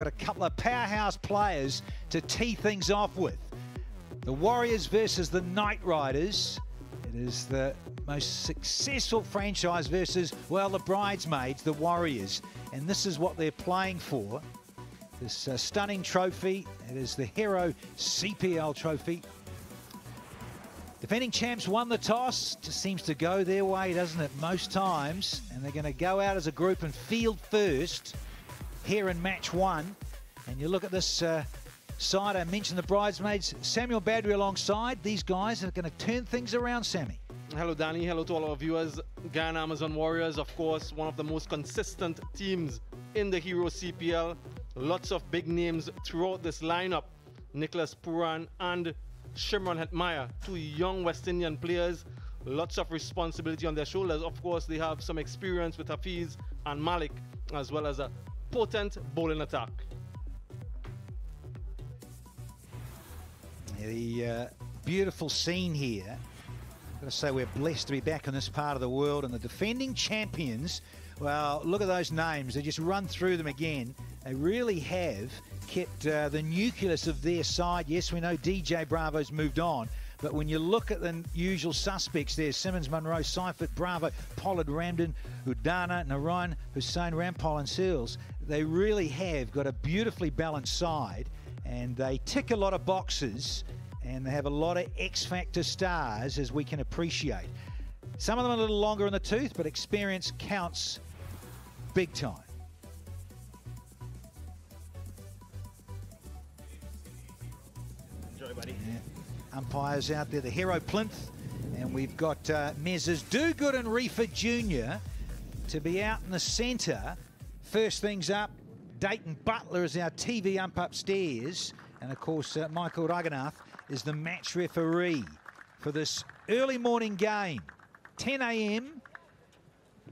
got a couple of powerhouse players to tee things off with. The Warriors versus the Knight Riders. It is the most successful franchise versus, well, the bridesmaids, the Warriors. And this is what they're playing for. This uh, stunning trophy. It is the Hero CPL trophy. Defending champs won the toss. Just seems to go their way, doesn't it, most times. And they're going to go out as a group and field first here in match one. And you look at this uh, side, I mentioned the bridesmaids, Samuel Badree alongside. These guys are going to turn things around, Sammy. Hello, Danny. Hello to all our viewers. Guyana Amazon Warriors, of course, one of the most consistent teams in the Hero CPL. Lots of big names throughout this lineup. Nicholas Pooran and Shimron Hetmyer, two young West Indian players. Lots of responsibility on their shoulders. Of course, they have some experience with Hafeez and Malik, as well as a potent bowling attack. The uh, beautiful scene here. I've got to say we're blessed to be back in this part of the world and the defending champions. Well, look at those names. They just run through them again. They really have kept uh, the nucleus of their side. Yes, we know DJ Bravo's moved on, but when you look at the usual suspects there, Simmons, Munro, Seifert, Bravo, Pollard, Ramdin, Udana, Narine, Hosein, Rampaul and Seales, they really have got a beautifully balanced side and they tick a lot of boxes and they have a lot of X Factor stars as we can appreciate. Some of them a little longer in the tooth, but experience counts big time. Enjoy, buddy. Yeah. Umpires out there, the hero plinth, and we've got uh, Mezzes Duguid and Reifer Jr. to be out in the centre. First things up, Deighton Butler is our TV ump upstairs. And of course, uh, Michael Raghunath is the match referee for this early morning game. 10 a.m.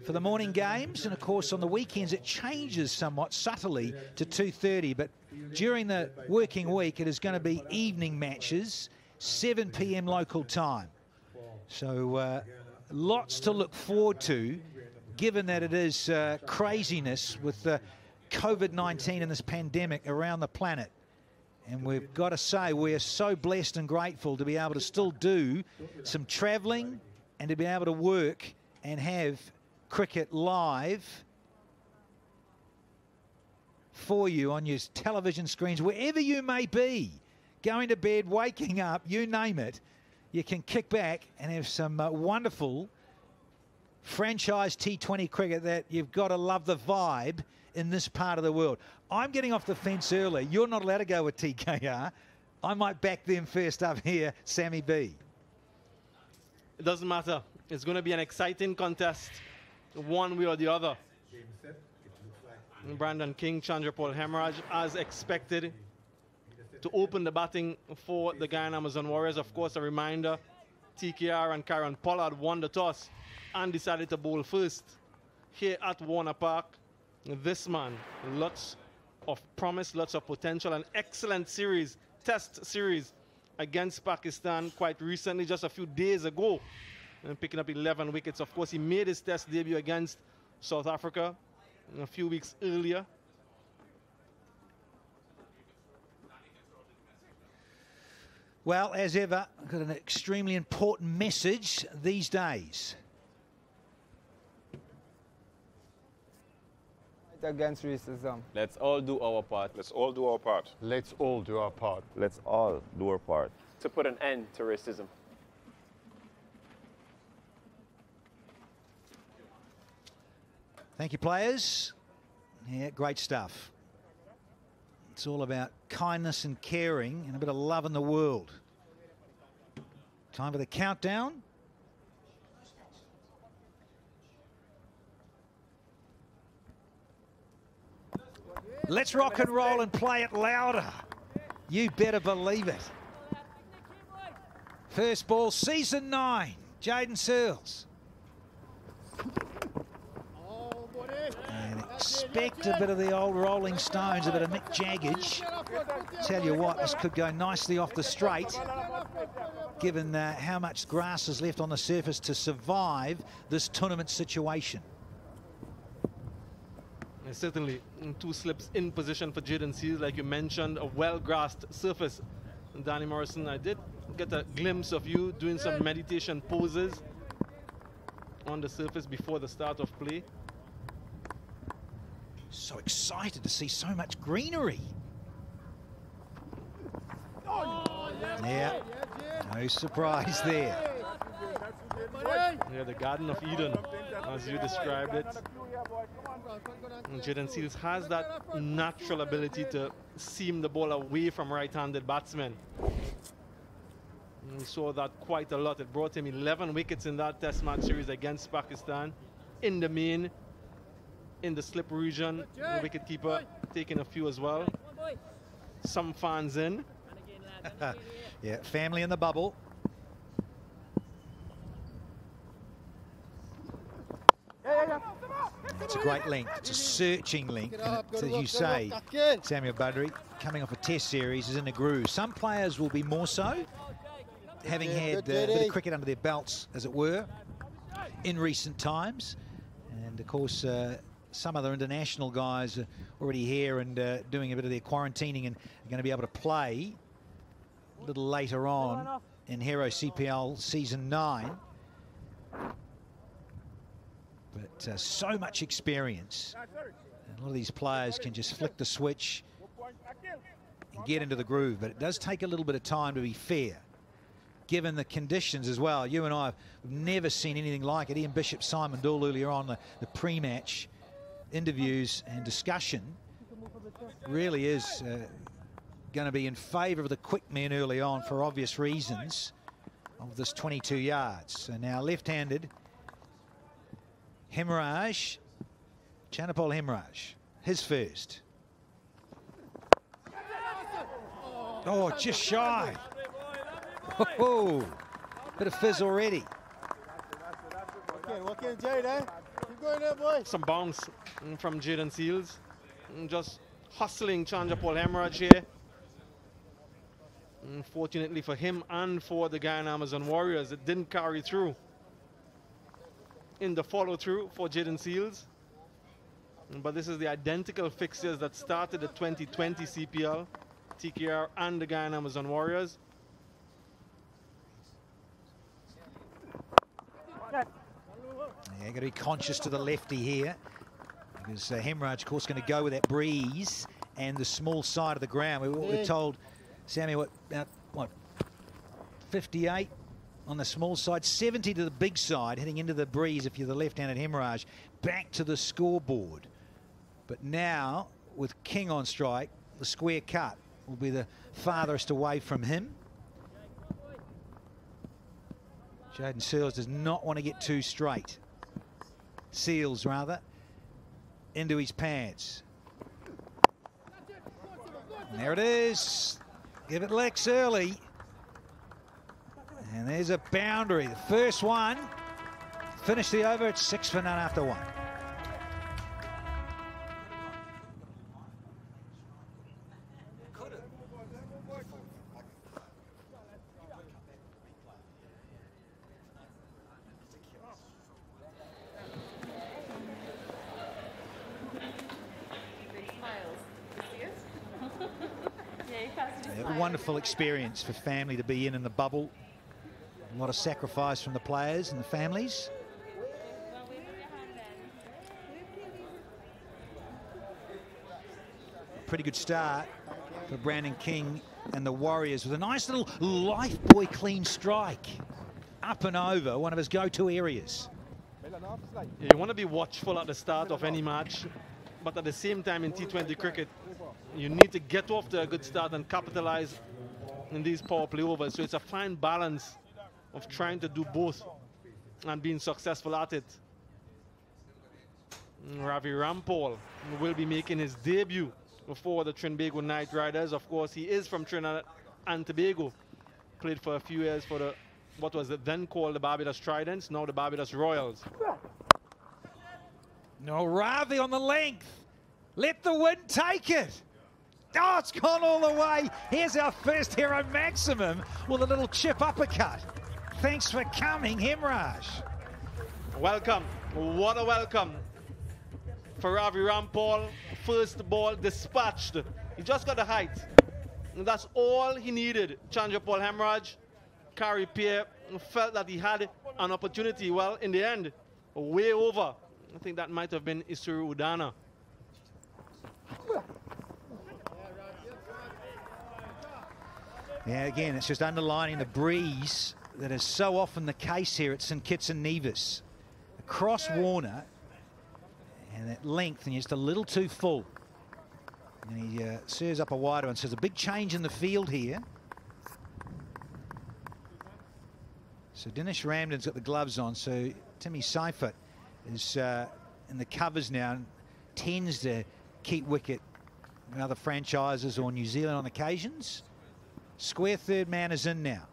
for the morning games. And of course, on the weekends, it changes somewhat subtly to 2.30. But during the working week, it is going to be evening matches, 7 p.m. local time. So uh, lots to look forward to, given that it is uh, craziness with the COVID-19 and this pandemic around the planet. And we've got to say, we're so blessed and grateful to be able to still do some travelling and to be able to work and have cricket live for you on your television screens, wherever you may be, going to bed, waking up, you name it, you can kick back and have some uh, wonderful franchise T20 cricket that you've got to love the vibe in this part of the world. I'm getting off the fence early. You're not allowed to go with TKR. I might back them first up here, Sammy B. It doesn't matter. It's going to be an exciting contest, one way or the other. Brandon King, Chandrapaul Hemraj, as expected, to open the batting for the Guyana Amazon Warriors. Of course, a reminder, TKR and Kieron Pollard won the toss and decided to bowl first here at Warner Park. This man, lots of promise, lots of potential, an excellent series, test series against Pakistan quite recently, just a few days ago, and picking up 11 wickets. Of course, he made his test debut against South Africa a few weeks earlier. Well, as ever, got an extremely important message these days. Against racism. Let's all do our part. Let's all do our part. Let's all do our part. Let's all do our part. To put an end to racism. Thank you, players. Yeah, great stuff. It's all about kindness and caring and a bit of love in the world. Time for the countdown. Let's rock and roll and play it louder. You better believe it. First ball, season nine, Jayden Seales. And expect a bit of the old Rolling Stones, a bit of Mick Jaggage. Tell you what, this could go nicely off the straight, given uh, how much grass is left on the surface to survive this tournament situation. And certainly mm, two slips in position for Jayden Seales, like you mentioned, a well-grassed surface. And Danny Morrison, I did get a glimpse of you doing some meditation poses on the surface before the start of play. So excited to see so much greenery. Yeah, no surprise there. Yeah, the Garden of Eden, as you described it. And Jayden Seales has that natural ability to seam the ball away from right-handed batsmen. We saw that quite a lot. It brought him 11 wickets in that test match series against Pakistan. In the main, in the slip region, the wicketkeeper taking a few as well. Some fans in. yeah, family in the bubble. It's a great length. It's a searching length. And as you say, Samuel Badree, coming off a test series, is in the groove. Some players will be more so, having had uh, a bit of cricket under their belts, as it were, in recent times. And of course, uh, some other international guys are already here and uh, doing a bit of their quarantining and are going to be able to play a little later on in Hero CPL Season 9. But uh, so much experience. And a lot of these players can just flick the switch and get into the groove. But it does take a little bit of time to be fair, given the conditions as well. You and I have never seen anything like it. Ian Bishop, Simon Doull earlier on, the, the pre-match interviews and discussion really is uh, going to be in favour of the quick men early on for obvious reasons of this 22 yards. So now left-handed Hemraj, Chandrapaul Hemraj, his first. Oh, just shy. Oh, bit of fizz already. Some bounce from Jayden Seales. Mm, just hustling Chandrapaul Hemraj here. Mm, Unfortunately for him and for the Guyana Amazon Warriors, it didn't carry through in the follow through for Jayden Seales. But this is the identical fixtures that started the 2020 CPL, TKR and the Guyana Amazon Warriors. Yeah, got to be conscious to the lefty here. Because uh, Hemraj, of course, going to go with that breeze and the small side of the ground. We were told, Sammy, what, about, what, 58 on the small side, 70 to the big side, heading into the breeze if you're the left-handed Hemraj, back to the scoreboard. But now, with King on strike, the square cut will be the farthest away from him. Jayden Seales does not want to get too straight. Seales, rather, into his pants. And there it is. Give it Lex early. And there's a boundary. The first one. Finish the over. It's six for none after one. Wonderful experience for family to be in in the bubble. A lot of sacrifice from the players and the families. Pretty good start for Brandon King and the Warriors with a nice little life buoy clean strike. Up and over, one of his go-to areas. Yeah, you want to be watchful at the start of any match, but at the same time in T20 cricket, you need to get off to a good start and capitalize in these power play overs. So it's a fine balance of trying to do both and being successful at it. Ravi Rampaul will be making his debut before the Trinbago Knight Riders. Of course, he is from Trinidad and Tobago. Played for a few years for the what was it then called the Barbados Tridents, now the Barbados Royals. No, Ravi on the length. Let the wind take it. Oh, it's gone all the way. Here's our first hero maximum with a little chip uppercut. Thanks for coming, Hemraj. Welcome. What a welcome for Ravi Rampaul. First ball dispatched. He just got the height. And that's all he needed. Chandrapaul Hemraj, Gary Pierre felt that he had an opportunity. Well, in the end, way over. I think that might have been Isuru Udana. Yeah, again, it's just underlining the breeze that is so often the case here at St Kitts and Nevis. Across Warner, and at length, and just a little too full. And he uh, serves up a wider one. So there's a big change in the field here. So Denesh Ramdin's got the gloves on. So Timmy Seifert is uh, in the covers now and tends to keep wicket in other franchises or New Zealand on occasions. Square third man is in now.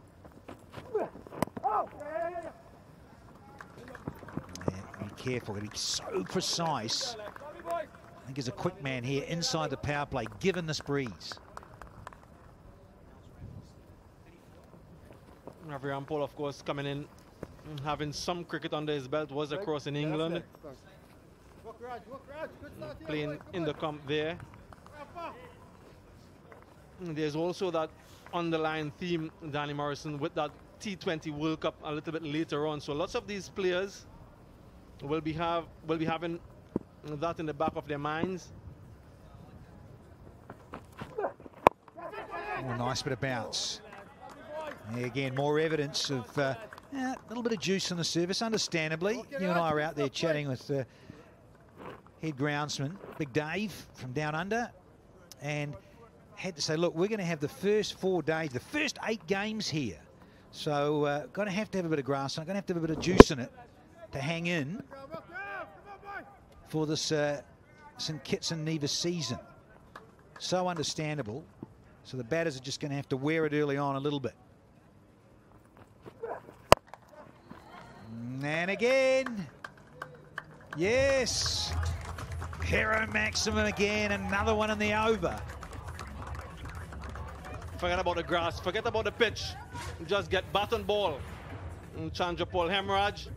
Yeah, be careful. He's so precise. I think he's a quick man here inside the power play, given this breeze. Ravi Rampaul, of course, coming in, having some cricket under his belt, was across in England. Playing in the comp there. There's also that underlying theme, Danny Morrison, with that T20 World Cup a little bit later on. So lots of these players will be have will be having that in the back of their minds. Oh, nice bit of bounce. Yeah, again, more evidence of uh, a little bit of juice on the service, understandably. You and I are out there chatting with uh, head groundsman, Big Dave from down under, and had to say, look, we're going to have the first four days, the first eight games here. So uh, going to have to have a bit of grass I'm going to have to have a bit of juice in it to hang in for this uh, St Kitts and Nevis season. So understandable. So the batters are just going to have to wear it early on a little bit. And again. Yes. Hero Maximum again. Another one in the over. Forget about the grass. Forget about the pitch. Just get bat and ball. And Chandrapaul Hemraj.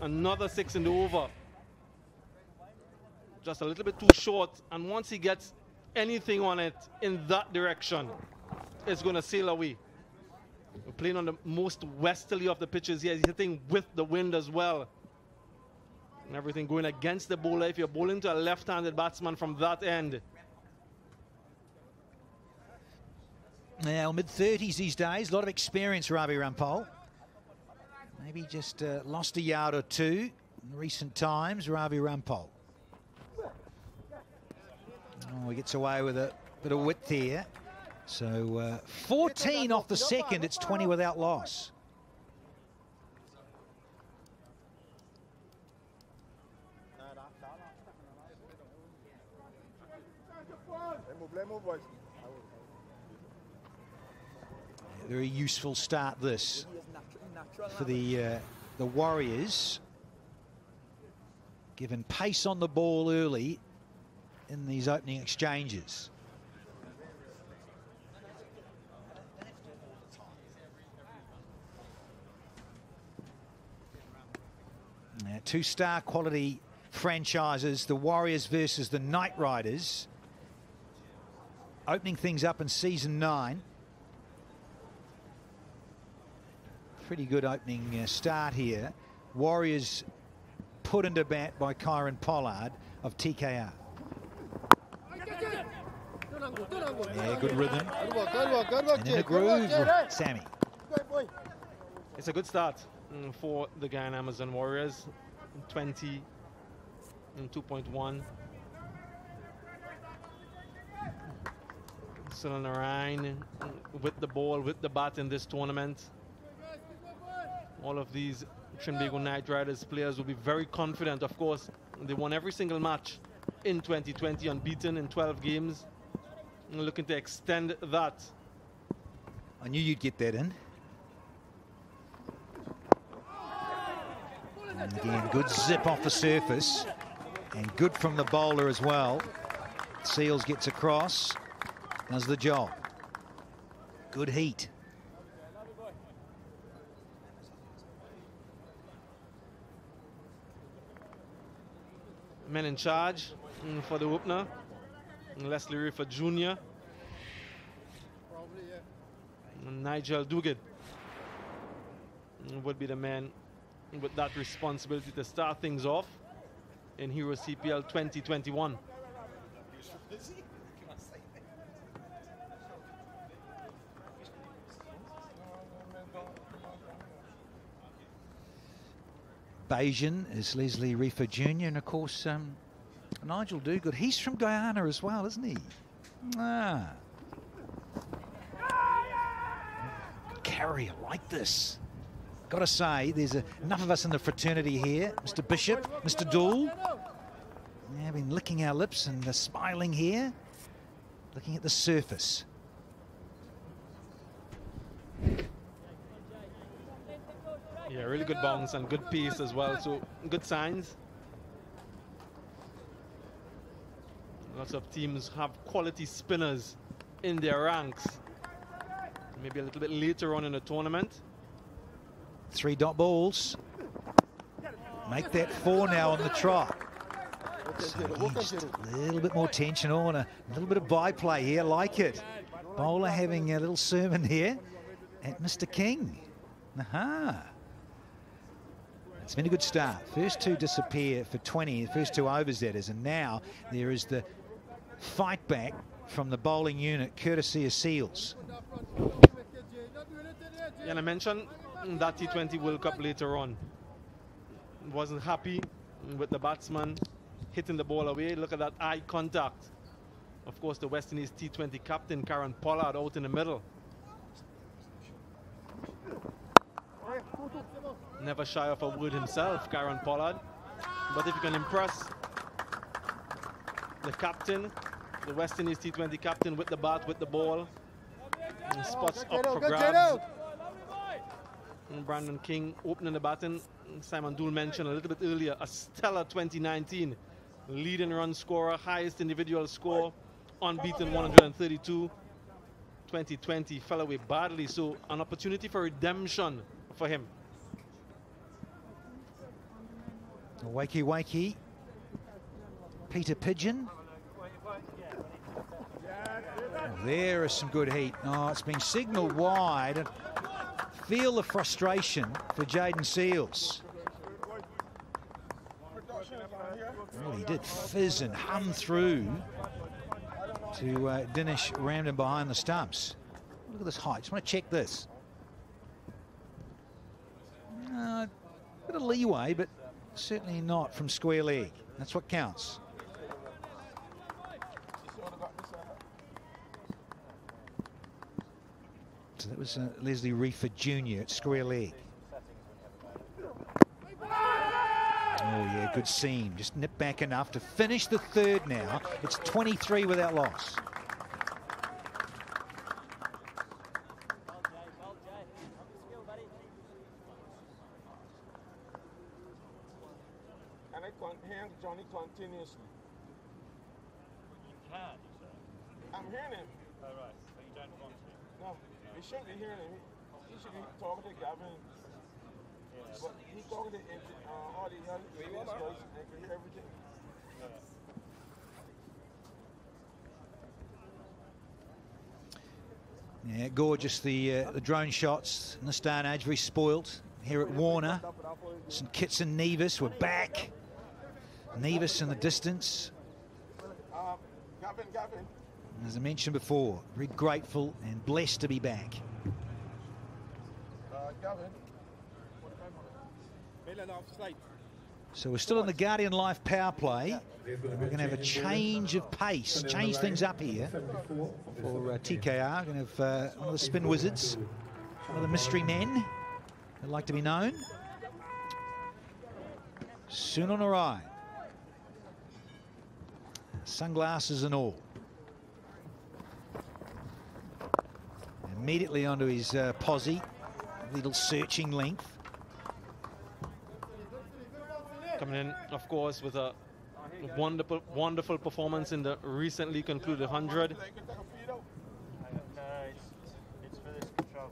Another six in the over. Just a little bit too short. And once he gets anything on it in that direction, it's going to sail away. We're playing on the most westerly of the pitches here. He's hitting with the wind as well. And everything going against the bowler. If you're bowling to a left-handed batsman from that end, Now, mid 30s these days, a lot of experience, Ravi Rampaul. Maybe just uh, lost a yard or two in recent times, Ravi Rampaul. Oh, he gets away with a bit of width here. So uh, 14 off the second, it's 20 without loss. Very useful start this for the uh, the Warriors. Given pace on the ball early in these opening exchanges. Uh, two star quality franchises, the Warriors versus the Knight Riders. Opening things up in season nine. Pretty good opening uh, start here. Warriors put into bat by Kieron Pollard of TKR. Yeah, good rhythm. And in a groove, Sammy. It's a good start mm, for the Guyana Amazon Warriors. 20 and 2.1. Still Narine with the ball, with the bat in this tournament. All of these Trinbago Knight Riders players will be very confident. Of course, they won every single match in 2020, unbeaten in 12 games. Looking to extend that. I knew you'd get that in. And again, good zip off the surface and good from the bowler as well. Seales gets across, does the job. Good heat. Men in charge mm, for the opener. Leslie Reifer Jr. And Nigel Duguid mm, would be the man with that responsibility to start things off in Hero CPL 2021. Bajan is Leslie Reifer Jr. and of course um, Nigel Duguid. He's from Guyana as well, isn't he? Ah. Carrier like this. Got to say, there's a, enough of us in the fraternity here. Mr. Bishop, Mr. Doull. Yeah, been licking our lips and smiling here, looking at the surface. Yeah, really good bounce and good piece as well. So good signs. Lots of teams have quality spinners in their ranks. Maybe a little bit later on in the tournament. Three dot balls. Make that four now on the trot. So a little bit more tension on, a little bit of byplay here, like it. Bowler having a little sermon here at Mr. King. Aha. It's been a good start. First two disappear for 20, the first two overs that is, and now there is the fight back from the bowling unit courtesy of Seales. And I mentioned that T20 World Cup later on. Wasn't happy with the batsman hitting the ball away. Look at that eye contact. Of course, the West Indies T20 captain, Kieron Pollard, out in the middle. Never shy of a word himself, Kieron Pollard. But if you can impress the captain, the West Indies T20 captain with the bat, with the ball, spots up for grabs. And Brandon King opening the batting. Simon Doull mentioned a little bit earlier, a stellar 2019 leading run scorer, highest individual score, unbeaten 132. 2020 fell away badly, so an opportunity for redemption for him. Wakey wakey. Peter Pigeon. Oh, there is some good heat. Oh, it's been signalled wide. Feel the frustration for Jayden Seales. he did fizz and hum through to uh, Denesh Ramdin behind the stumps. Look at this height. Just want to check this. Uh, bit of leeway, but certainly not from square leg. That's what counts. So that was uh, Leslie Reifer Jr. at square leg. Oh, yeah, good seam. Just nip back enough to finish the third now. It's 23 without loss. And I can't hear Johnny continuously. You can, you say? I'm hearing him. Oh, right. But you don't want to. No, he shouldn't be hearing him. He, he should be talking to Gavin. Yeah. But he talking to uh, all the other various guys and can hear everything. yeah. Yeah, gorgeous the uh, the drone shots in this day and age, very spoilt. Here at Warner, St Kitts and Nevis, we're back. Nevis in the distance. As I mentioned before, very grateful and blessed to be back. So we're still in the Guardian Life power play. We're going to have a change of pace, change things up here for uh, TKR. We're going to have uh, one of the spin wizards, one of the mystery men, who'd like to be known. Soon on arrive. Sunglasses and all. Immediately onto his uh, posse, little searching length. Coming in, of course, with a wonderful, wonderful performance in the recently concluded 100. It's, it's for this control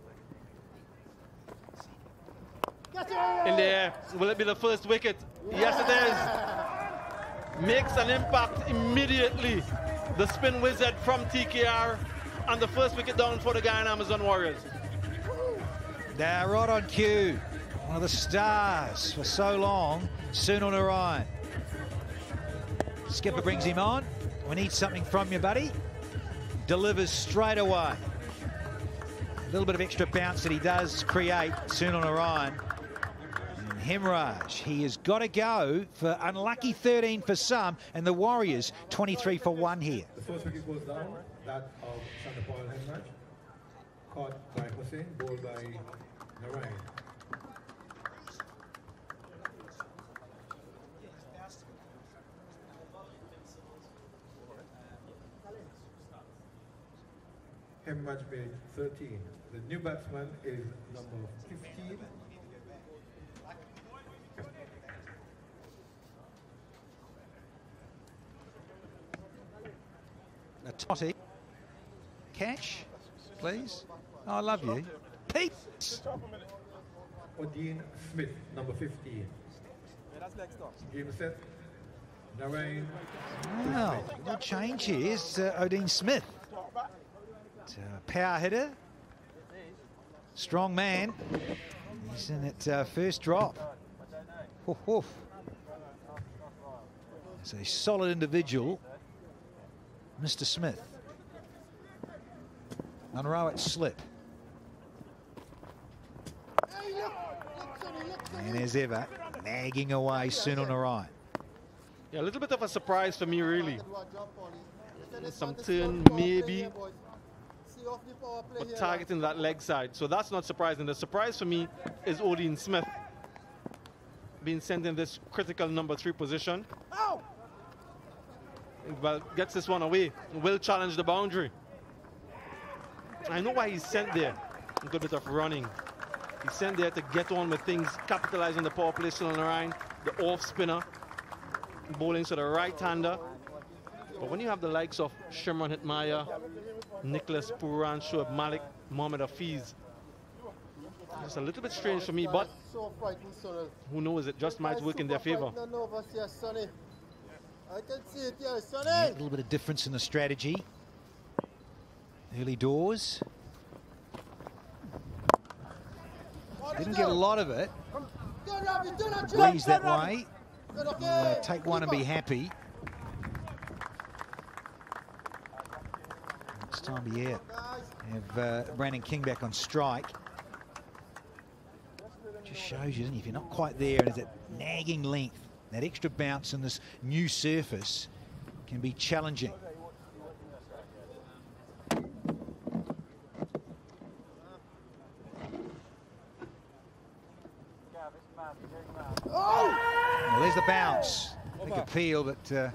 thing. In the air. Will it be the first wicket? Yes, it is. Makes an impact immediately. The spin wizard from TKR and the first wicket down for the Guyana Amazon Warriors. Now, right on cue. One of the stars for so long, Soon on Sunil Narine. Skipper brings him on. We need something from you, buddy. Delivers straight away. A little bit of extra bounce that he does create, soon Sunil Narine. Hemraj, he has got to go for unlucky 13 for some, and the Warriors 23 for one here. The first wicket goes down, that of Chandrapaul Hemraj. Caught by Hosein, bowled by Narine. Hemraj made 13. The new batsman is number 15. A totty. Catch, please. Oh, I love you. Pete. Odean Smith, number 15. Game set. Narine. Wow, no change here. Here's uh, Odean Smith. It's power hitter. Strong man. He's in that uh, first drop. Woof, woof. He's a solid individual, Mr. Smith. Munro at slip. And as ever, nagging away Sunil Narine. Yeah, a little bit of a surprise for me, really. Some turn, maybe, but targeting that leg side. So that's not surprising. The surprise for me is Odean Smith being sent in this critical number three position. Well, gets this one away. Will challenge the boundary. I know why he's sent there. A good bit of running. He's sent there to get on with things, capitalize on the power play still on the line, the off spinner, bowling to the right hander. But when you have the likes of Shimron Hetmyer, Nicholas Pooran, Shoaib Malik, Mohammad Hafeez, it's a little bit strange for me, but who knows, it just might work in their favor. I can see it Yeah, a little bit of difference in the strategy. Early doors. Didn't get a lot of it. Good, Robbie, do not jump. Breeze that way. Uh, take one and be happy. It's time to yeah, have uh, Brandon King back on strike. Just shows you, doesn't it? if you're not quite there, and there's that nagging length, that extra bounce in this new surface can be challenging. Well, there's the bounce. Think appeal, but uh,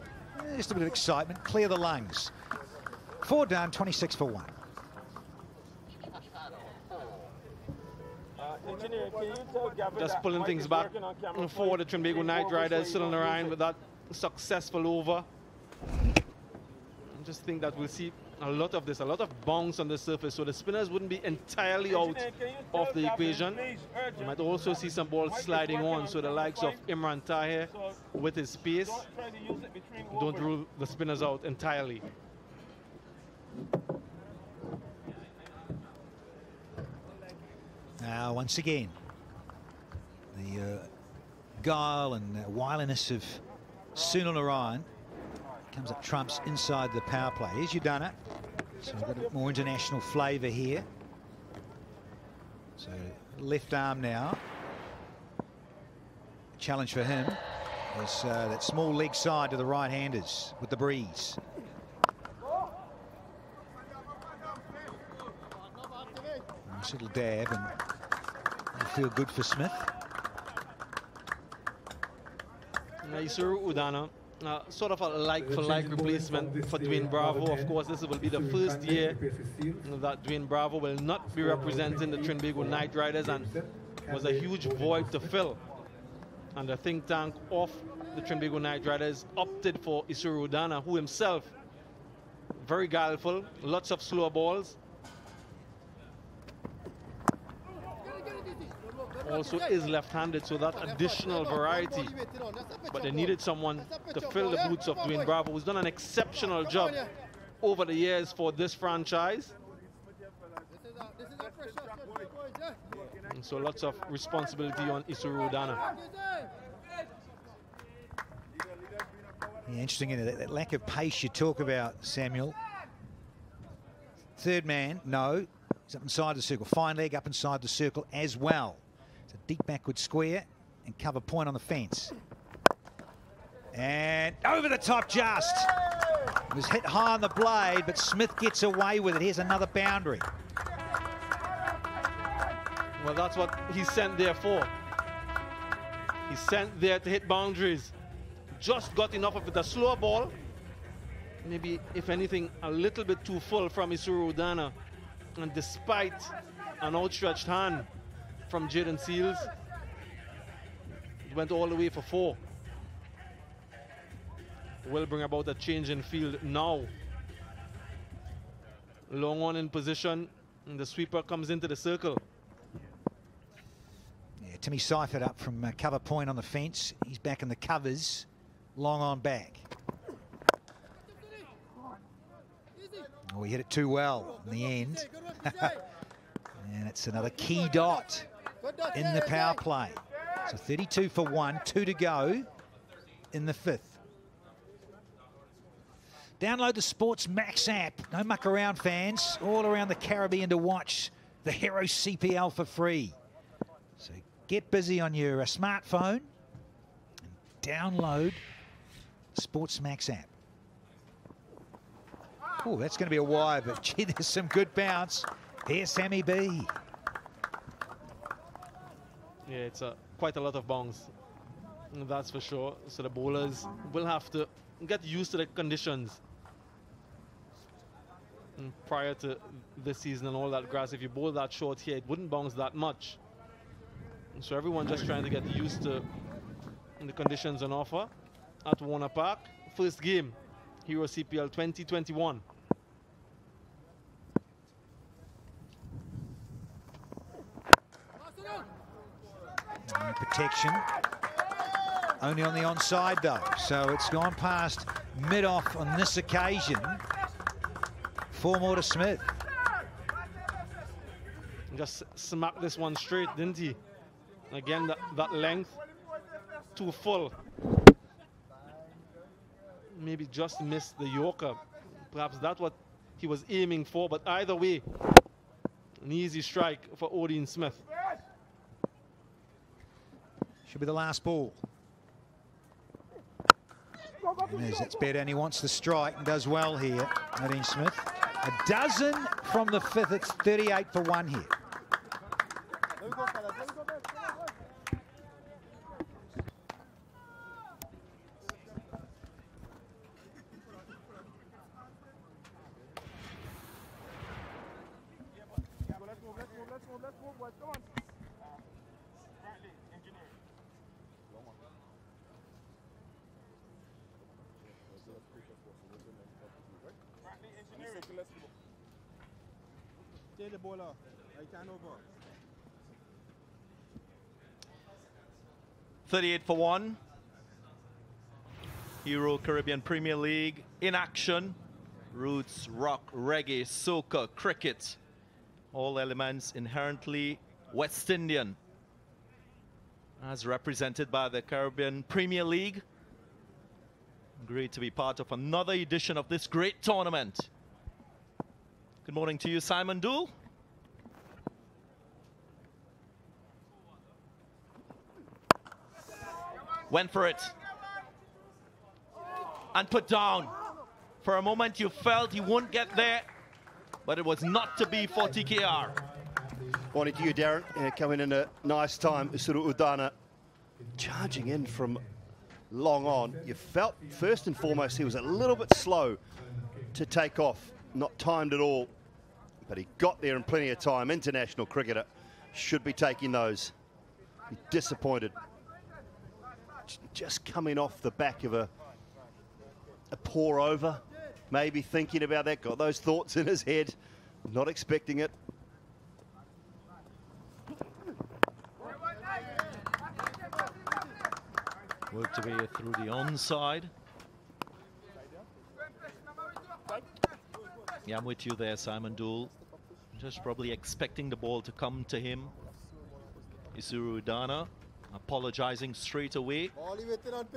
just a bit of excitement. Clear the lungs. Four down, 26 for one. Engineer, can you tell Gavin Just pulling things back working on camera for the? Trinbago He Night walked Riders still on the lose with that successful over. I just think that we'll see a lot of this, a lot of bounce on the surface, so the spinners wouldn't be entirely out Engineer, can you tell of the equation. You might also see some balls sliding on, so the likes of. Imran Tahir with his pace don't try to use it between don't rule the spinners out entirely. Now, once again, the uh, guile and uh, wiliness of Sunil Narine comes up trumps inside the power play. Here's Udana. So we've got a more international flavour here. So left arm now. Challenge for him is uh, that small leg side to the right-handers with the breeze. Nice little dab and feel good for Smith. Naisuru Udana, uh, sort of a like-for-like changing replacement for day, Dwayne Bravo. Of course, this will be the first year that Dwayne Bravo will not be representing the 28 Trinbago for Knight Riders and was a huge void to fill. And the think tank of the Trinbago Knight Riders opted for Isuru Udana, who himself very guileful, lots of slow balls. Also is left-handed, so that additional variety. But they needed someone to fill the boots of Dwayne Bravo, who's done an exceptional job over the years for this franchise. And so lots of responsibility on Isuru Udana. Yeah, interesting? That, that lack of pace you talk about, Samuel. Third man, no. He's up inside the circle. Fine leg up inside the circle as well. It's a deep backward square and cover point on the fence. And over the top just. It was hit high on the blade, but Smith gets away with it. Here's another boundary. Well, that's what he's sent there for. He's sent there to hit boundaries. Just got enough of it. A slow ball. Maybe, if anything, a little bit too full from Isuru Udana. And despite an outstretched hand from Jayden Seales, it went all the way for four. Will bring about a change in field now. Long on in position, and the sweeper comes into the circle. Yeah, Timmy Seifert up from uh, cover point on the fence. He's back in the covers. Long on back. Oh, he hit it too well in the end. and it's another key dot in the power play. So 32 for one, two to go in the fifth. Download the SportsMax app. No muck around, fans. All around the Caribbean to watch the Hero CPL for free. So get busy on your uh, smartphone and download SportsMax app. Oh, that's going to be a wide, but gee, there's some good bounce. Here's Sammy B. Yeah, it's a, quite a lot of bounce. That's for sure. So the bowlers will have to get used to the conditions. And prior to this season and all that grass, if you bowl that short here, it wouldn't bounce that much. So everyone just trying to get used to the conditions on offer at Warner Park. First game, Hero CPL 2021. And protection. Only on the onside though. So it's gone past mid-off on this occasion. Four more to Smith. Just smacked this one straight, didn't he? Again, that, that length, too full. Maybe just missed the Yorker. Perhaps that's what he was aiming for, but either way, an easy strike for Odean Smith. Should be the last ball. There's that's better, and he wants the strike and does well here, Nadine Smith. A dozen from the fifth. It's 38 for one here. Let's move, let's move, let's move, let's move, boys. Come on. Stay the ball off. I can't over. 38 for 1. Hero Caribbean Premier League in action. Roots, rock, reggae, soca, cricket. All elements inherently West Indian. As represented by the Caribbean Premier League. Great to be part of another edition of this great tournament. Good morning to you, Simon Doull. Went for it. And put down. For a moment you felt he wouldn't get there, but it was not to be for TKR. Morning to you, Darren. Yeah, coming in a nice time. Isuru Udana charging in from long on. You felt, first and foremost, he was a little bit slow to take off. Not timed at all, but he got there in plenty of time. International cricketer should be taking those. Disappointed just coming off the back of a, a pour over, maybe thinking about that, got those thoughts in his head, not expecting it. Worked be through the onside. Yeah, I'm with you there, Simon Doull. Just probably expecting the ball to come to him. Isuru Dana apologizing straight away.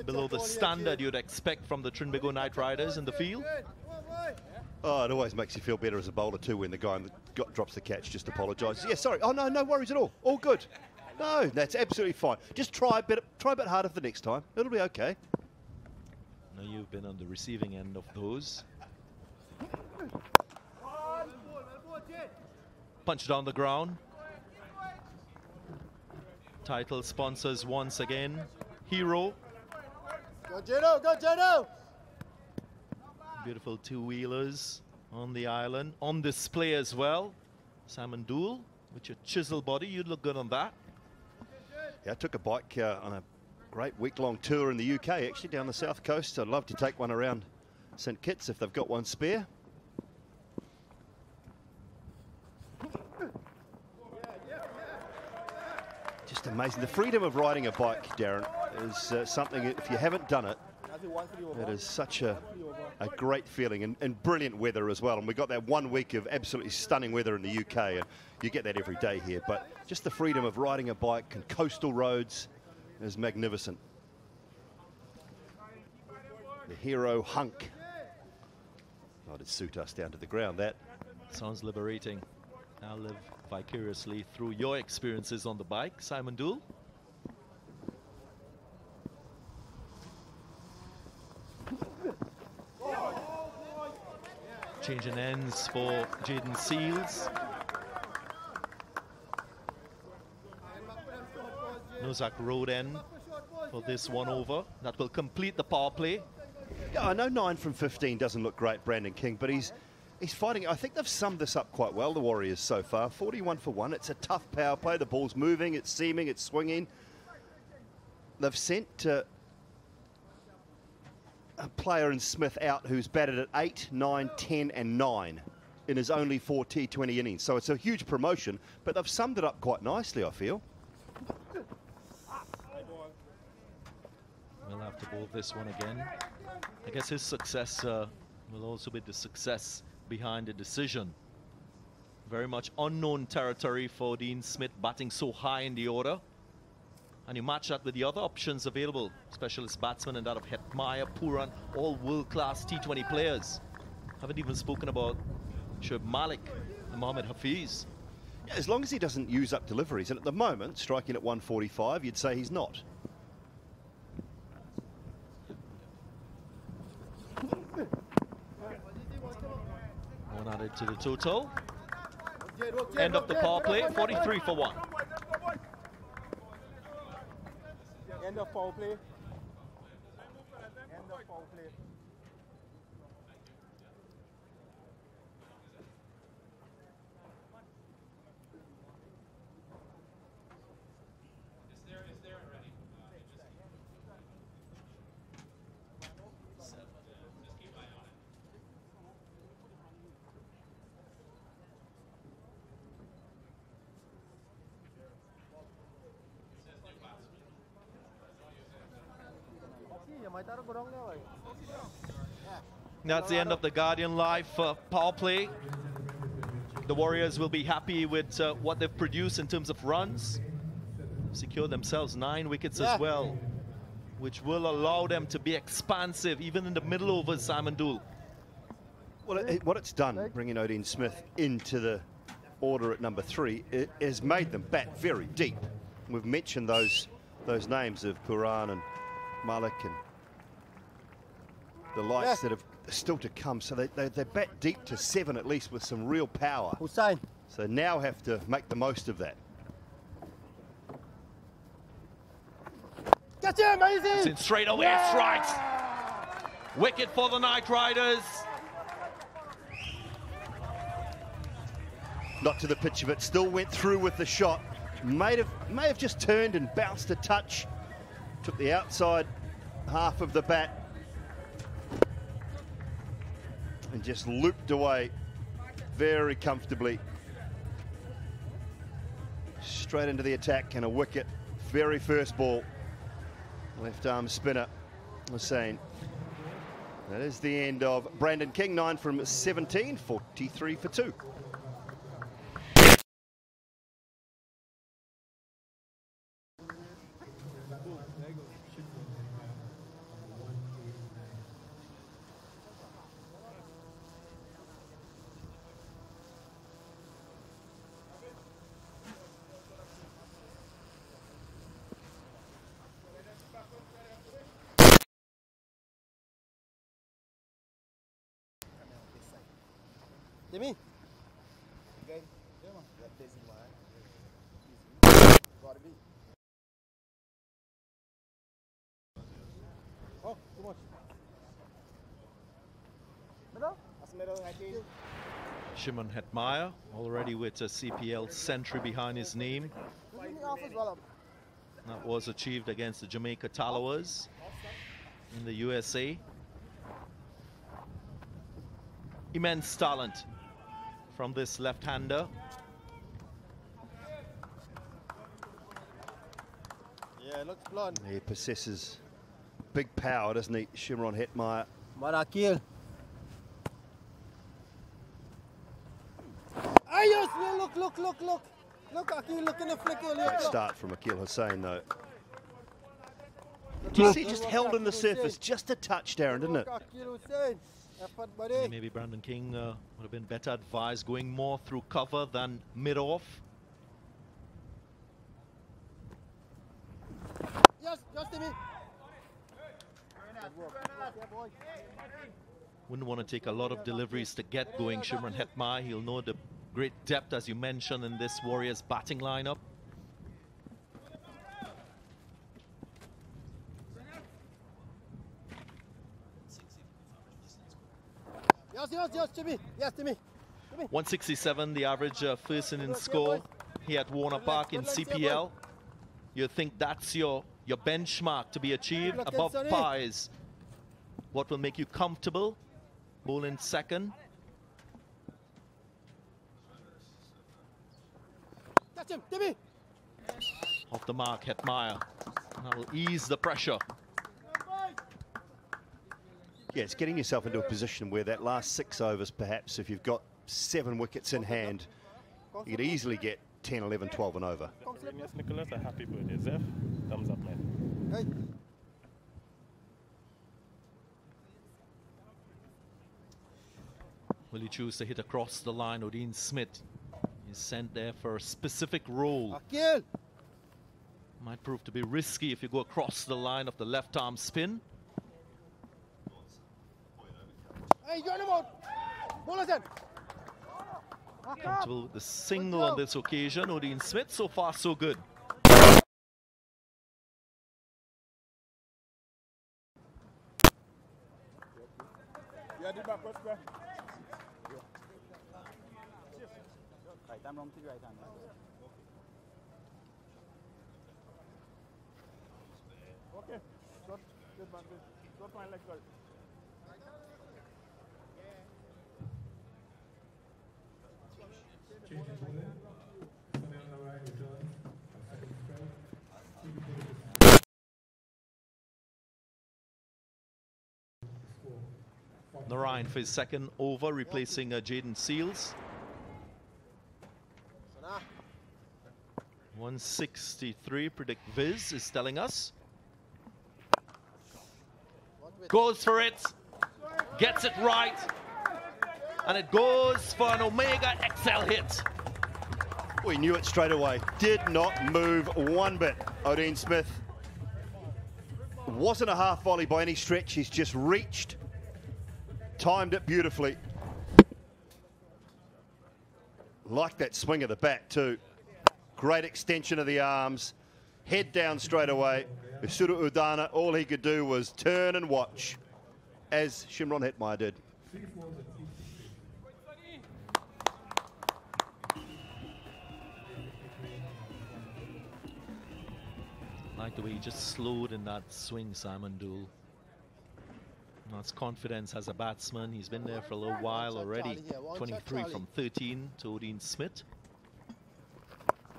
Below the standard you'd expect from the Trinbago Knight Riders in the field. Oh, it always makes you feel better as a bowler too when the guy in the, got, drops the catch just apologises. Yeah, sorry. Oh no, no worries at all. All good. No, that's absolutely fine. Just try a bit, try a bit harder for the next time. It'll be okay. Now you've been on the receiving end of those. Punch it on the ground. Title sponsors once again. Hero. Go Jeno, go Jeno! Beautiful two-wheelers on the island. On display as well. Simon Doull with your chisel body. You'd look good on that. Yeah, I took a bike uh, on a great week-long tour in the UK, actually, down the south coast. I'd love to take one around St Kitts if they've got one spare. Just amazing. The freedom of riding a bike, Darren, is uh, something, if you haven't done it, it is such a, a great feeling and, and brilliant weather as well. And we got that one week of absolutely stunning weather in the UK, and you get that every day here. But just the freedom of riding a bike and coastal roads is magnificent. The hero hunk. Oh, it'd suit us down to the ground, that. Sounds liberating. Now live vicariously through your experiences on the bike. Simon Doull. Changing ends for Jayden Seales. Nozak Road end for this one over. That will complete the power play. Yeah, I know 9 from 15 doesn't look great, Brandon King, but he's he's fighting. I think they've summed this up quite well, the Warriors, so far. 41 for 1. It's a tough power play. The ball's moving, it's seaming, it's swinging. They've sent uh, a player in Smith out who's batted at 8, 9, 10, and 9 in his only four T20 innings. So it's a huge promotion, but they've summed it up quite nicely, I feel. We'll have to bowl this one again. I guess his success uh, will also be the success behind the decision. Very much unknown territory for Odean Smith batting so high in the order. And you match that with the other options available, specialist batsmen and that of Hetmyer, Pooran, all world-class T20 players. Haven't even spoken about Shoaib Malik and Mohammad Hafeez. Yeah, as long as he doesn't use up deliveries, and at the moment, striking at 145, you'd say he's not. One added to the total. End of the power play, 43 for one. End of power play. End of foul play. That's the end of the Guardian Life uh, power play. The Warriors will be happy with uh, what they've produced in terms of runs. Secure themselves nine wickets Yeah. as well, which will allow them to be expansive even in the middle overs, Simon Doull. Well, it, it- what it's done, bringing Odean Smith into the order at number three, it has made them bat very deep. We've mentioned those those names of Pooran and Malik and the likes Yeah. that have still to come. So they, they, they bat deep to seven at least with some real power. Hosein. So now have to make the most of that. Catch him, It's in straight away it's right. Wicket for the Knight Riders. Not to the pitch of it, still went through with the shot. May have, may have just turned and bounced a touch. Took the outside half of the bat and just looped away very comfortably. Straight into the attack and a wicket. Very first ball. Left arm spinner, Hosein. That is the end of Brandon King, 9 from 17, 43 for 2. Timmy. Okay. Yeah, man. That is why. Gotta be. Oh, too much. Middle? That's middle, I think. Shimron Hetmyer already with a CPL century behind his name. Give me off as well. That was achieved against the Jamaica Tallawahs in the USA. Immense talent from this left-hander. Yeah, looks blonde. He possesses big power, doesn't he, Shimron Hetmyer? Marakil. Hey, yes, yeah, look, look, look, look. Look, Akeal, look in the flick earlier. Great look. start from Akeal Hosein, though. Do you see just held on the surface just a touch, Darren, didn't it? Look, Akeal Effort, buddy. Maybe Brandon King uh, would have been better advised going more through cover than mid-off. Yes, yes, Timmy. Good work. Yeah, boy. Wouldn't want to take a lot of deliveries to get going. Shimron Hetmyer, he'll know the great depth, as you mentioned, in this Warriors batting lineup. Yes, yes, yes, Timmy. Yes, Timmy. Timmy. 167, the average uh, first inning score here at Warner Park in CPL. You think that's your, your benchmark to be achieved above par is what will make you comfortable. Bowling second. Catch him. Off the mark, Hetmyer. That will ease the pressure. Yeah, it's getting yourself into a position where that last six overs, perhaps, if you've got seven wickets in hand, you could easily get 10, 11, 12 and over. Yes, Nicholas, a happy birthday. Zeph, thumbs up, man. Hey. Will he choose to hit across the line? Odean Smith is sent there for a specific role. Akeal. Might prove to be risky if you go across the line of the left arm spin. Hey, join him out. Ball it in. Comfortable with the single on this occasion. Odean Smith, so far so good. Yeah, did back, West, Right, I'm wrong to the right hand. Okay, short, good man, good. Short line like good. Change in bowling. Sunil Narine returns for second spell. Score. Narine for his second over, replacing uh, Jayden Seales. 163, predict Viz is telling us. Goes for it, gets it right, and it goes for an Omega XL hit. We knew it straight away. Did not move one bit. Odean Smith wasn't a half volley by any stretch. He's just reached, timed it beautifully. Like that swing of the bat too. Great extension of the arms. Head down straight away. Isuru Udana, all he could do was turn and watch, as Shimron Hetmyer did. Like the way he just slowed in that swing, Simon Doull. That's confidence as a batsman. He's been there for a little while already. 23 from 13 to Odean Smith.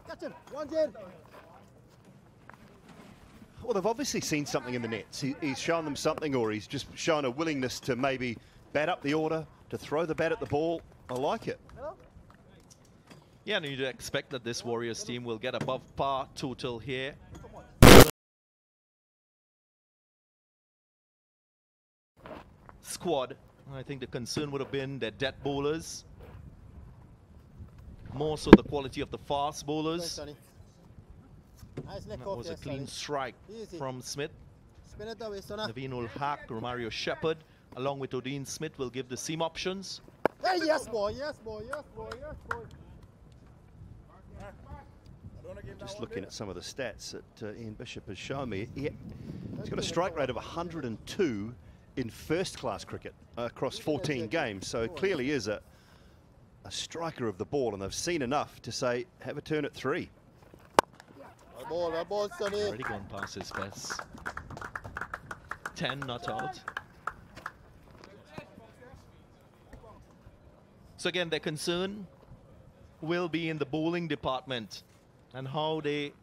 Catch him. One in. Well, they've obviously seen something in the nets. He, he's shown them something, or he's just shown a willingness to maybe bat up the order, to throw the bat at the ball. I like it. Yeah, and you'd expect that this Warriors team will get above par total here. Squad. I think the concern would have been their dead bowlers. More so the quality of the fast bowlers. Nice That off was a clean Sonny. strike Easy. from Smith. Spin it away, Sona. Naveen ul Haq, Romario Shepherd, along with Odean Smith, will give the seam options. Hey, yes, boy, yes, boy, yes, boy, yes, boy. Just looking at some of the stats that uh, Ian Bishop has shown me, he, he's got a strike rate of 102 in first-class cricket across 14 games. So it clearly is a, a striker of the ball, and they've seen enough to say, have a turn at three. My ball, my ball, Sonny. Already gone past his best. 10 not out. So again, their concern will be in the bowling department and how they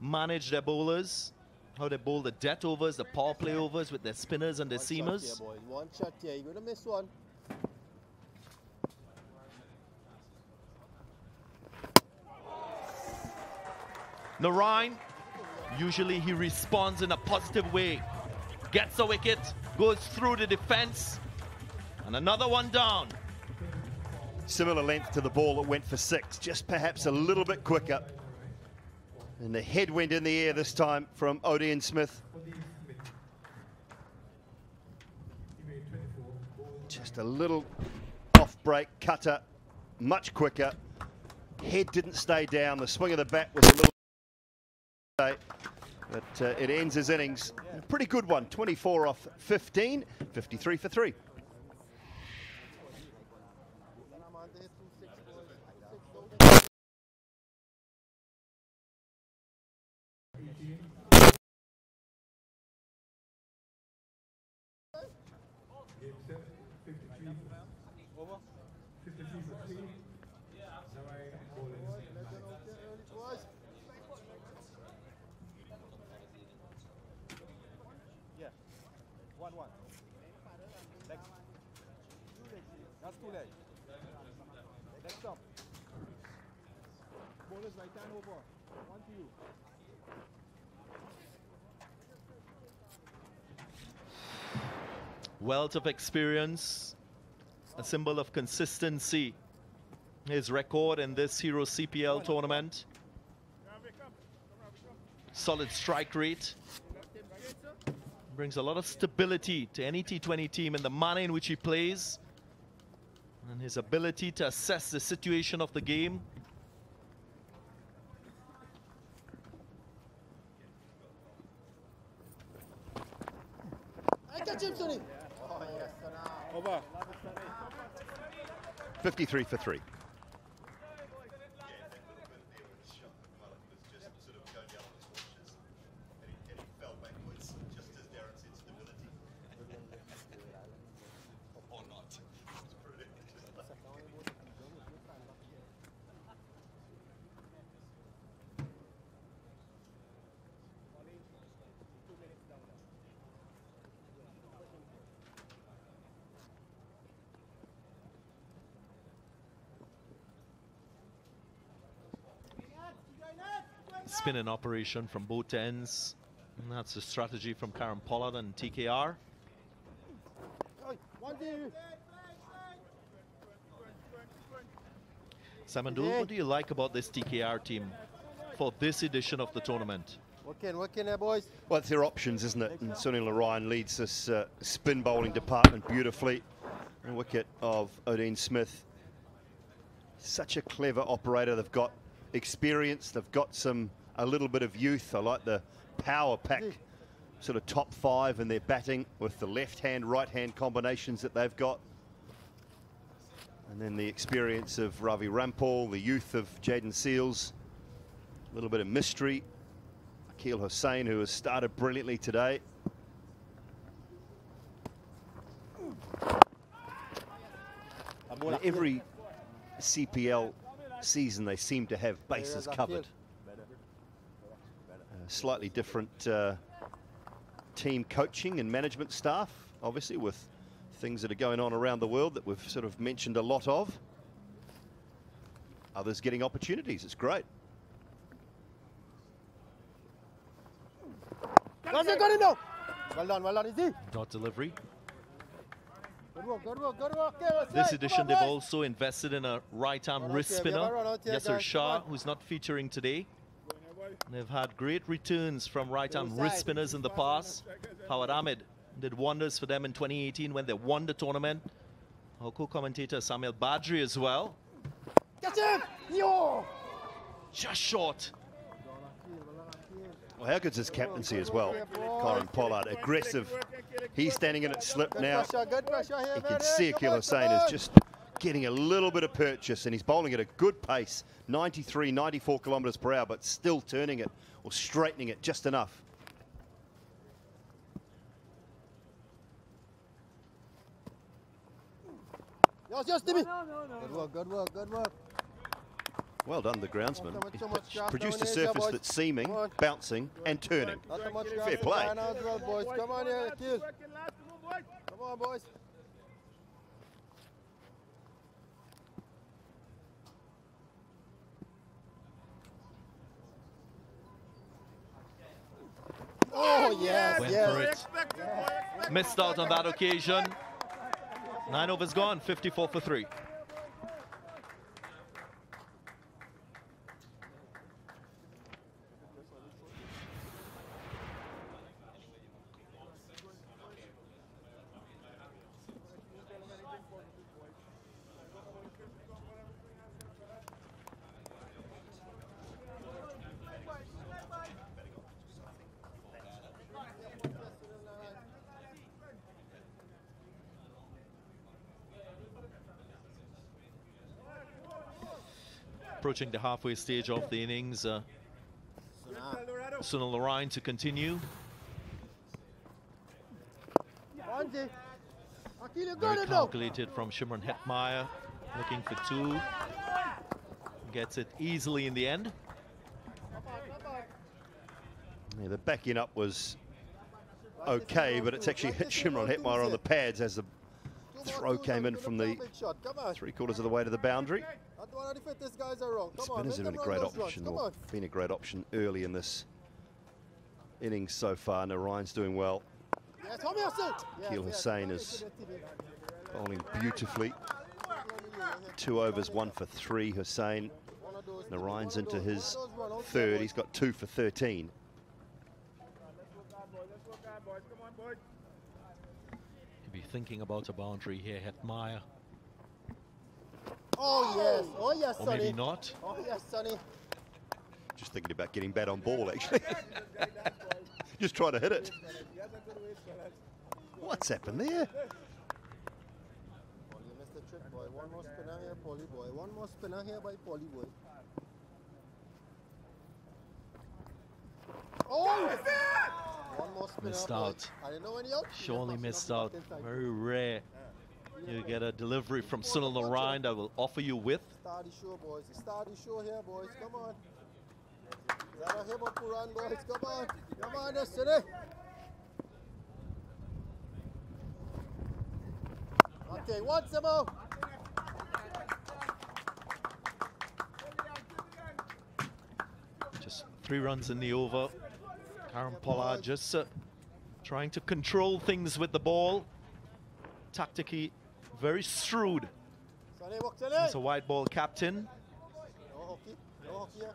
manage their bowlers, how they bowl the death overs, the power play overs with their spinners and their One shot here, seamers. boy. One shot here. You're gonna miss one. Narine, usually he responds in a positive way. Gets a wicket, goes through the defense, and another one down. Similar length to the ball that went for six, just perhaps a little bit quicker. And the headwind in the air this time from Odean Smith. Just a little off break cutter, much quicker. Head didn't stay down. The swing of the bat was a little. But uh, it ends his innings. Pretty good one. 24 off 15, 53 for 3. Hand over. One to you. Wealth of experience, a symbol of consistency. His record in this Hero CPL tournament. Solid strike rate. Brings a lot of stability to any T20 team in the manner in which he plays. And his ability to assess the situation of the game. I catch him, Sonny. Oh, yes, Sona. Over. 53 for three. Spin in operation from both ends. And that's the strategy from Kieron Pollard and TKR. Oi, One to you. Simon, do, what do you like about this TKR team for this edition of the tournament? Work in, work in there, boys. Well, it's their options, isn't it? And Sunil Narine leads this uh, spin bowling department beautifully. A wicket of Odean Smith. Such a clever operator. They've got experience. They've got some a little bit of youth. I like the power pack, sort of top five in their batting with the left-hand, right-hand combinations that they've got. And then the experience of Ravi Rampaul, the youth of Jayden Seales, a little bit of mystery. Akeal Hosein, who has started brilliantly today. Every CPL season, they seem to have bases covered. Upfield. slightly different uh, team coaching and management staff, obviously, with things that are going on around the world that we've sort of mentioned a lot of. Others getting opportunities. It's great. That's it, got it now. Well done, well done, easy. Dot delivery. Good work, good work, good work. Okay, This edition, Come they've on, boys. also invested in a right-arm wrist here, spinner. a run out here, Yasser Shah, who's not featuring today. They've had great returns from right-arm Inside. wrist spinners in the past. Fawad Ahmed did wonders for them in 2018 when they won the tournament. Our co-commentator Samuel Badree as well. Catch him! Yo! Just short. Well, how good's his captaincy as well? Kieron Pollard, aggressive. He's standing in at slip now. pressure, good pressure here, You can see Come Akeal on, is just getting a little bit of purchase and he's bowling at a good pace, 93, 94 kilometres per hour, but still turning it or straightening it just enough. Yes, yes, Timmy. Good work, good work, good work. Well done, the groundsman. Not He's produced a down here, surface that's seaming, bouncing, and turning. Not too much grass Fair play. Well, boys. Come on here, Akeal. Come on, boys. Oh, yes, Went yes. for it. Missed out on that occasion. Nine overs gone, 54 for three. Approaching the halfway stage of the innings. Uh, Sunil Narine to continue. Anji. Akeal, you got Very calculated from Shimron Hetmyer. Looking for two. Gets it easily in the end. Yeah, the backing up was okay, but it's actually hit Shimron Hetmyer on the pads as the throw came in from the Big shot. Come on. three quarters of the way to the boundary. Not one of the fittest guys around. Come Spinners make have been a great run those runs. option, Come or on. been a great option early in this innings so far. Narine's doing well. Yes, Tommy Hosein. Yes, Akeal yes, Hosein Tommy is bowling beautifully. Two overs, one for three. Hosein. One of those, Narine's into his one of those run out there, third. He's got two for 13. He'll be thinking about a boundary here, Hetmyer. Oh, yes. Oh, yes, Or Sonny. maybe not. Oh, yes, Sonny. Just thinking about getting bad on ball, actually. Just trying to hit it. What's happened there? Paul, you missed the trick, boy. One more spinner here, Paulie boy. One more spinner here by Paulie boy. Oh! One more spinner. Missed out. I didn't know when he out. He Surely missed out. it back inside. Very rare. You get a delivery from Sunil Narine that will offer you with. Start the show, boys. Start the show here, boys. Come on. Zara Pooran, boys. Come on. Come on, Destiny. Okay, once more. Just three runs in the over. Kieron Pollard just uh, trying to control things with the ball. Tactically very shrewd. He's a white ball captain. No hockey. No hockey here.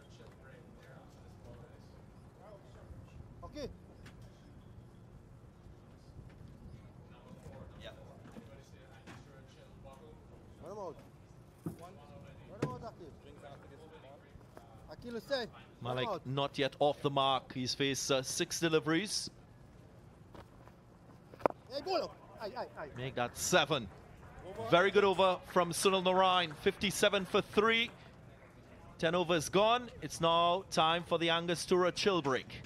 Okay. Run him out. Run him out, Akeal. Akeal Hosein. run him Malik not yet off the mark. He's faced uh, six deliveries. Make that seven. Very good over from Sunil Narine. 57 for three. 10 overs gone. It's now time for the Angostura chill break.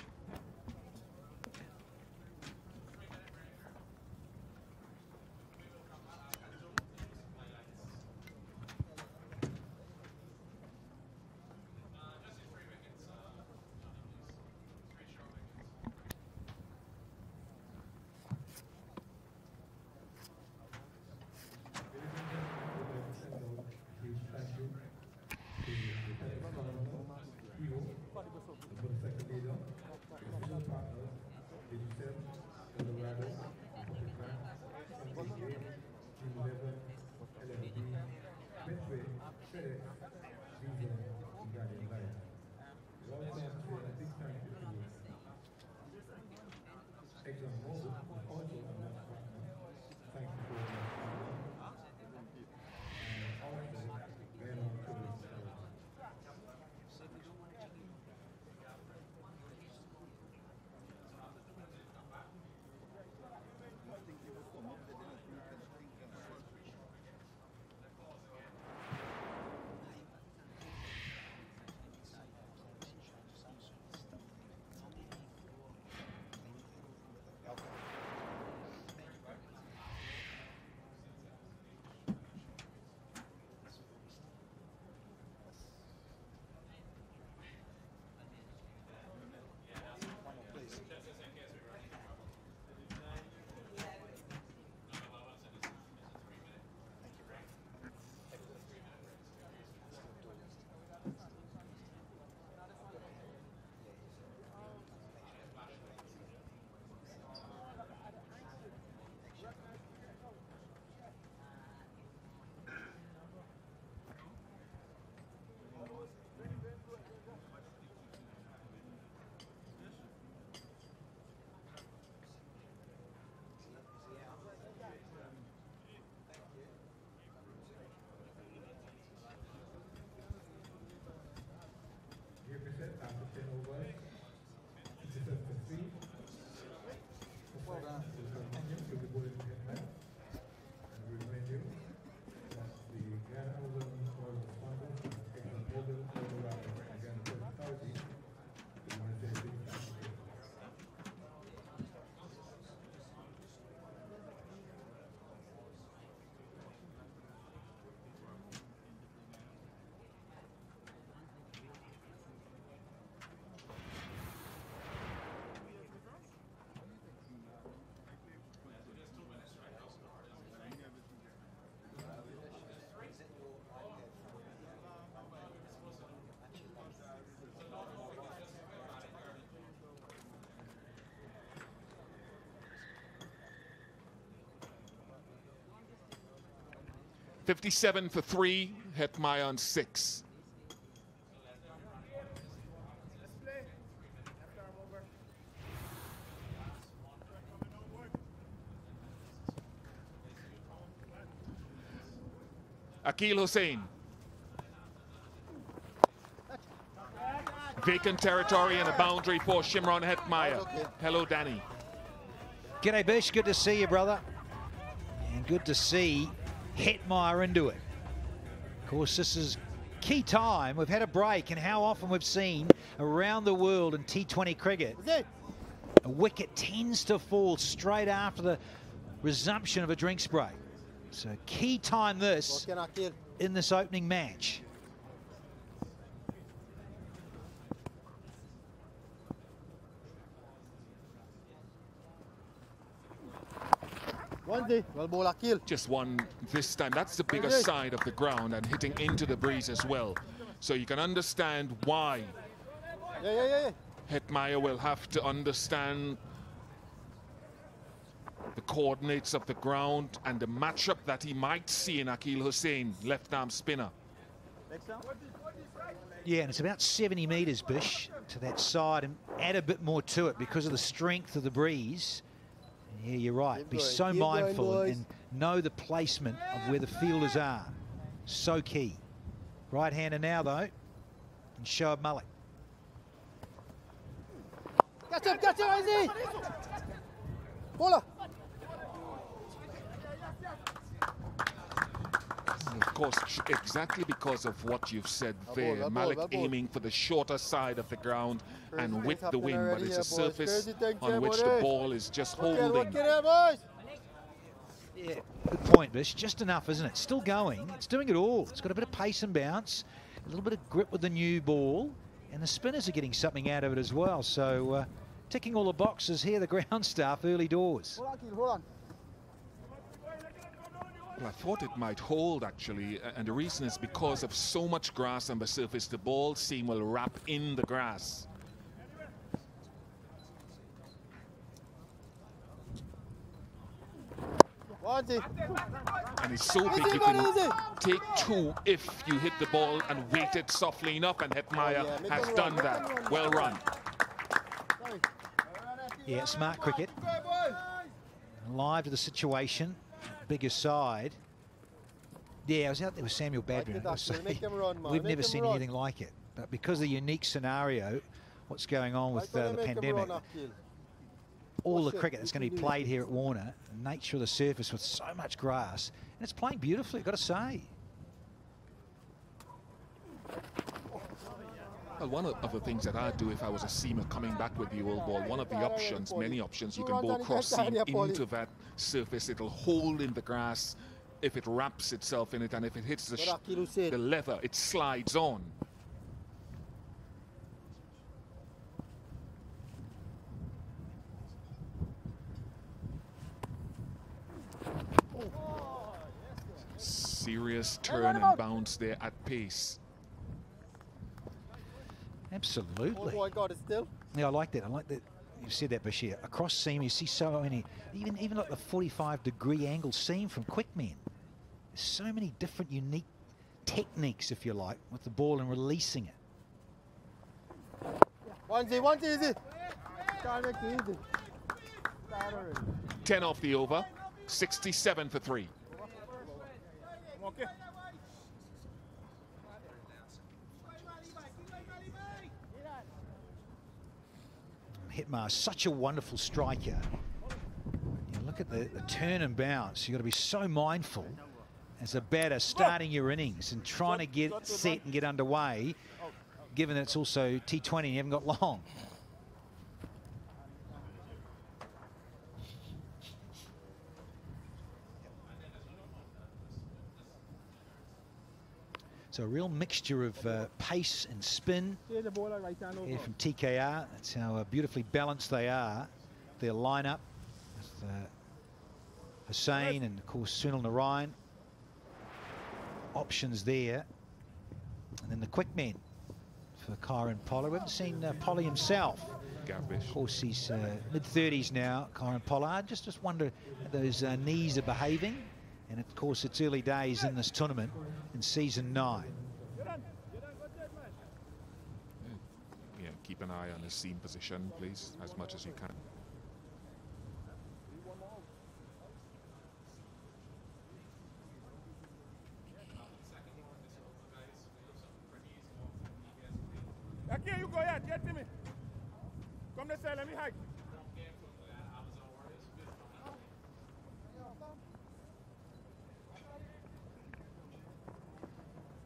57 for three. Hetmyer on six. Akeal Hosein. Vacant territory and a boundary for Shimron Hetmyer. Hello, Danny. G'day, Bish. Good to see you, brother. And good to see Hetmyer into it. Of course, this is key time. We've had a break, and how often we've seen around the world in T20 cricket, a wicket tends to fall straight after the resumption of a drinks break. So key time this in this opening match. One day, well ball Akeal. Just one this time. That's the bigger side of the ground and hitting into the breeze as well. So you can understand why Yeah, yeah, yeah. Hetmyer will have to understand the coordinates of the ground and the matchup that he might see in Akeal Hosein, left arm spinner. Yeah, and it's about 70 metres, Bish, to that side, and add a bit more to it because of the strength of the breeze. Yeah, you're right. Be going, so keep mindful boys. and know the placement of where the fielders are. So key. Right hander now, though, and Shoaib Malik. Catch him, catch him, Izzy! Bowler! Of course, exactly because of what you've said Well there. ball, well ball, Malik ball. aiming for the shorter side of the ground and with the wind, but it's a boys. surface on which the ball is just Work it, work holding. it there, boys! Yeah, good point, Bish. Just enough, isn't it? Still going. It's doing it all. It's got a bit of pace and bounce, a little bit of grip with the new ball, and the spinners are getting something out of it as well. So, uh, ticking all the boxes here, the ground staff early doors. Hold on, Akeal, hold on. Well, I thought it might hold, actually, and the reason is because of so much grass on the surface, the ball seam will wrap in the grass. And it's so big, you can take two if you hit the ball and weight it softly enough, and Hetmyer has done that. Well run. Yeah, smart cricket. Live to the situation. Bigger side. Yeah, I was out there with Samuel Badman. it, Doctor. Run. We've never seen run. anything like it. But because of the unique scenario, what's going on with uh, the they make 'em pandemic, all the cricket that's going to be played here at Warner, the nature of the surface with so much grass, and it's playing beautifully, got to say. Well, one of of the things that I'd do if I was a seamer coming back with the old ball, one of the options, many options, you can go cross seam into that surface. It'll hold in the grass if it wraps itself in it, and if it hits the, sh- the leather, it slides on. Serious turn and bounce there at pace. Absolutely. Oh boy, got it still. Yeah, I like that. I like that. You said that, Bashir. Across seam, you see so many, even even like the 45 degree angle seam from Quickman. There's so many different unique techniques, if you like, with the ball and releasing it. Onesie, one easy. Can't make it easy. Start 10 off the over, 67 for three. Okay. Hetmyer, such a wonderful striker. You look at the, the turn and bounce. You've got to be so mindful as a batter starting your innings and trying to get set and get underway, given that it's also T20 and you haven't got long. So a real mixture of uh, pace and spin Take the ball right hand over. here from TKR. That's how uh, beautifully balanced they are. Their lineup with uh, Hosein and of course Sunil Narine. Options there. And then the quick men for Kieron Pollard. We haven't seen uh, Polly himself. Of course, he's uh, mid 30s now, Kieron Pollard. Just just wonder how those uh, knees are behaving. And of course, it's early days in this tournament in season nine. Yeah, keep an eye on his seam position, please, as much as you can. Back here you go, yeah, get to me. Come this side, let me hike.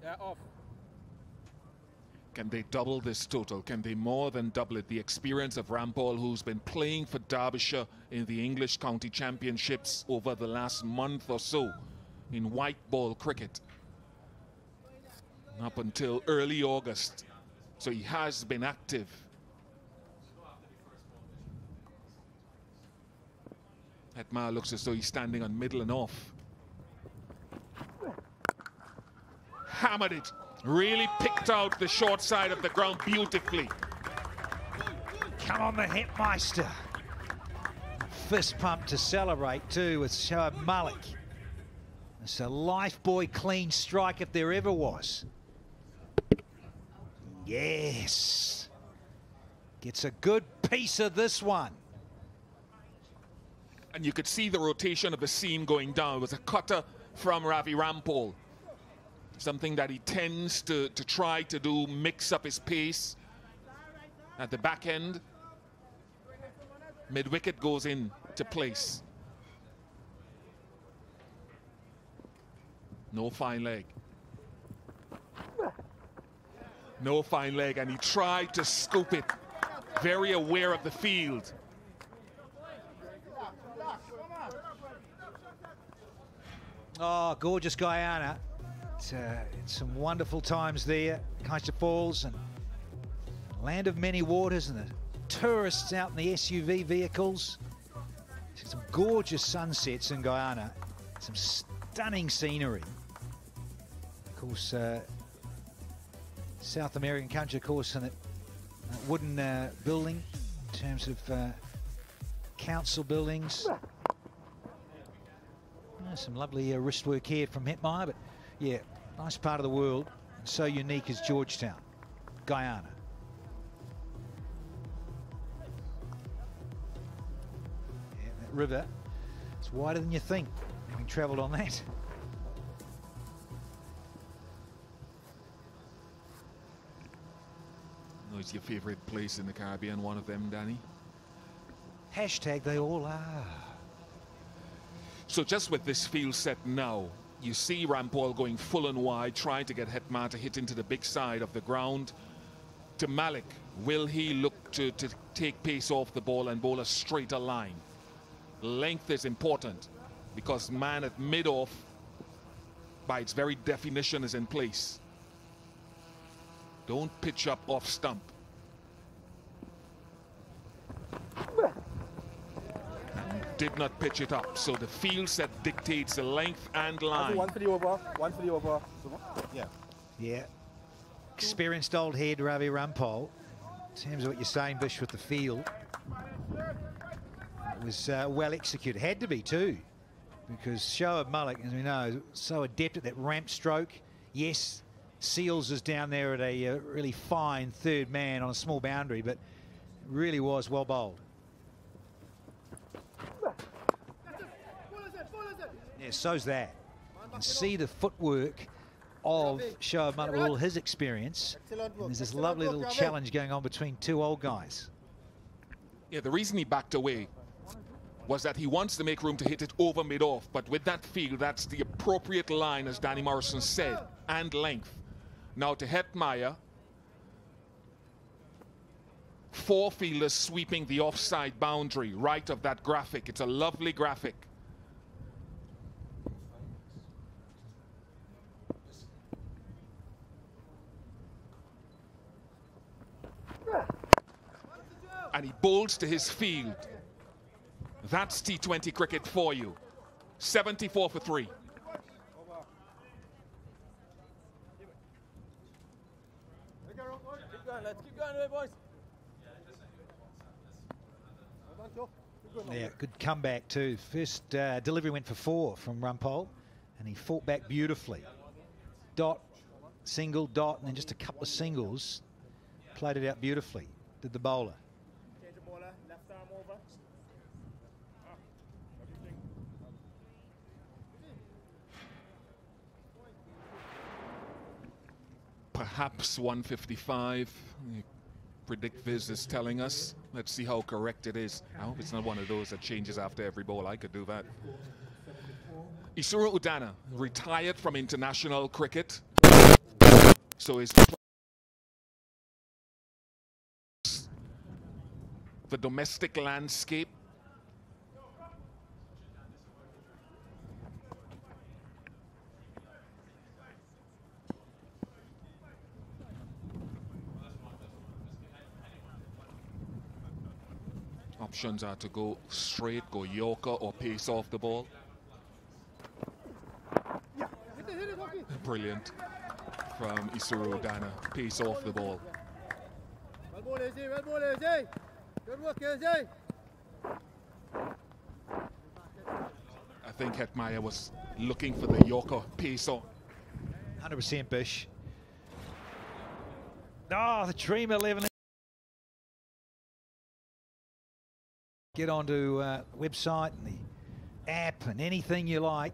Yeah, off. Can they double this total? Can they more than double it? The experience of Rampaul, who's been playing for Derbyshire in the English County Championships over the last month or so in white ball cricket. Up until early August. So he has been active. Hetmyer looks as though he's standing on middle and off. Hammered it. Really picked out the short side of the ground beautifully. Come on, the Hitmeister. Fist pump to celebrate too with Shoaib Malik. It's a lifebuoy clean strike if there ever was. Yes. Gets a good piece of this one. And you could see the rotation of the seam going down. It was a cutter from Ravi Rampaul. Something that he tends to, to try to do, mix up his pace. At the back end, mid-wicket goes in to place. No fine leg. No fine leg, and he tried to scoop it. Very aware of the field. Oh, gorgeous Guyana. It's, uh, it's some wonderful times there. Kaieteur Falls and land of many waters and the tourists out in the SUV vehicles. Some gorgeous sunsets in Guyana. Some stunning scenery. Of course, uh, South American country, of course, and that that wooden uh, building in terms of uh, council buildings. Uh, some lovely uh, wrist work here from Hetmyer, but yeah, nice part of the world. And so unique as Georgetown, Guyana. Yeah, that river, it's wider than you think, having travelled on that. What's your favourite place in the Caribbean, one of them, Danny? Hashtag they all are. So just with this field set now, you see Rampaul going full and wide, trying to get Hetman to hit into the big side of the ground. To Malik, will he look to, to take pace off the ball and bowl a straighter line? Length is important because man at mid-off, by its very definition, is in place. Don't pitch up off stump. Did not pitch it up. So the field set dictates the length and line. One for the over, one for the over. Yeah. Yeah. Experienced old head, Ravi Rampaul. In terms of what you're saying, Bish, with the field. It was uh, well executed. Had to be, too. Because Shoaib Malik, as we know, is so adept at that ramp stroke. Yes, Seales is down there at a uh, really fine third man on a small boundary, but really was well bowled. Yeah, so's that. Can see the footwork of Shoaib Malik with all his experience. And there's this lovely little challenge going on between two old guys. Yeah, the reason he backed away was that he wants to make room to hit it over mid-off. But with that field, that's the appropriate line, as Danny Morrison said, and length. Now to Hetmyer, four fielders sweeping the offside boundary right of that graphic. It's a lovely graphic. And he bowls to his field. That's T20 cricket for you. 74 for three. Let's keep going, boys. Yeah, good comeback too. First uh, delivery went for four from Rampaul, and he fought back beautifully. Dot, single, dot, and then just a couple of singles. Played it out beautifully, did the bowler. Change the bowler, left arm over. Perhaps 155. Predict Viz is telling us. Let's see how correct it is. I hope it's not one of those that changes after every ball. I could do that. Isuru Udana retired from international cricket. So is the domestic landscape. Options are to go straight, go Yorker, or pace off the ball. Brilliant from Isuru Udana. Pace off the ball. I think Hetmyer was looking for the Yorker pace on. 100% Bish. Oh, the Dream 11. Get onto uh, website and the app and anything you like.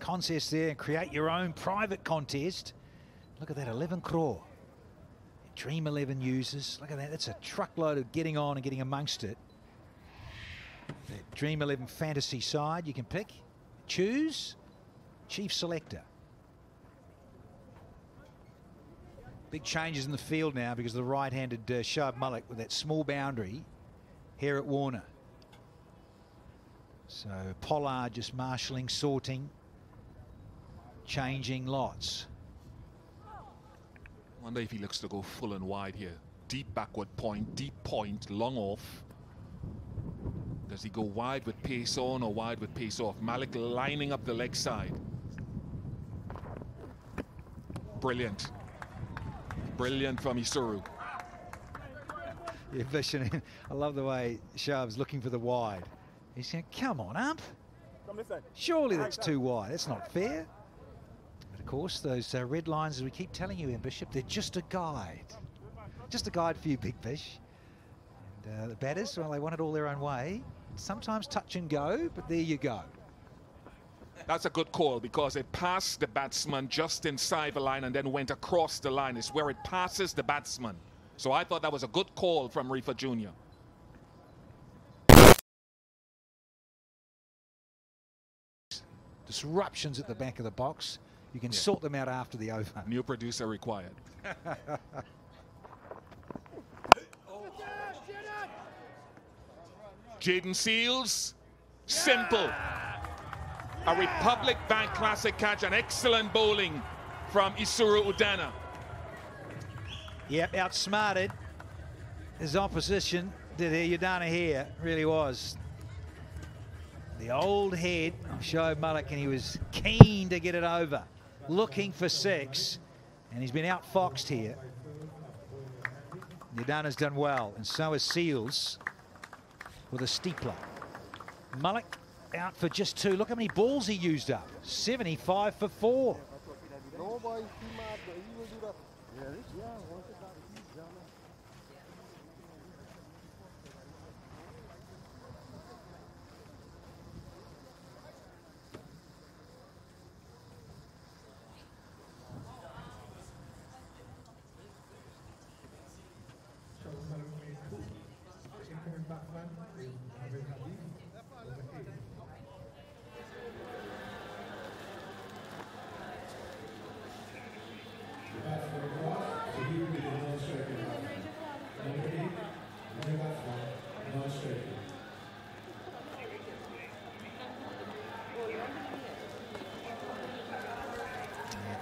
Contest there and create your own private contest. Look at that, 11 crore. Dream 11 users. Look at that. That's a truckload of getting on and getting amongst it. That Dream 11 fantasy side you can pick. Choose. Chief selector. Big changes in the field now because of the right-handed uh, Malik with that small boundary here at Warner. So Pollard just marshalling, sorting, changing lots. Wonder if he looks to go full and wide here. Deep backward point, deep point, long off. Does he go wide with pace on or wide with pace off? Malik lining up the leg side. Brilliant. Brilliant from Isuru. Yeah, Vision, I love the way Shoaib's looking for the wide. He's saying, come on up. Surely that's too wide. That's not fair. But of course, those uh, red lines, as we keep telling you, Ian Bishop, they're just a guide. Just a guide for you, big fish. And uh, the batters, well, they want it all their own way. Sometimes touch and go, but there you go. That's a good call because it passed the batsman just inside the line and then went across the line. It's where it passes the batsman. So I thought that was a good call from Reifer Jr. Disruptions at the back of the box. You can yeah. sort them out after the over. New producer required. Jayden Seales, simple. A Republic Bank Classic catch, an excellent bowling from Isuru Udana. Yep, outsmarted his opposition. Did he? Udana here, really was. The old head of Shoaib and he was keen to get it over, looking for six, and he's been outfoxed here. Udana's done well, and so has Seales with a steepler. Malik out for just two. Look how many balls he used up. 75 for four.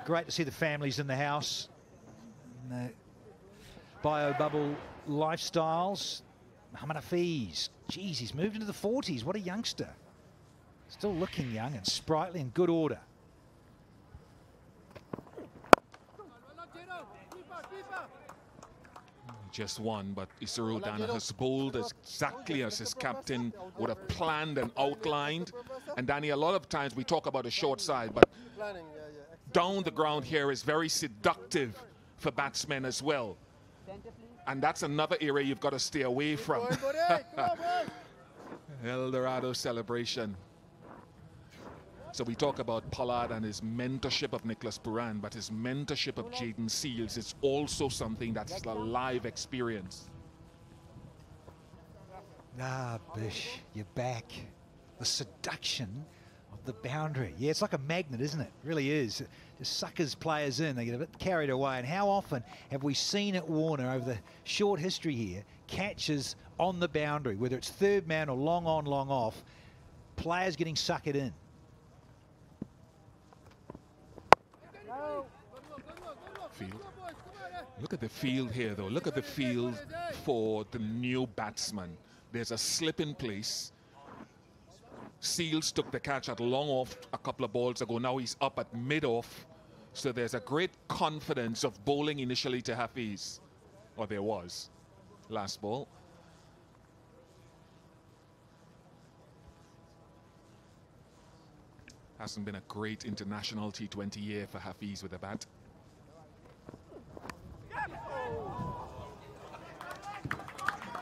Great to see the families in the house. the bio bubble lifestyles. Mohammad Hafeez. Geez, he's moved into the 40s. What a youngster. Still looking young and sprightly and good order. Just one, but Isuru Udana has bowled exactly as his captain would have planned and outlined. And Danny, a lot of times we talk about the short side, but down the ground here is very seductive for batsmen as well. And that's another area you've got to stay away from. El Dorado celebration. So we talk about Pollard and his mentorship of Nicholas Pooran, but his mentorship of Jayden Seales is also something that's a live experience. Ah, Bish, you're back. The seduction of the boundary. Yeah, it's like a magnet, isn't it? it really is just suckers players in. They get a bit carried away. And how often have we seen at Warner over the short history here, catches on the boundary, whether it's third man or long on, long off, players getting suckered in. Field. Look at the field here, though. Look at the field for the new batsman. There's a slip in place. Seales took the catch at long off a couple of balls ago. Now he's up at mid off. So there's a great confidence of bowling initially to Hafeez. Or there was. Last ball. Hasn't been a great international T20 year for Hafeez with a bat.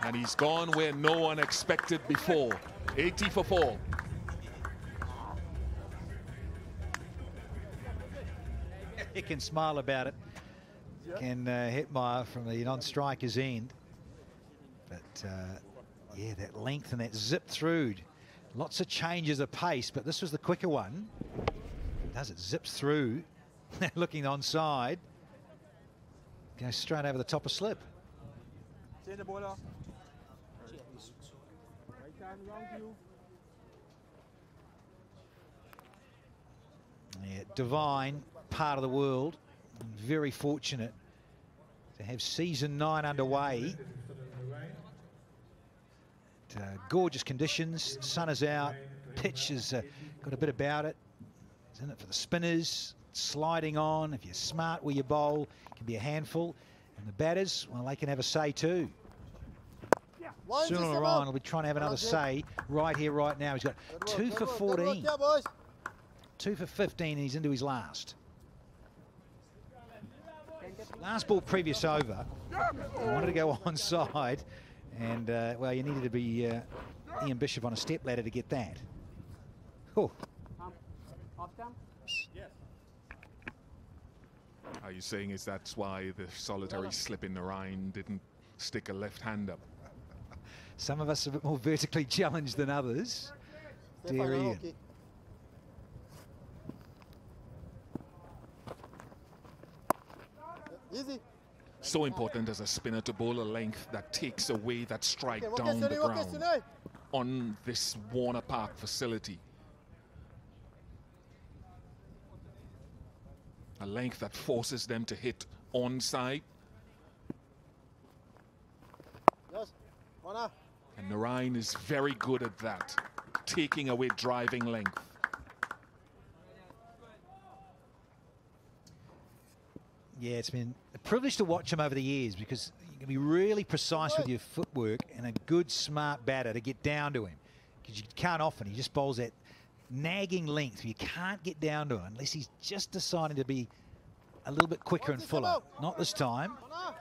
And he's gone where no one expected before. 80 for 4. He can smile about it. Can uh, Hetmyer from the non-striker's end. But uh, yeah, that length and that zip through. Lots of changes of pace, but this was the quicker one. Does it zips through, looking onside. Goes straight over the top of slip. Yeah, Devine part of the world. very fortunate to have season nine underway. uh, gorgeous conditions, sun is out, pitch has uh, got a bit about it. It's in it for the spinners, sliding on. If you're smart with your bowl, it can be a handful. And the batters, well, they can have a say too. Sunil just Ryan about. will be trying to have another say right here, right now. He's got Good two for work, good work 14, two for 15, and he's into his last. Last ball previous over, he wanted to go onside, and uh, well, you needed to be uh, Ian Bishop on a step ladder to get that. Oh, Are you saying is that's why the solitary slip in the Rhine didn't stick a left hand up? some of us are a bit more vertically challenged than others. Dear Ian. Easy. So important as a spinner to bowl a length that takes away that strike Okay, down the ground on this Warner Park facility. A length that forces them to hit onside. Yes. And Narine is very good at that, taking away driving length. Yeah, it's been a privilege to watch him over the years because you can be really precise with your footwork and a good, smart batter to get down to him. Because you can't often. He just bowls that nagging length. You can't get down to him unless he's just deciding to be a little bit quicker and fuller. Not this time. Up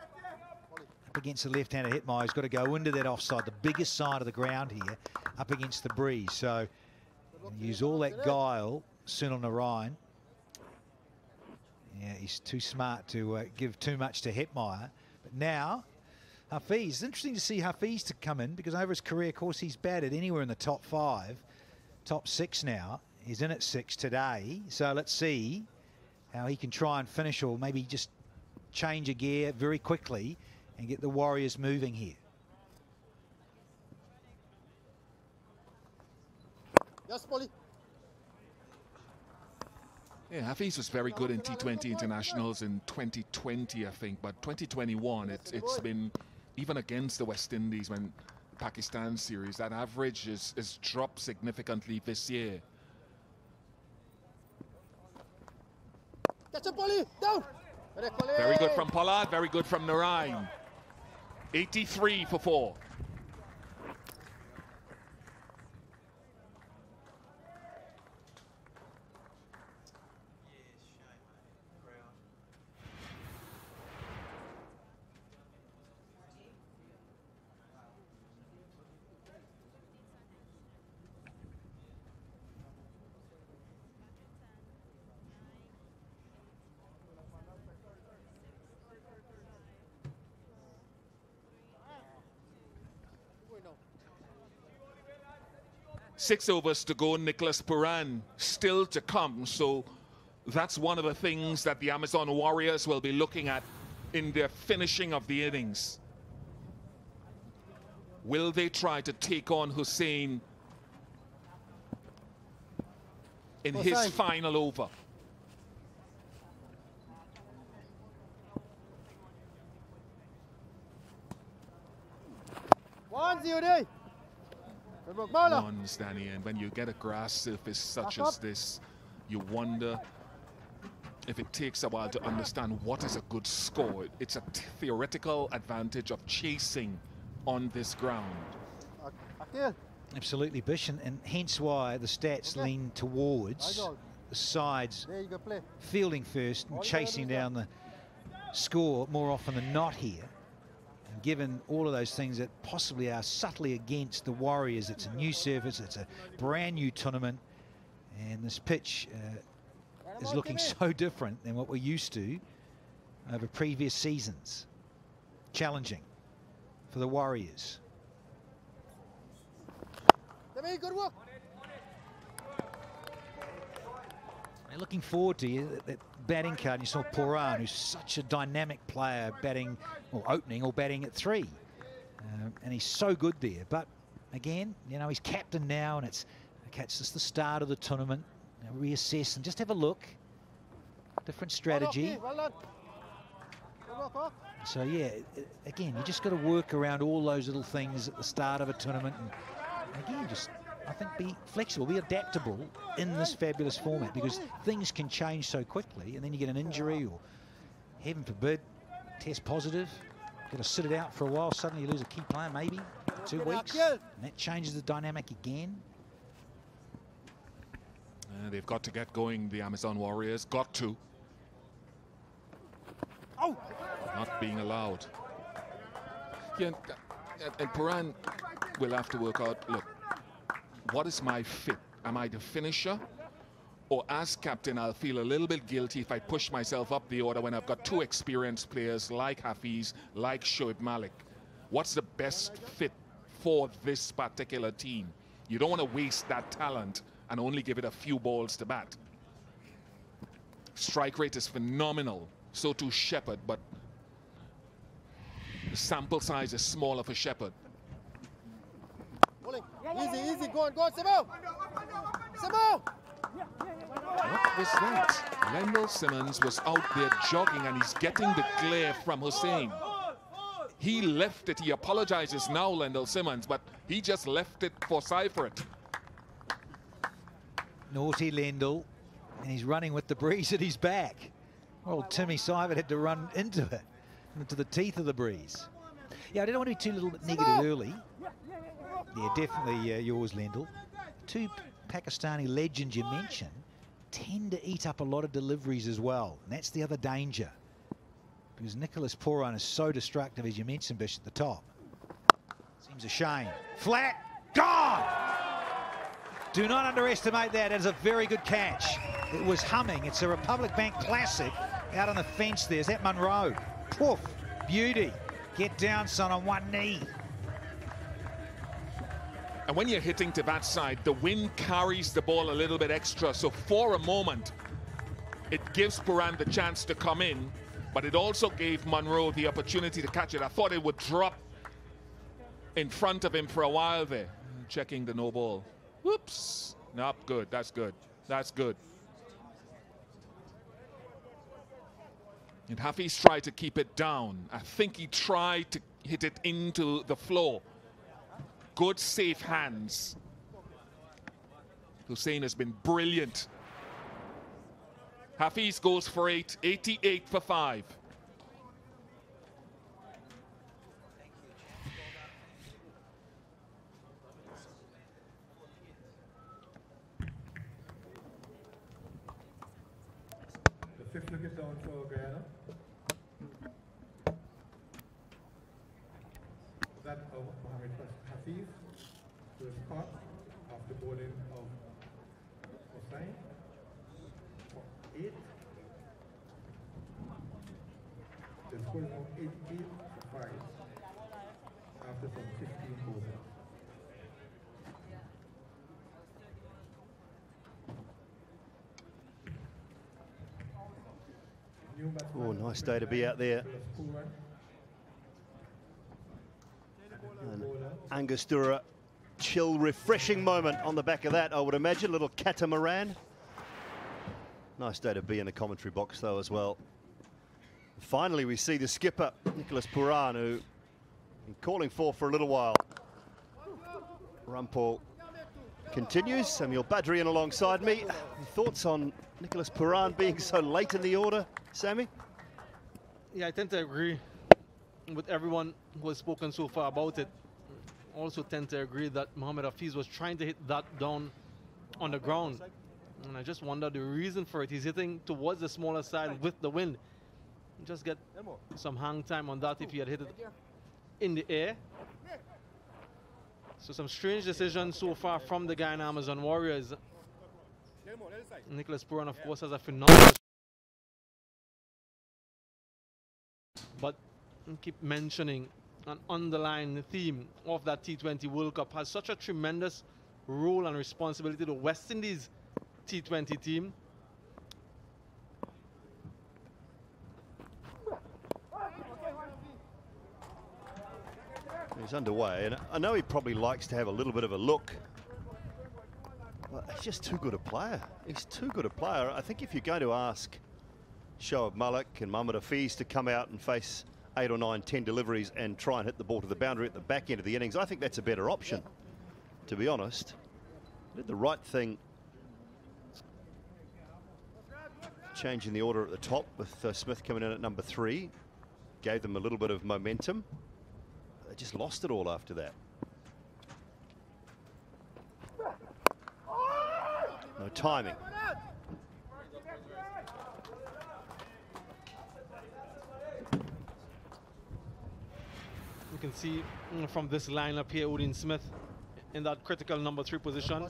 against the left-handed Hetmyer, he's got to go into that offside, the biggest side of the ground here, up against the breeze. So use all that guile, Sunil Narine. Yeah, he's too smart to uh, give too much to Hetmyer. But now, Hafeez, it's interesting to see Hafeez to come in because over his career, of course, he's batted anywhere in the top five, top six now. He's in at six today. So let's see how he can try and finish or maybe just change a gear very quickly and get the Warriors moving here. Yes, Polly. Yeah, Hafeez was very good in T20 internationals in 2020, I think, but 2021, it, it's been even against the West Indies when Pakistan series, that average is, is dropped significantly this year. Catch him, Polly. Down. Very good from Pollard, very good from Narine. 83 for four. Six overs to go, Nicholas Pooran still to come. So that's one of the things that the Amazon Warriors will be looking at in their finishing of the innings. Will they try to take on Hosein in his final over? One zero day. Good ones, Danny. And when you get a grass surface such as this, you wonder if it takes a while to understand what is a good score. It's a theoretical advantage of chasing on this ground. Absolutely, Bish, and, and hence why the stats lean towards the sides There you go, play. fielding first and All you gotta chasing down the score more often than not here. Given all of those things that possibly are subtly against the Warriors, it's a new surface, it's a brand new tournament, and this pitch uh, is looking so different than what we're used to over previous seasons. Challenging for the Warriors. Good work. They're looking forward to you, that, that batting card. You saw Pooran, who's such a dynamic player, batting or opening or batting at three. Um, and he's so good there. But again, you know, he's captain now, and it's okay, it's just the start of the tournament. You know, reassess and just have a look. Different strategy. Well done. So yeah, again, you just got to work around all those little things at the start of a tournament, and again, just I think be flexible, be adaptable in this fabulous format because things can change so quickly, and then you get an injury or, heaven forbid, test positive, got to sit it out for a while. Suddenly you lose a key player, maybe. two weeks. And that changes the dynamic again. Uh, they've got to get going, the Amazon Warriors. Got to. Oh! Not being allowed. Yeah, and, and Pooran will have to work out, look, what is my fit? Am I the finisher? Or as captain, I'll feel a little bit guilty if I push myself up the order when I've got two experienced players like Hafeez, like Shoaib Malik. What's the best fit for this particular team? You don't want to waste that talent and only give it a few balls to bat. Strike rate is phenomenal. So too Shepherd, but the sample size is smaller for Shepherd. Easy, easy, go on, go on, Simo! Simo! What was that? Lendl Simmons was out there jogging and he's getting the glare from Hosein. He left it. He apologizes now, Lendl Simmons, but he just left it for Seifert. Naughty Lendl, and he's running with the breeze at his back. Well, Timmy Seifert had to run into it, into the teeth of the breeze. Yeah, I didn't want to be too little bit negative early. Yeah, definitely uh, yours, Lendl. Two Pakistani legends you mentioned tend to eat up a lot of deliveries as well. And that's the other danger. Because Nicholas Pooran is so destructive, as you mentioned, Bish, at the top. Seems a shame. Flat. Gone! Do not underestimate that. It's a very good catch. It was humming. It's a Republic Bank classic out on the fence there. Is that Munro? Poof. Beauty. Get down, son, on one knee. And when you're hitting to that side, the wind carries the ball a little bit extra. So for a moment, it gives Pooran the chance to come in, but it also gave Munro the opportunity to catch it. I thought it would drop in front of him for a while there. Checking the no ball. Whoops. Not good. That's good. That's good. And Hafeez tried to keep it down. I think he tried to hit it into the floor good, safe hands. Hosein has been brilliant. Hafeez goes for eight, 88 for five. The fifth wicket down for Guyana. That of Mohammad Hafeez was caught after bowling of Hosein for eight. The score is now 8 8 for 5 after some 15 bowls. Oh, nice day to be out there. And Angostura, chill, refreshing moment on the back of that, I would imagine. A little catamaran. Nice day to be in the commentary box, though, as well. Finally, we see the skipper, Nicholas Pooran, who been calling for for a little while. Rampaul continues. Samuel Badree alongside me. Thoughts on Nicholas Pooran being so late in the order, Sammy? Yeah, I tend to agree with everyone who has spoken so far about it. Also tend to agree that Mohammad Hafeez was trying to hit that down on the ground. And I just wonder the reason for it. He's hitting towards the smaller side with the wind. Just get some hang time on that if he had hit it in the air. So some strange decisions so far from the Guyana Amazon Warriors. Nicholas Pooran, of course, has a phenomenal but keep mentioning an underlying theme of that T20 World Cup has such a tremendous role and responsibility to West Indies T20 team. He's underway, and I know he probably likes to have a little bit of a look. Well, he's just too good a player. He's too good a player. I think if you're going to ask Shoaib Malik and Mohammad Hafeez to come out and face eight or nine, ten deliveries and try and hit the ball to the boundary at the back end of the innings. I think that's a better option, to be honest. Did the right thing changing the order at the top with uh, Smith coming in at number three. Gave them a little bit of momentum. They just lost it all after that. No timing. Can see mm, from this lineup here, Odean Smith in that critical number three position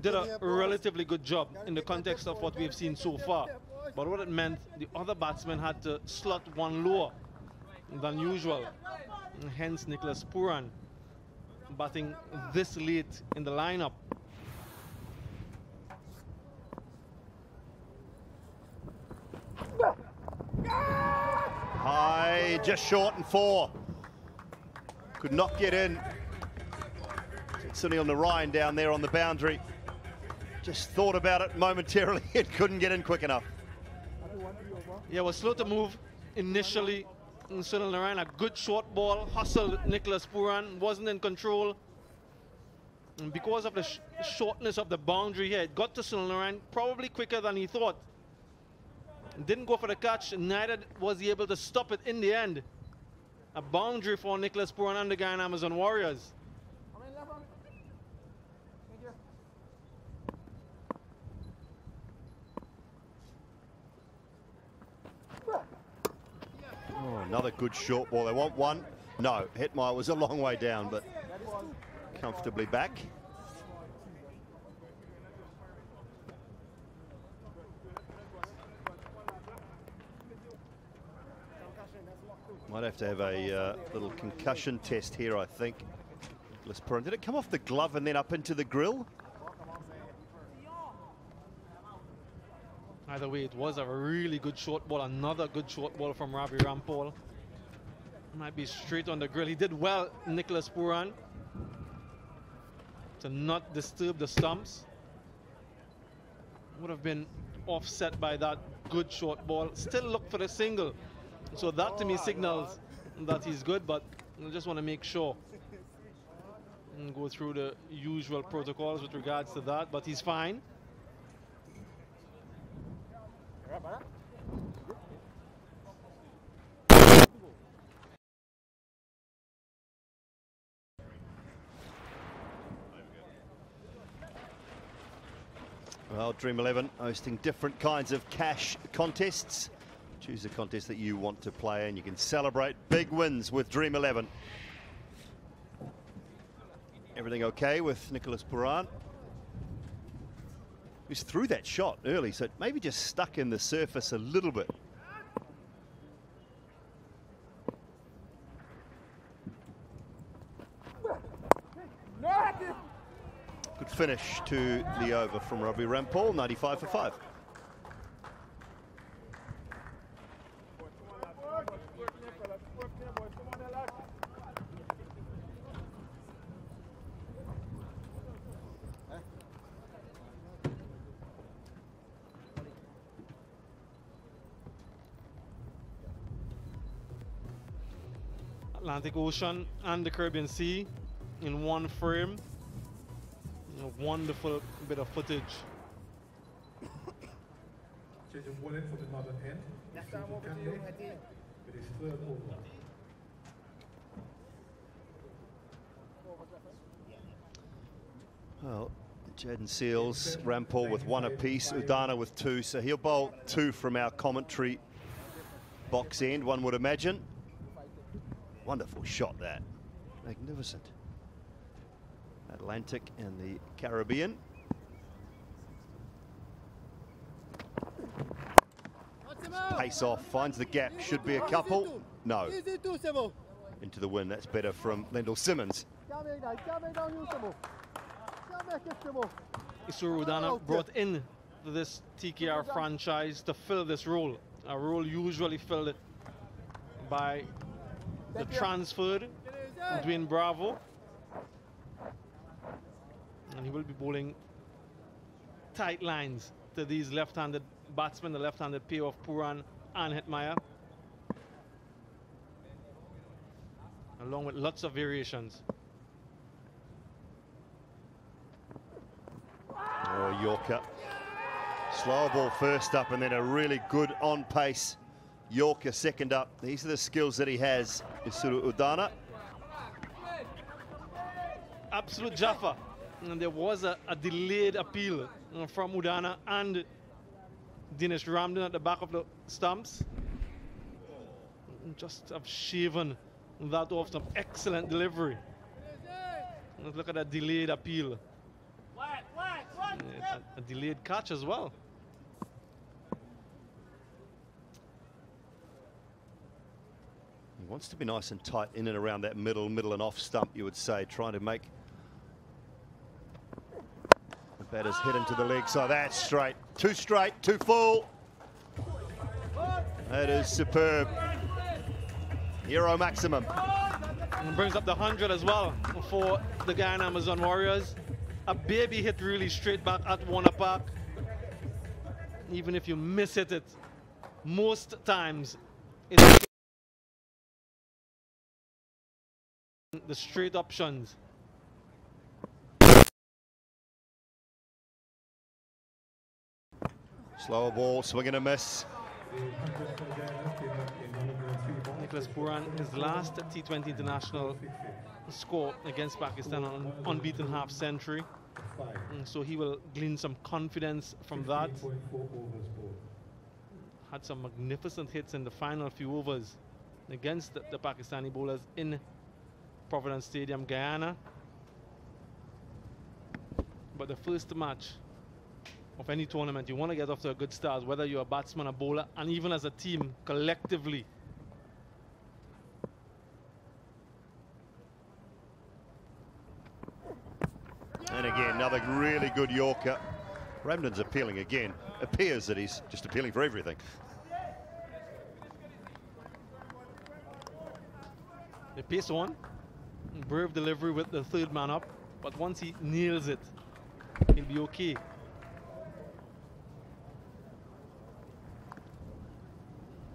did a relatively good job in the context of what we've seen so far. But what it meant, the other batsmen had to slot one lower than usual. And hence Nicholas Pooran batting this late in the lineup. High, just short and four. Could not get in. Sunil Narine down there on the boundary. Just thought about it momentarily and couldn't get in quick enough. Yeah, was slow to move initially. Sunil Narine, a good short ball, hustled Nicholas Pooran, wasn't in control. And because of the sh shortness of the boundary here, it got to Sunil Narine probably quicker than he thought. Didn't go for the catch, neither was he able to stop it in the end. A boundary for Nicholas Pooran and the Guyana Amazon Warriors. Oh, another good short ball. They want one. No, Hetmyer was a long way down, but comfortably back. Might have to have a uh, little concussion test here, I think. Nicholas Pooran. Did it come off the glove and then up into the grill? Either way, it was a really good short ball. Another good short ball from Ravi Rampaul. Might be straight on the grill. He did well, Nicholas Pooran, to not disturb the stumps. Would have been offset by that good short ball. Still look for the single. So that to me signals that he's good, but I just want to make sure and go through the usual protocols with regards to that, but he's fine. Well, Dream 11 hosting different kinds of cash contests. Choose a contest that you want to play and you can celebrate big wins with Dream 11. Everything okay with Nicholas Pooran? He's through that shot early, so it maybe just stuck in the surface a little bit. Good finish to the over from Ravi Rampaul, 95 for 5. Atlantic Ocean and the Caribbean Sea in one frame. A wonderful bit of footage. Changing one end for the northern end. It is third over. Well, Jayden Seales, Rampaul with one apiece, Udana with two, so he'll bowl two from our commentary box end, one would imagine. Wonderful shot that. Magnificent. Atlantic and the Caribbean. Pace off, finds the gap, should be a couple. No. Into the win, that's better from Lendl Simmons. Isuru Udana oh, brought in to this TKR franchise to fill this role. A role usually filled by the transferred Dwayne Bravo. And he will be bowling tight lines to these left-handed batsmen, the left-handed pair of Pooran and Hetmyer. Along with lots of variations. Oh, Yorker. Slow ball first up and then a really good on pace Yorker second up. These are the skills that he has, Isuru Udana. Absolute Jaffa and there was a, a delayed appeal uh, from Udana and Denesh Ramdin at the back of the stumps. Just have shaven that off some excellent delivery. Let's look at that delayed appeal. Yeah, a, a delayed catch as well. Wants to be nice and tight in and around that middle, middle and off stump, you would say, trying to make the batters hit into the leg. So that's straight. Too straight, too full. That is superb. Hero maximum. And brings up the 100 as well for the Guyana Amazon Warriors. A baby hit really straight back at Warner Park. Even if you miss it, it most times it's the straight options. Slower ball, swing and a miss. Nicholas Pooran, his last T20 international score against Pakistan on unbeaten half century. And so he will glean some confidence from that. Had some magnificent hits in the final few overs against the, the Pakistani bowlers in Providence Stadium, Guyana. But the first match of any tournament, you want to get off to a good start, whether you're a batsman, a bowler, and even as a team, collectively. And again, another really good Yorker. Ramdin's appealing again. Appears that he's just appealing for everything. They pace on. Brave delivery with the third man up. But once he nails it, he'll be okay.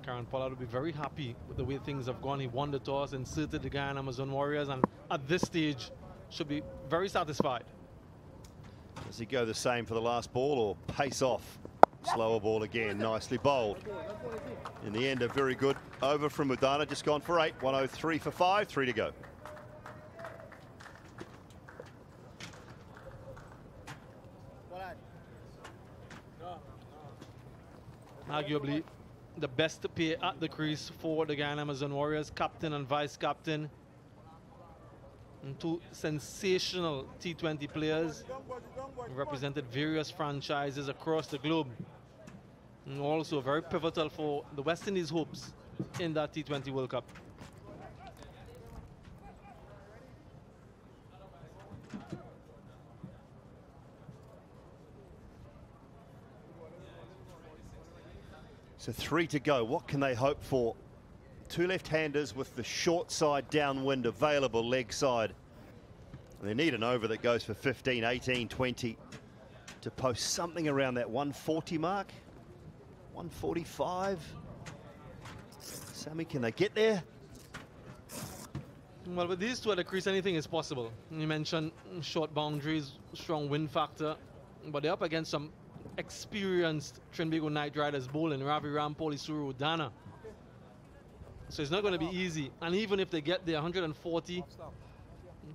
Kieron Pollard will be very happy with the way things have gone. He won the toss, inserted the Guyana Amazon Warriors, and at this stage should be very satisfied. Does he go the same for the last ball or pace off? Slower ball again, nicely bowled. In the end, a very good over from Udana, just gone for eight. 103 for five, three to go. Arguably the best pair at the crease for the Guyana Amazon Warriors, captain and vice captain. And two sensational T20 players represented various franchises across the globe. And also very pivotal for the West Indies' hopes in that T20 World Cup. So three to go. What can they hope for? Two left-handers with the short side downwind available, leg side. They need an over that goes for 15, 18, 20 to post something around that 140 mark. 145. Sammy, can they get there? Well, with these two at the crease, anything is possible. You mentioned short boundaries, strong wind factor, but they're up against some experienced Trinbago Knight Riders bowling, Ravi Rampaul, Isuru Udana. So it's not going to be easy. And even if they get there 140, it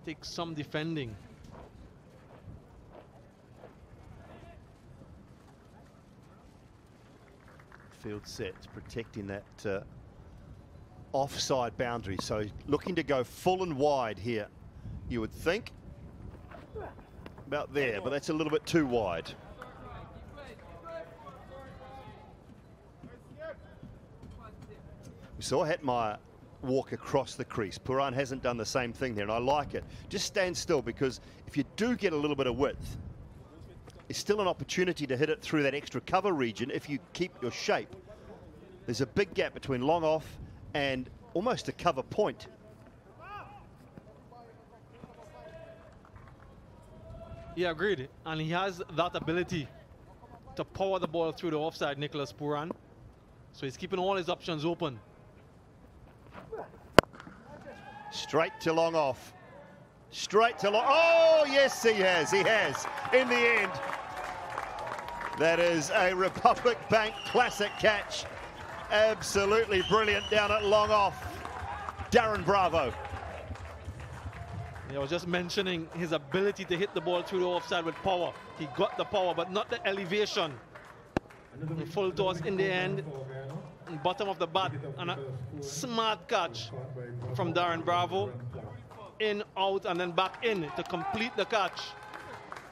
takes some defending. Field set, protecting that uh, offside boundary. So looking to go full and wide here, you would think. About there, but that's a little bit too wide. We saw Hetmyer walk across the crease. Pooran hasn't done the same thing there, and I like it. Just stand still because if you do get a little bit of width, it's still an opportunity to hit it through that extra cover region if you keep your shape. There's a big gap between long off and almost a cover point. Yeah, agreed. And he has that ability to power the ball through the offside, Nicholas Pooran. So he's keeping all his options open. Straight to long off. Straight to long. Oh, yes, he has. He has. In the end, that is a Republic Bank classic catch. Absolutely brilliant down at long off. Darren Bravo. I was just mentioning his ability to hit the ball through the offside with power. He got the power, but not the elevation. The full toss in the end, bottom of the bat, and a smart catch from Darren Bravo. In, out, and then back in to complete the catch.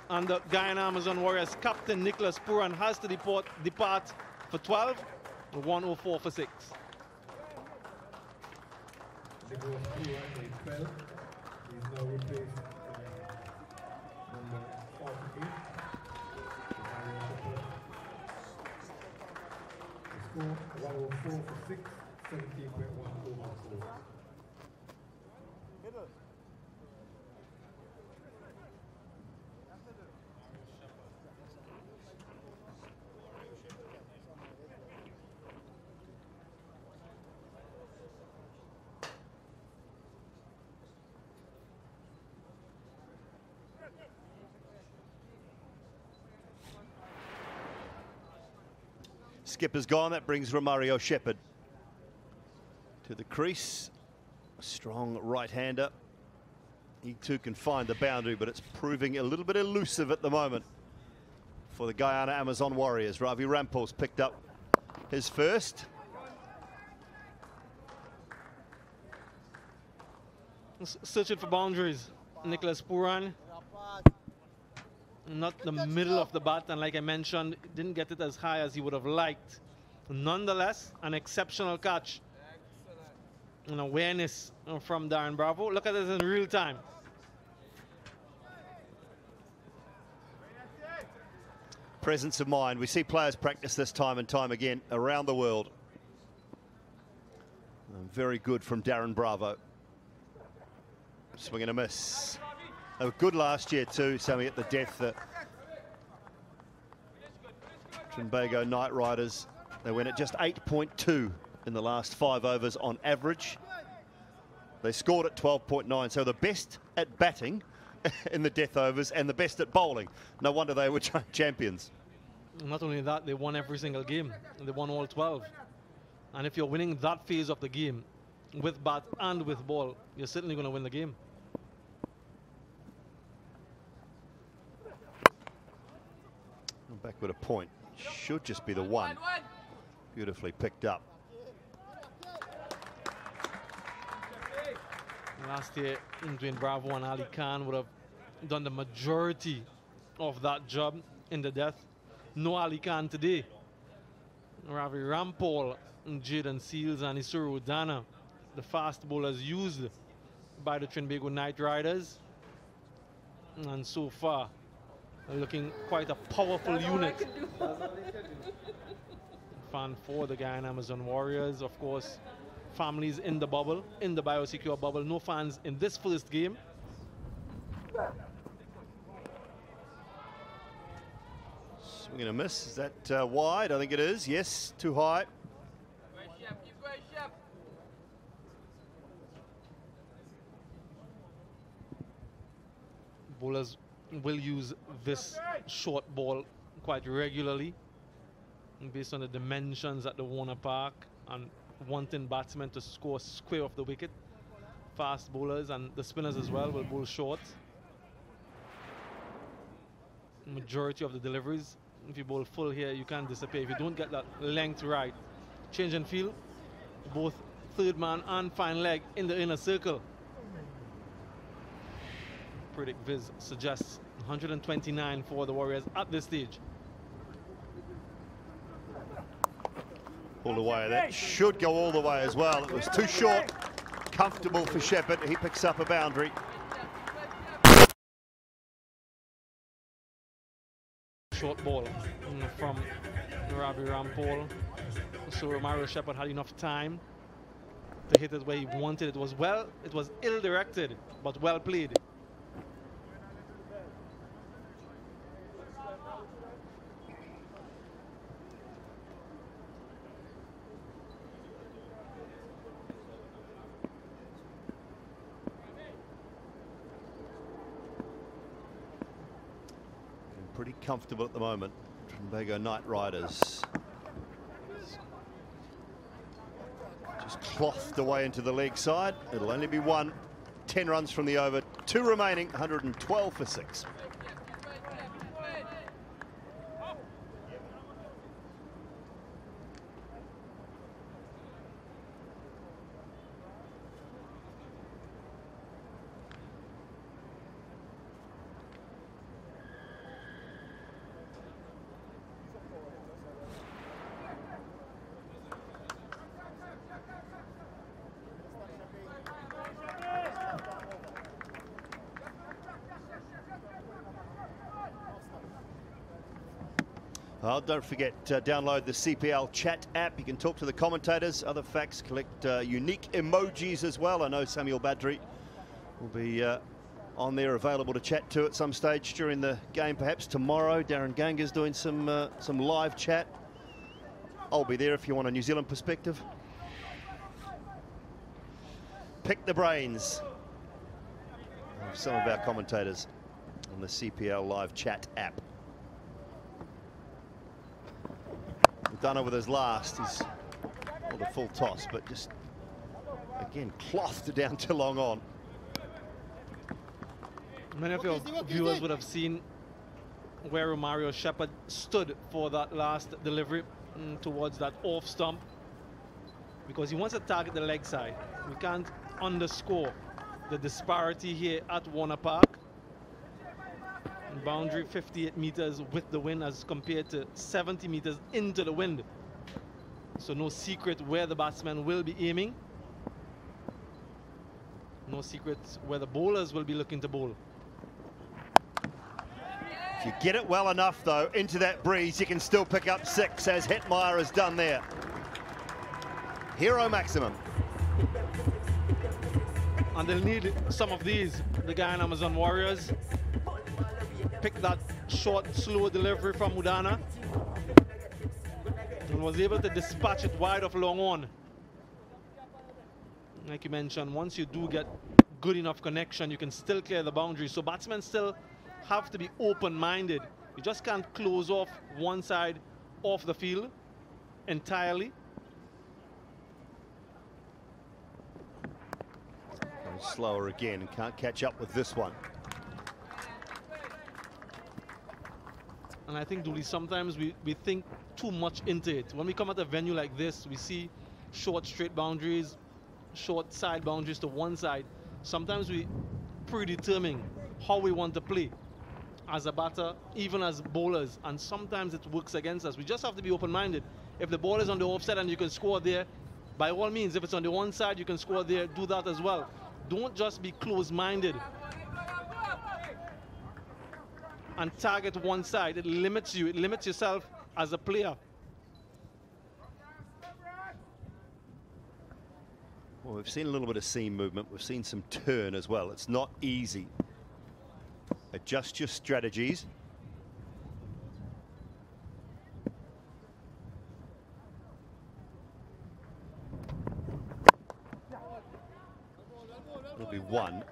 And the Guyana Amazon Warriors captain Nicholas Pooran has to depart, depart for 12, 104 for 6. Score 104 for 6, 17.1 Skipper's gone. That brings Romario Shepherd to the crease. A strong right-hander. He too can find the boundary, but it's proving a little bit elusive at the moment for the Guyana Amazon Warriors. Ravi Rampaul's picked up his first. Searching for boundaries. Nicholas Pooran. Not the middle of the bat, and like I mentioned, didn't get it as high as he would have liked. Nonetheless, an exceptional catch. An awareness uh, from Darren Bravo. Look at this in real time. Presence of mind. We see players practice this time and time again around the world. Very good from Darren Bravo. Swing and a miss. They were good last year too, Sammy, at the death that Trinbago Knight Riders. They went at just 8.2 in the last five overs on average. They scored at 12.9, so the best at batting in the death overs and the best at bowling. No wonder they were champions. Not only that, they won every single game. They won all 12. And if you're winning that phase of the game with bat and with ball, you're certainly going to win the game. Back with a point. Should just be the one. Beautifully picked up. Last year, Dwayne Bravo and Ali Khan would have done the majority of that job in the death. No Ali Khan today. Ravi Rampaul, Jayden Seales, and Isuru Udana, the fast bowlers used by the Trinbago Knight Riders. And so far, looking quite a powerful unit. Fan for the Guyana Amazon Warriors, of course. Families in the bubble, in the biosecure bubble. No fans in this first game. Swing and a miss. Is that uh, wide? I think it is. Yes, too high. Bowlers will use this short ball quite regularly based on the dimensions at the Warner Park and wanting batsmen to score square off the wicket. Fast bowlers and the spinners as well will bowl short. Majority of the deliveries, if you bowl full here, you can't disappear. If you don't get that length right, change and field, both third man and fine leg in the inner circle. Predict Viz suggests 129 for the Warriors at this stage. All the way. That should go all the way as well. It was too short. Comfortable for Shepherd. He picks up a boundary. Short ball mm, from Ravi Rampaul. So Romario Shepherd had enough time to hit it where he wanted. It was well, it was ill-directed, but well played. pretty comfortable at the moment. Trinbago Knight Riders. Just clothed away into the leg side. It'll only be one. 10 runs from the over, two remaining, 112 for six. Well, don't forget, uh, download the CPL chat app. You can talk to the commentators, other facts, collect uh, unique emojis as well. I know Samuel Badree will be uh, on there available to chat to at some stage during the game, perhaps tomorrow. Darren Ganga's doing some, uh, some live chat. I'll be there if you want a New Zealand perspective. Pick the brains of some of our commentators on the CPL live chat app. Dunner with his last. He's not a full toss, but just again clothed down to long on. Many of your viewers would have seen where Romario Shepherd stood for that last delivery mm, towards that off stump because he wants to target the leg side. We can't underscore the disparity here at Warner Park. Boundary 58 meters with the wind as compared to 70 meters into the wind. So no secret where the batsman will be aiming. No secret where the bowlers will be looking to bowl. If you get it well enough, though, into that breeze, you can still pick up six, as Hetmyer has done there. Hero maximum. And they'll need some of these, the Guyana Amazon Warriors picked that short, slow delivery from Udana and was able to dispatch it wide of long on. Like you mentioned, once you do get good enough connection, you can still clear the boundary. So batsmen still have to be open-minded. You just can't close off one side of the field entirely. slower again and can't catch up with this one. And I think, Dooley, sometimes we, we think too much into it. When we come at a venue like this, we see short straight boundaries, short side boundaries to one side. Sometimes we predetermine how we want to play as a batter, even as bowlers, and sometimes it works against us. We just have to be open-minded. If the ball is on the offside and you can score there, by all means, if it's on the one side, you can score there, do that as well. Don't just be close-minded and target one side. It limits you, it limits yourself as a player. Well, we've seen a little bit of seam movement. We've seen some turn as well. It's not easy. Adjust your strategies. It'll be one.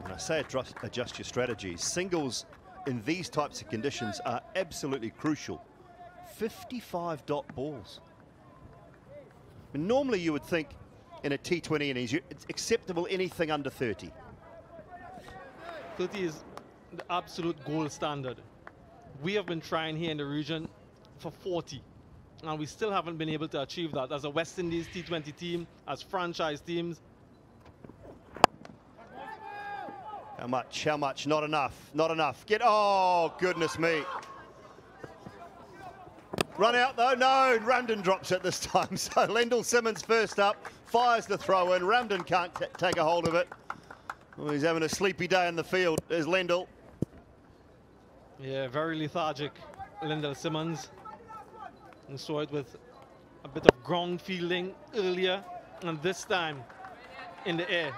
When I say adjust, adjust your strategies, singles in these types of conditions are absolutely crucial. 55 dot balls. normally you would think in a T20 innings, it's acceptable anything under 30. 30 is the absolute gold standard. We have been trying here in the region for 40, and we still haven't been able to achieve that. As a West Indies T20 team, as franchise teams, How much? How much? Not enough. Not enough. Get. Oh, goodness me. Run out though. No, Ramdin drops it this time. So Lendl Simmons first up, fires the throw in. Ramdin can't take a hold of it. Well, he's having a sleepy day in the field. There's Lendl. Yeah, very lethargic, Lendl Simmons. And saw it with a bit of ground fielding earlier, and this time in the air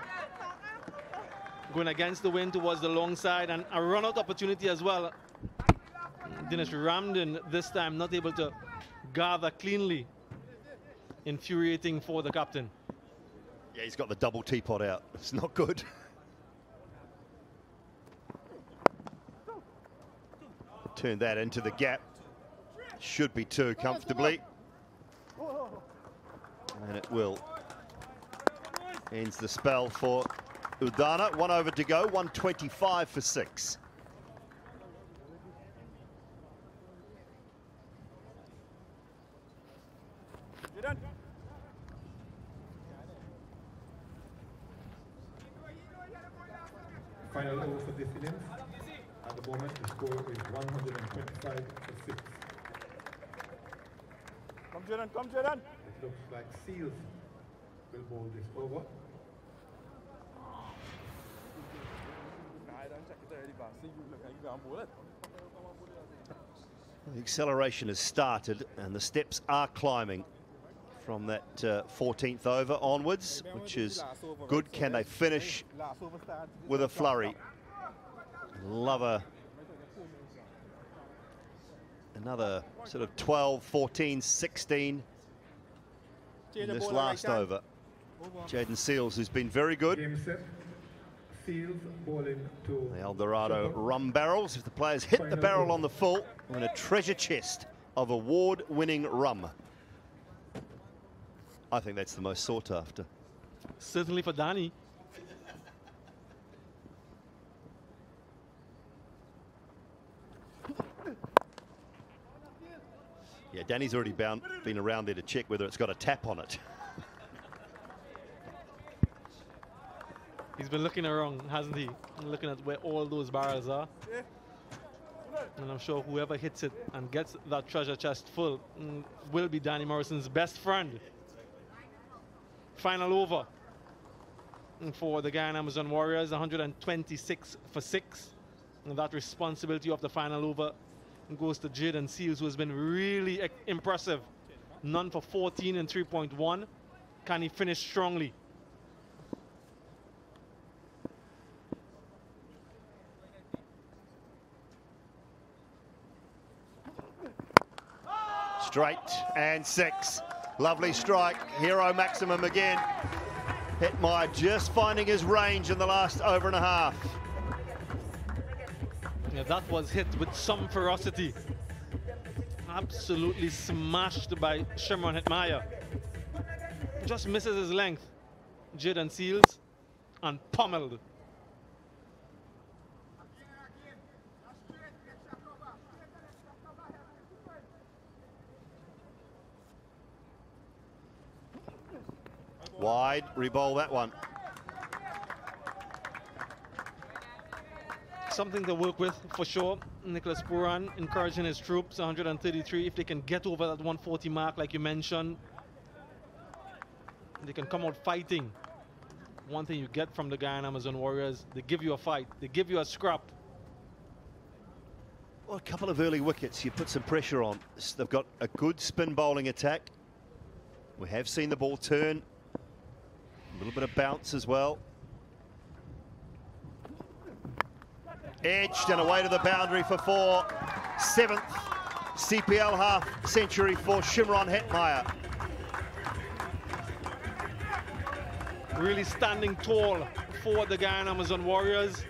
going against the wind towards the long side and a run-out opportunity as well. Denesh Ramdin this time not able to gather cleanly. Infuriating for the captain. Yeah, he's got the double teapot out. It's not good. Turn that into the gap. Should be two comfortably. And it will. Ends the spell for Udana. One over to go, 125 for six. Final over for this innings. At the moment, the score is 125 for 6. Come, Jordan, come, Jordan. It looks like Seales will bowl this over. The acceleration has started and the steps are climbing from that uh, 14th over onwards, which is good. Can they finish with a flurry? Love a another sort of 12, 14, 16 in this last over. Jayden Seales, who's been very good. Game set. Seales bowling to The El Dorado rum barrels. If the players hit the barrel on the full, we're in a treasure chest of award-winning rum. I think that's the most sought after. Certainly for Danny. Yeah, Danny's already bound, been around there to check whether it's got a tap on it. He's been looking around, hasn't he? Looking at where all those barrels are. And I'm sure whoever hits it and gets that treasure chest full mm, will be Danny Morrison's best friend. Final over for the Guyana Amazon Warriors, 126 for 6. And that responsibility of the final over goes to Jayden Seales, who has been really impressive. None for 14 and 3.1. Can he finish strongly? Straight and six. Lovely strike. Hero maximum again. Hetmyer just finding his range in the last over and a half. Yeah, that was hit with some ferocity. Absolutely smashed by Shimron Hetmeyer. Just misses his length. Jayden Seales and pummeled. Wide, rebowl that one. Something to work with for sure. Nicholas Pooran encouraging his troops, 133. If they can get over that 140 mark, like you mentioned, they can come out fighting. One thing you get from the Guyana Amazon Warriors, they give you a fight, they give you a scrap. Well, a couple of early wickets, you put some pressure on. They've got a good spin bowling attack. We have seen the ball turn. A little bit of bounce as well. Edged and away to the boundary for four. Seventh CPL half century for Shimron Hetmyer. Really standing tall for the Guyana Amazon Warriors.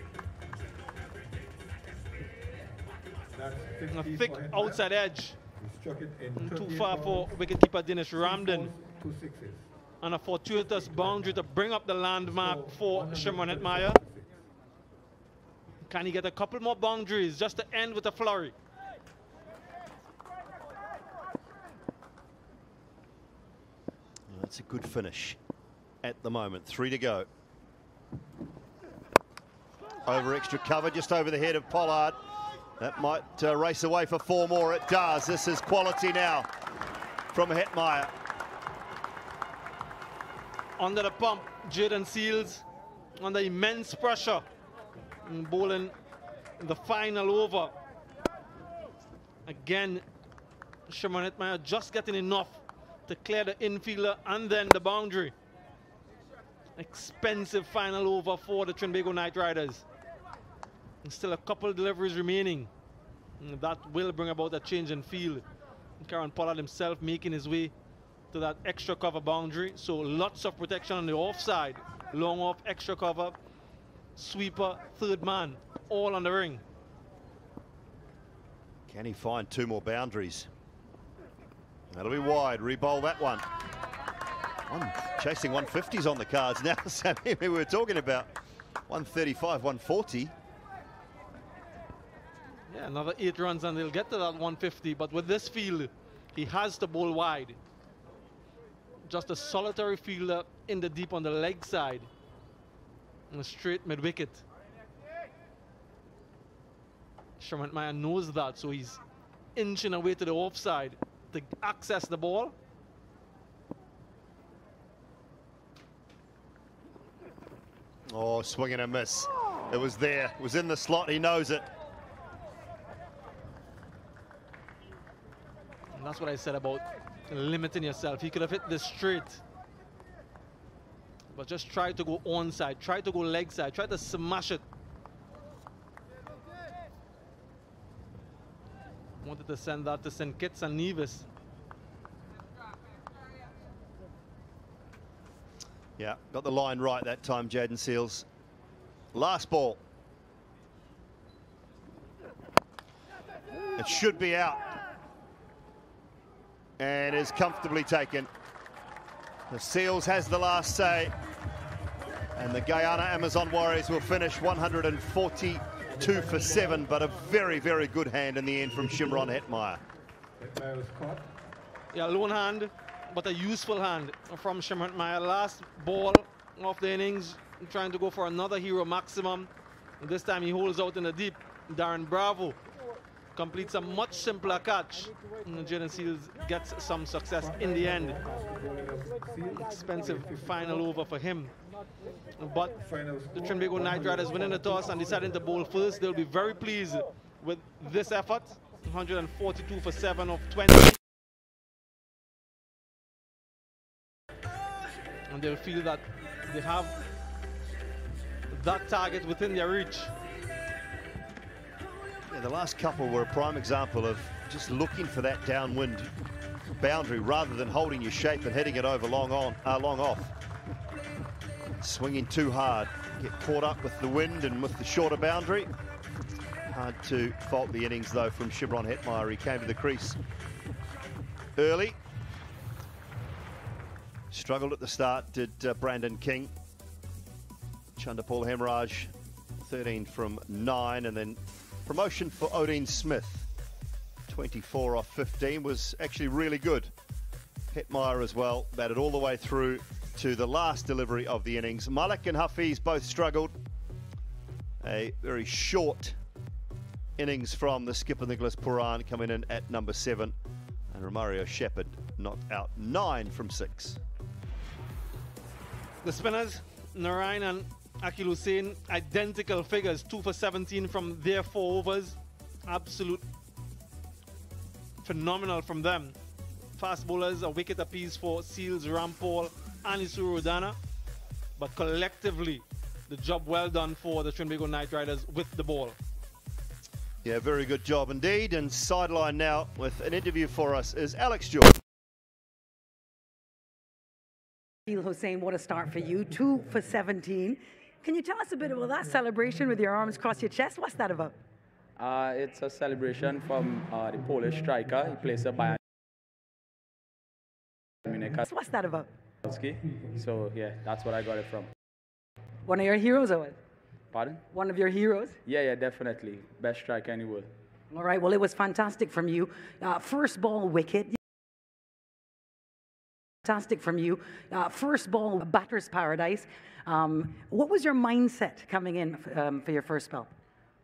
A thick outside edge. struck it in too far for balls, wicketkeeper Denesh three Ramdin. And a fortuitous boundary to bring up the landmark for Shimron Hetmyer. Can he get a couple more boundaries just to end with a flurry? That's a good finish at the moment. Three to go. Over extra cover, just over the head of Pollard. That might uh, race away for four more. It does. This is quality now from Hetmyer. Under the pump, Jayden Seales under immense pressure. And bowling the final over. Again, Shimron Hetmyer just getting enough to clear the infielder and then the boundary. Expensive final over for the Trinbago Knight Riders. And still a couple deliveries remaining. And that will bring about a change in field. Kieron Pollard himself making his way to that extra cover boundary. So lots of protection on the offside. Long off, extra cover, sweeper, third man, all on the ring. Can he find two more boundaries? That'll be wide. Rebowl that one. One chasing 150s on the cards now. Sammy, we were talking about 135, 140. Yeah, another eight runs and they'll get to that 150. But with this field, he has to bowl wide. Just a solitary fielder in the deep on the leg side. And a straight mid wicket. Sherman Meyer knows that, so he's inching away to the offside to access the ball. Oh, swing and a miss. It was there. It was in the slot. He knows it. And that's what I said about limiting yourself. He could have hit this straight. But just try to go onside. Try to go leg side. Try to smash it. Wanted to send that to St. Kitts and Nevis. Yeah, got the line right that time, Jayden Seales. Last ball. It should be out. And is comfortably taken. The Seales has the last say. And the Guyana Amazon Warriors will finish 142 for 7, but a very, very good hand in the end from Shimron Hetmyer. Yeah, lone hand, but a useful hand from Shimron Meyer. Last ball of the innings, trying to go for another hero maximum. This time he holds out in the deep. Darren Bravo completes a much simpler catch. Jayden Seales gets some success in the end. Expensive final over for him. But the Trinbago Knight Riders winning the toss and deciding to bowl first. They'll be very pleased with this effort. 142 for 7 of 20. And they'll feel that they have that target within their reach. Yeah, the last couple were a prime example of just looking for that downwind boundary rather than holding your shape and hitting it over long on, uh, long off. Swinging too hard, get caught up with the wind and with the shorter boundary. Hard to fault the innings though from Shimron Hetmyer. He came to the crease early. Struggled at the start, did uh, Brandon King. Chandrapaul Hemraj, 13 from 9, and then promotion for Odean Smith, 24 off 15, was actually really good. Hetmyer as well, batted all the way through to the last delivery of the innings. Malik and Hafeez both struggled. A very short innings from the skipper Nicholas Pooran coming in at number 7, and Romario Shepherd knocked out 9 from 6. The spinners, Narine and Akeal Hosein, identical figures, 2 for 17 from their four overs. Absolute phenomenal from them. Fast bowlers, a wicket apiece for Seales, Rampaul, and Isuru Udana. But collectively, the job well done for the Trinbago Knight Riders with the ball. Yeah, very good job indeed. And sideline now with an interview for us is Alex Jordan. Akeal Hosein, what a start for you. Two for 17. Can you tell us a bit about that celebration with your arms across your chest? What's that about? Uh, it's a celebration from uh, the Polish striker. He plays a Bayern Munich. What's that about? So, yeah, that's what I got it from. One of your heroes, or what? Pardon? One of your heroes? Yeah, yeah, definitely. Best striker in the world. All right, well, it was fantastic from you. Uh, first ball wicket. Fantastic from you. Uh, first ball, batter's paradise. Um, what was your mindset coming in um, for your first spell?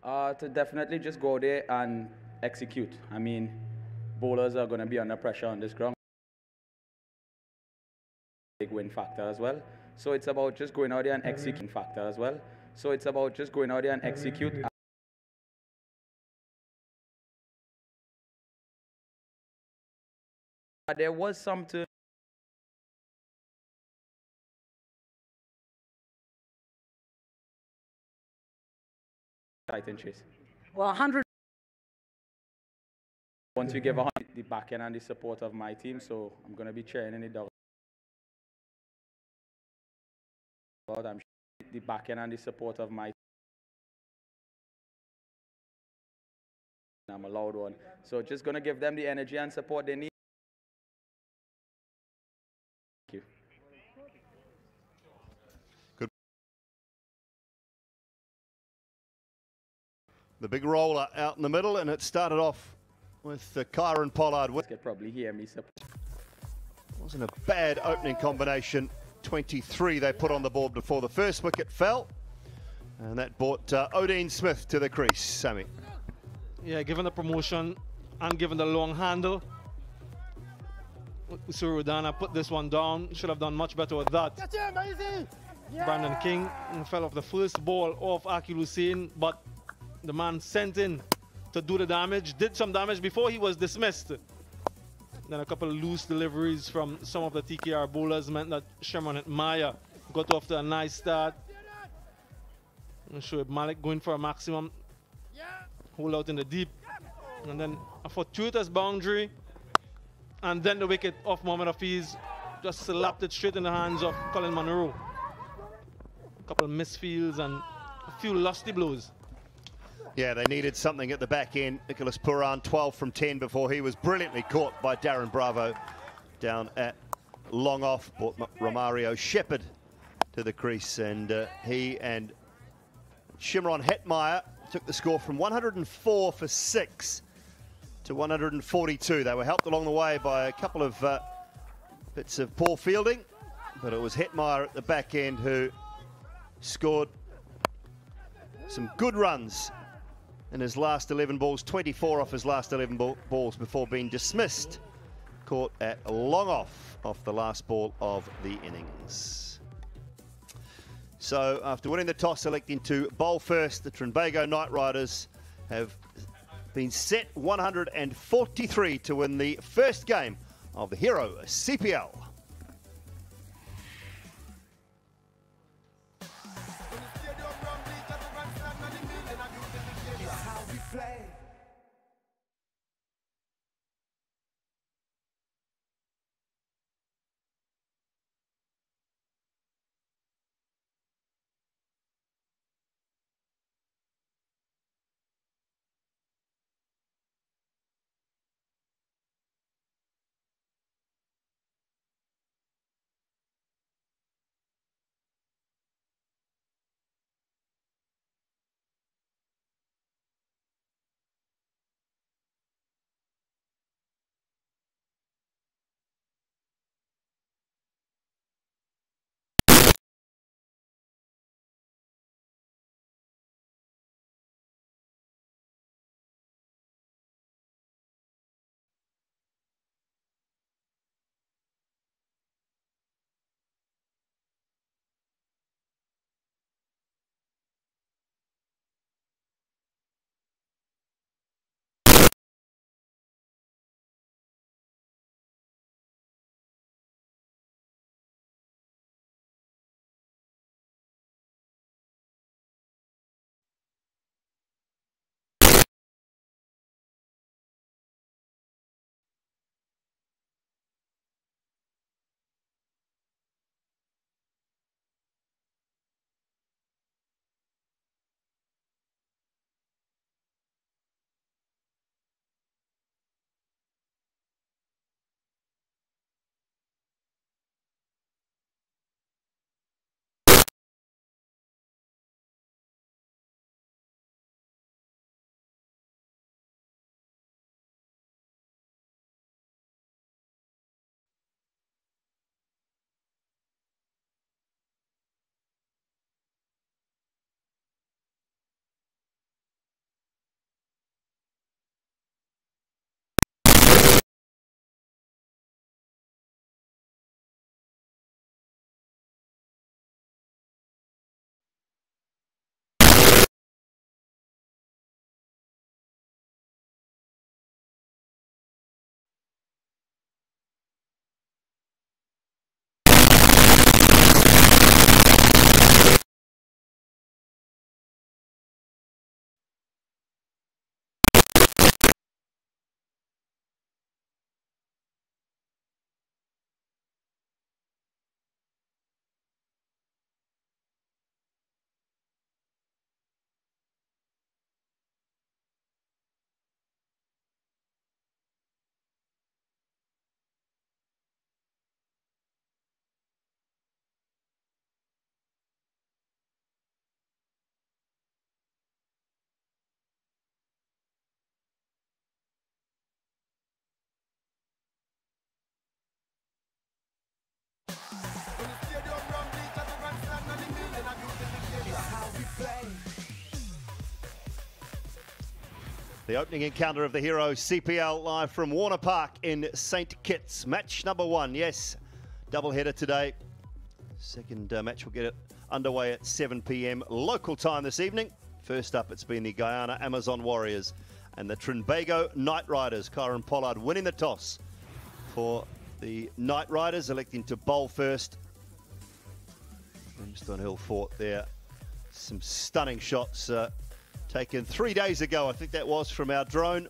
Uh, to definitely just go there and execute. I mean, bowlers are going to be under pressure on this ground. Big win factor as well. So it's about just going out there and executing factor as well. So it's about just going out there and execute. There was some tight chase. Well, 100. Once we give a the back end and the support of my team, so I'm going to be cheering in the dog. I'm the back end and the support of my team. I'm a loud one. So just going to give them the energy and support they need. The big roller out in the middle, and it started off with uh, Kieron Pollard. You could probably hear me. So Wasn't a bad opening combination. 23 they put on the board before the first wicket fell. And that brought uh, Odean Smith to the crease, Sammy. Yeah, given the promotion and given the long handle, Surudana put this one down. Should have done much better with that. Brandon King fell off the first ball off Akeal Hosein, but the man sent in to do the damage, did some damage before he was dismissed. Then a couple loose deliveries from some of the TKR bowlers meant that Sherman and Maya got off to a nice start. I'm sure Malik going for a maximum hold out in the deep. And then a fortuitous boundary. And then the wicket off Mohammad Hafeez just slapped it straight in the hands of Colin Munro. A couple of misfields and a few lusty blows. Yeah, they needed something at the back end. Nicholas Pooran, 12 from 10 before he was brilliantly caught by Darren Bravo down at long off. Brought Romario Shepherd to the crease, and uh, he and Shimron Hetmyer took the score from 104 for six to 142. They were helped along the way by a couple of uh, bits of poor fielding, but it was Hetmyer at the back end who scored some good runs in his last 11 balls, 24 off his last 11 ball, balls before being dismissed. Caught at long off off the last ball of the innings. So after winning the toss, selecting to bowl first, the Trinbago Knight Riders have been set 143 to win the first game of the Hero CPL. The opening encounter of the Hero CPL live from Warner Park in St. Kitts. Match number one, yes, double header today. Second uh, match will get it underway at 7 p.m. local time this evening. First up, it's been the Guyana Amazon Warriors and the Trinbago Knight Riders. Kieron Pollard winning the toss for the Knight Riders, electing to bowl first. Brimstone Hill fought there. Some stunning shots uh, taken three days ago, I think that was, from our drone.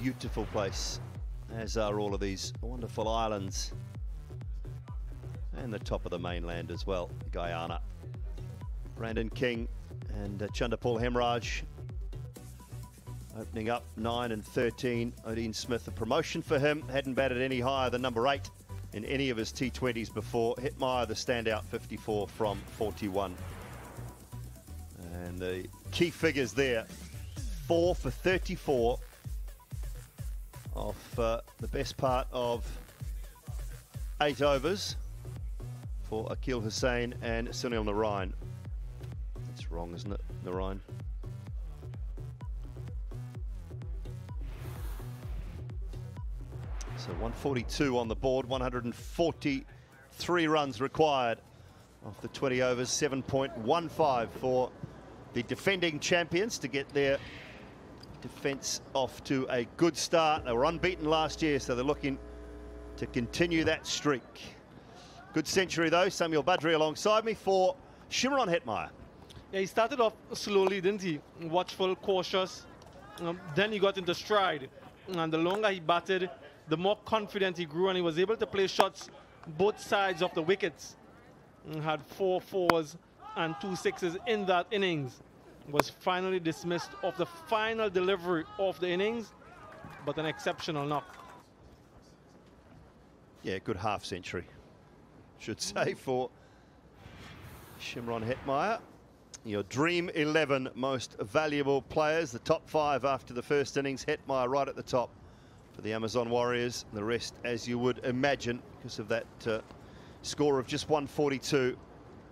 Beautiful place, as are all of these wonderful islands. And the top of the mainland as well, Guyana. Brandon King and uh, Chandrapaul Hemraj opening up 9 and 13. Odean Smith, a promotion for him. Hadn't batted any higher than number 8 in any of his T20s before. Hetmyer, the standout 54 from 41. And the key figures there 4 for 34 off uh, the best part of eight overs for Akeal Hosein and Sunil Narine. That's wrong, isn't it, Narine? So 142 on the board, 143 runs required off the 20 overs, 7.15 for the defending champions to get their defence off to a good start. They were unbeaten last year, so they're looking to continue that streak. Good century though, Samuel Badree alongside me for Shimron Hetmyer. Yeah, he started off slowly, didn't he? Watchful, cautious. Um, then he got into stride. And the longer he batted, the more confident he grew and he was able to play shots both sides of the wickets. And had four fours and two sixes in that innings. Was finally dismissed off the final delivery of the innings, but an exceptional knock. Yeah, good half century, should say, for Shimron Hetmyer. Your dream 11 most valuable players, the top five after the first innings. Hetmyer right at the top for the Amazon Warriors. The rest, as you would imagine, because of that uh, score of just 142,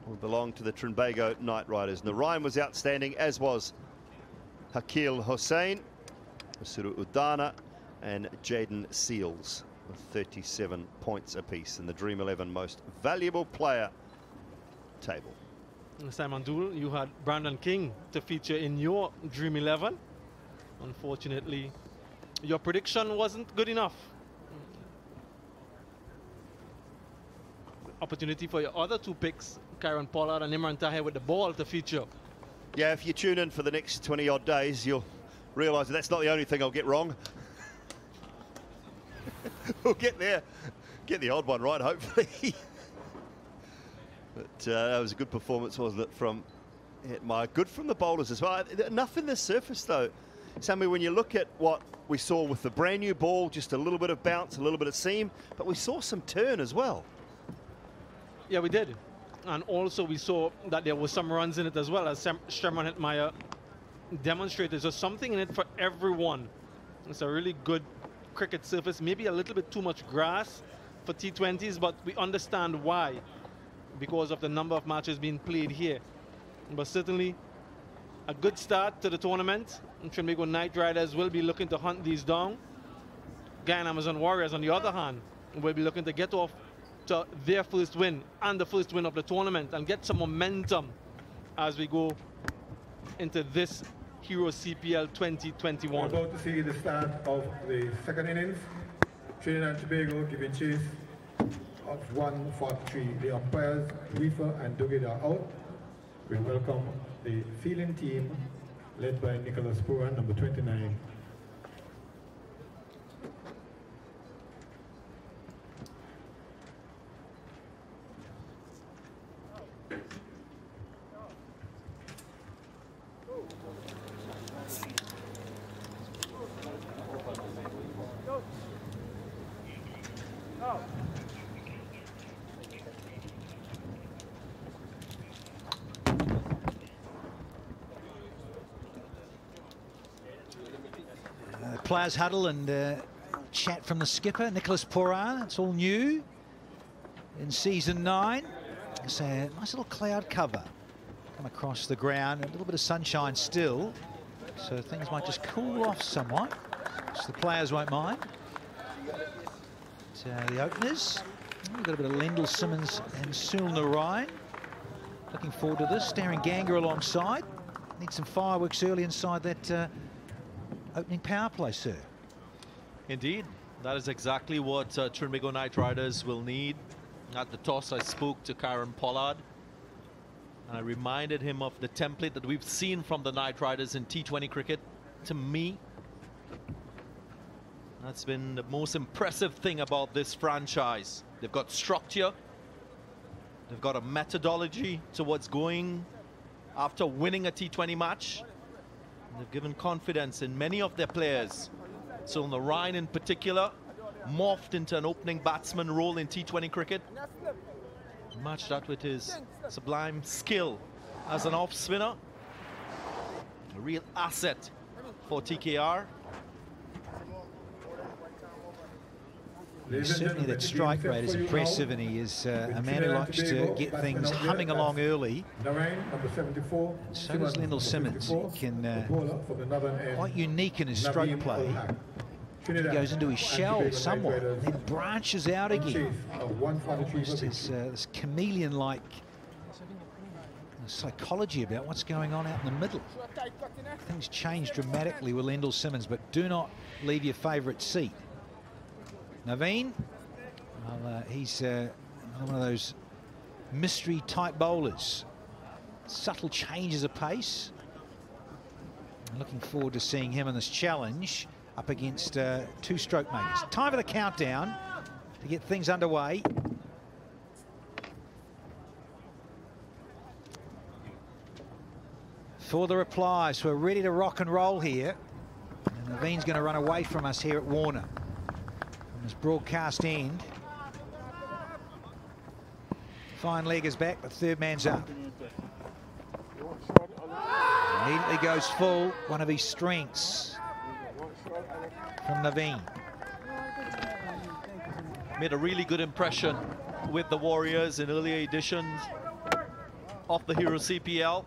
will belong to the Trinbago Knight Riders. Narine was outstanding, as was Akeal Hosein, Isuru Udana, and Jayden Seales with 37 points apiece in the Dream 11 most valuable player table. Simon Doull, you had Brandon King to feature in your Dream 11. Unfortunately, your prediction wasn't good enough. Opportunity for your other two picks, Kieron Pollard and Imran Tahir with the ball to feature. Yeah, if you tune in for the next 20 odd days, you'll realise that that's not the only thing I'll get wrong. we'll get there, get the odd one right, hopefully. but uh, that was a good performance, wasn't it, from Hetmyer? Good from the bowlers as well. Enough in the surface, though. Sammy, when you look at what we saw with the brand new ball, just a little bit of bounce, a little bit of seam, but we saw some turn as well. Yeah, we did. And also we saw that there was some runs in it as well, as Sam Shimron Hetmyer demonstrated. So something in it for everyone. It's a really good cricket surface, maybe a little bit too much grass for T20s, but we understand why, because of the number of matches being played here. But certainly a good start to the tournament. Trinbago Knight Riders will be looking to hunt these down. Guyana Amazon Warriors, on the other hand, will be looking to get off their first win and the first win of the tournament and get some momentum as we go into this Hero CPL 2021. We're about to see the start of the second innings. Trinidad and Tobago giving chase of 143. The umpires, Reifer and Duguid are out. We welcome the fielding team led by Nicholas Pooran, number 29. Players huddle and uh, chat from the skipper, Nicholas Pooran. It's all new in season nine. say, a nice little cloud cover come across the ground. A little bit of sunshine still, so things might just cool off somewhat. So the players won't mind. Uh, the openers, we've got a bit of Lendl Simmons and Sul. Looking forward to this. Daren Ganga alongside. Need some fireworks early inside that uh, opening power play, sir. Indeed. That is exactly what uh, Trinbago Knight Riders will need. At the toss, I spoke to Kieron Pollard. And I reminded him of the template that we've seen from the Knight Riders in T20 cricket. To me, that's been the most impressive thing about this franchise. They've got structure. They've got a methodology towards going after winning a T20 match. They've given confidence in many of their players. So on the Narine in particular morphed into an opening batsman role in T20 cricket. Matched that with his sublime skill as an off spinner. A real asset for TKR. Certainly that strike rate is impressive and he is uh, a man who likes to get things humming along early. So does Lendl Simmons. He can uh, quite unique in his stroke play. He goes into his shell somewhat, then branches out again. Almost this, uh, this chameleon-like psychology about what's going on out in the middle. Things change dramatically with Lendl Simmons, but do not leave your favourite seat. Naveen, well, uh, he's uh, one of those mystery type bowlers. Subtle changes of pace. Looking forward to seeing him in this challenge up against uh, two stroke makers. Time for the countdown to get things underway. For the replies, we're ready to rock and roll here. And Naveen's going to run away from us here at Warner his broadcast end. Fine leg is back, but third man's up. Immediately goes full, one of his strengths from Naveen. Made a really good impression with the Warriors in earlier editions of the Hero CPL.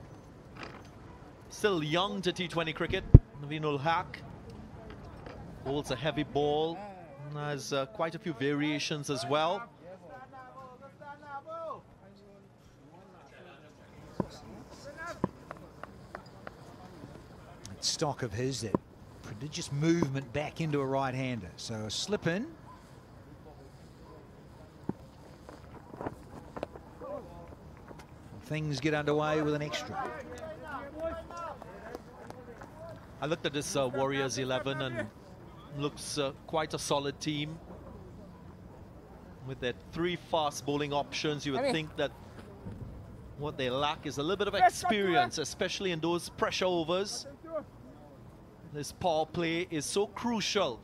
Still young to T20 cricket, Naveen ul Haq. Holds a heavy ball, has uh, quite a few variations as well. Stock of his, that prodigious movement back into a right-hander. So a slip in. Things get underway with an extra. I looked at this uh, Warriors 11 and looks uh, quite a solid team. With their three fast bowling options, you would think that what they lack is a little bit of experience, especially in those pressure overs. This power play is so crucial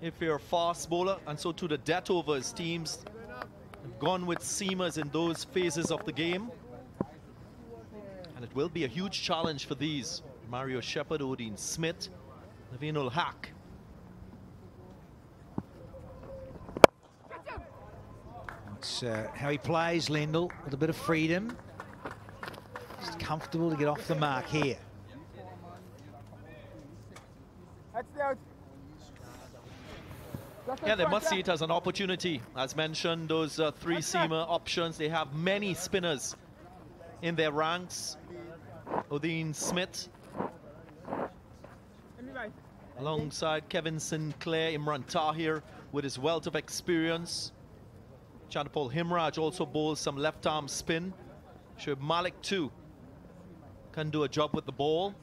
if you're a fast bowler, and so to the death overs, teams have gone with seamers in those phases of the game. And it will be a huge challenge for these. Mario Shepherd, Odean Smith, Naveen ul It's uh, how he plays, Lendl, with a bit of freedom. He's comfortable to get off the mark here. Yeah, they must see it as an opportunity. As mentioned, those uh, three seamer options, they have many spinners in their ranks. Odean Smith, alongside Kevin Sinclair, Imran Tahir, with his wealth of experience. Chandrapaul Hemraj also bowls some left arm spin. Shoaib Malik too can do a job with the ball.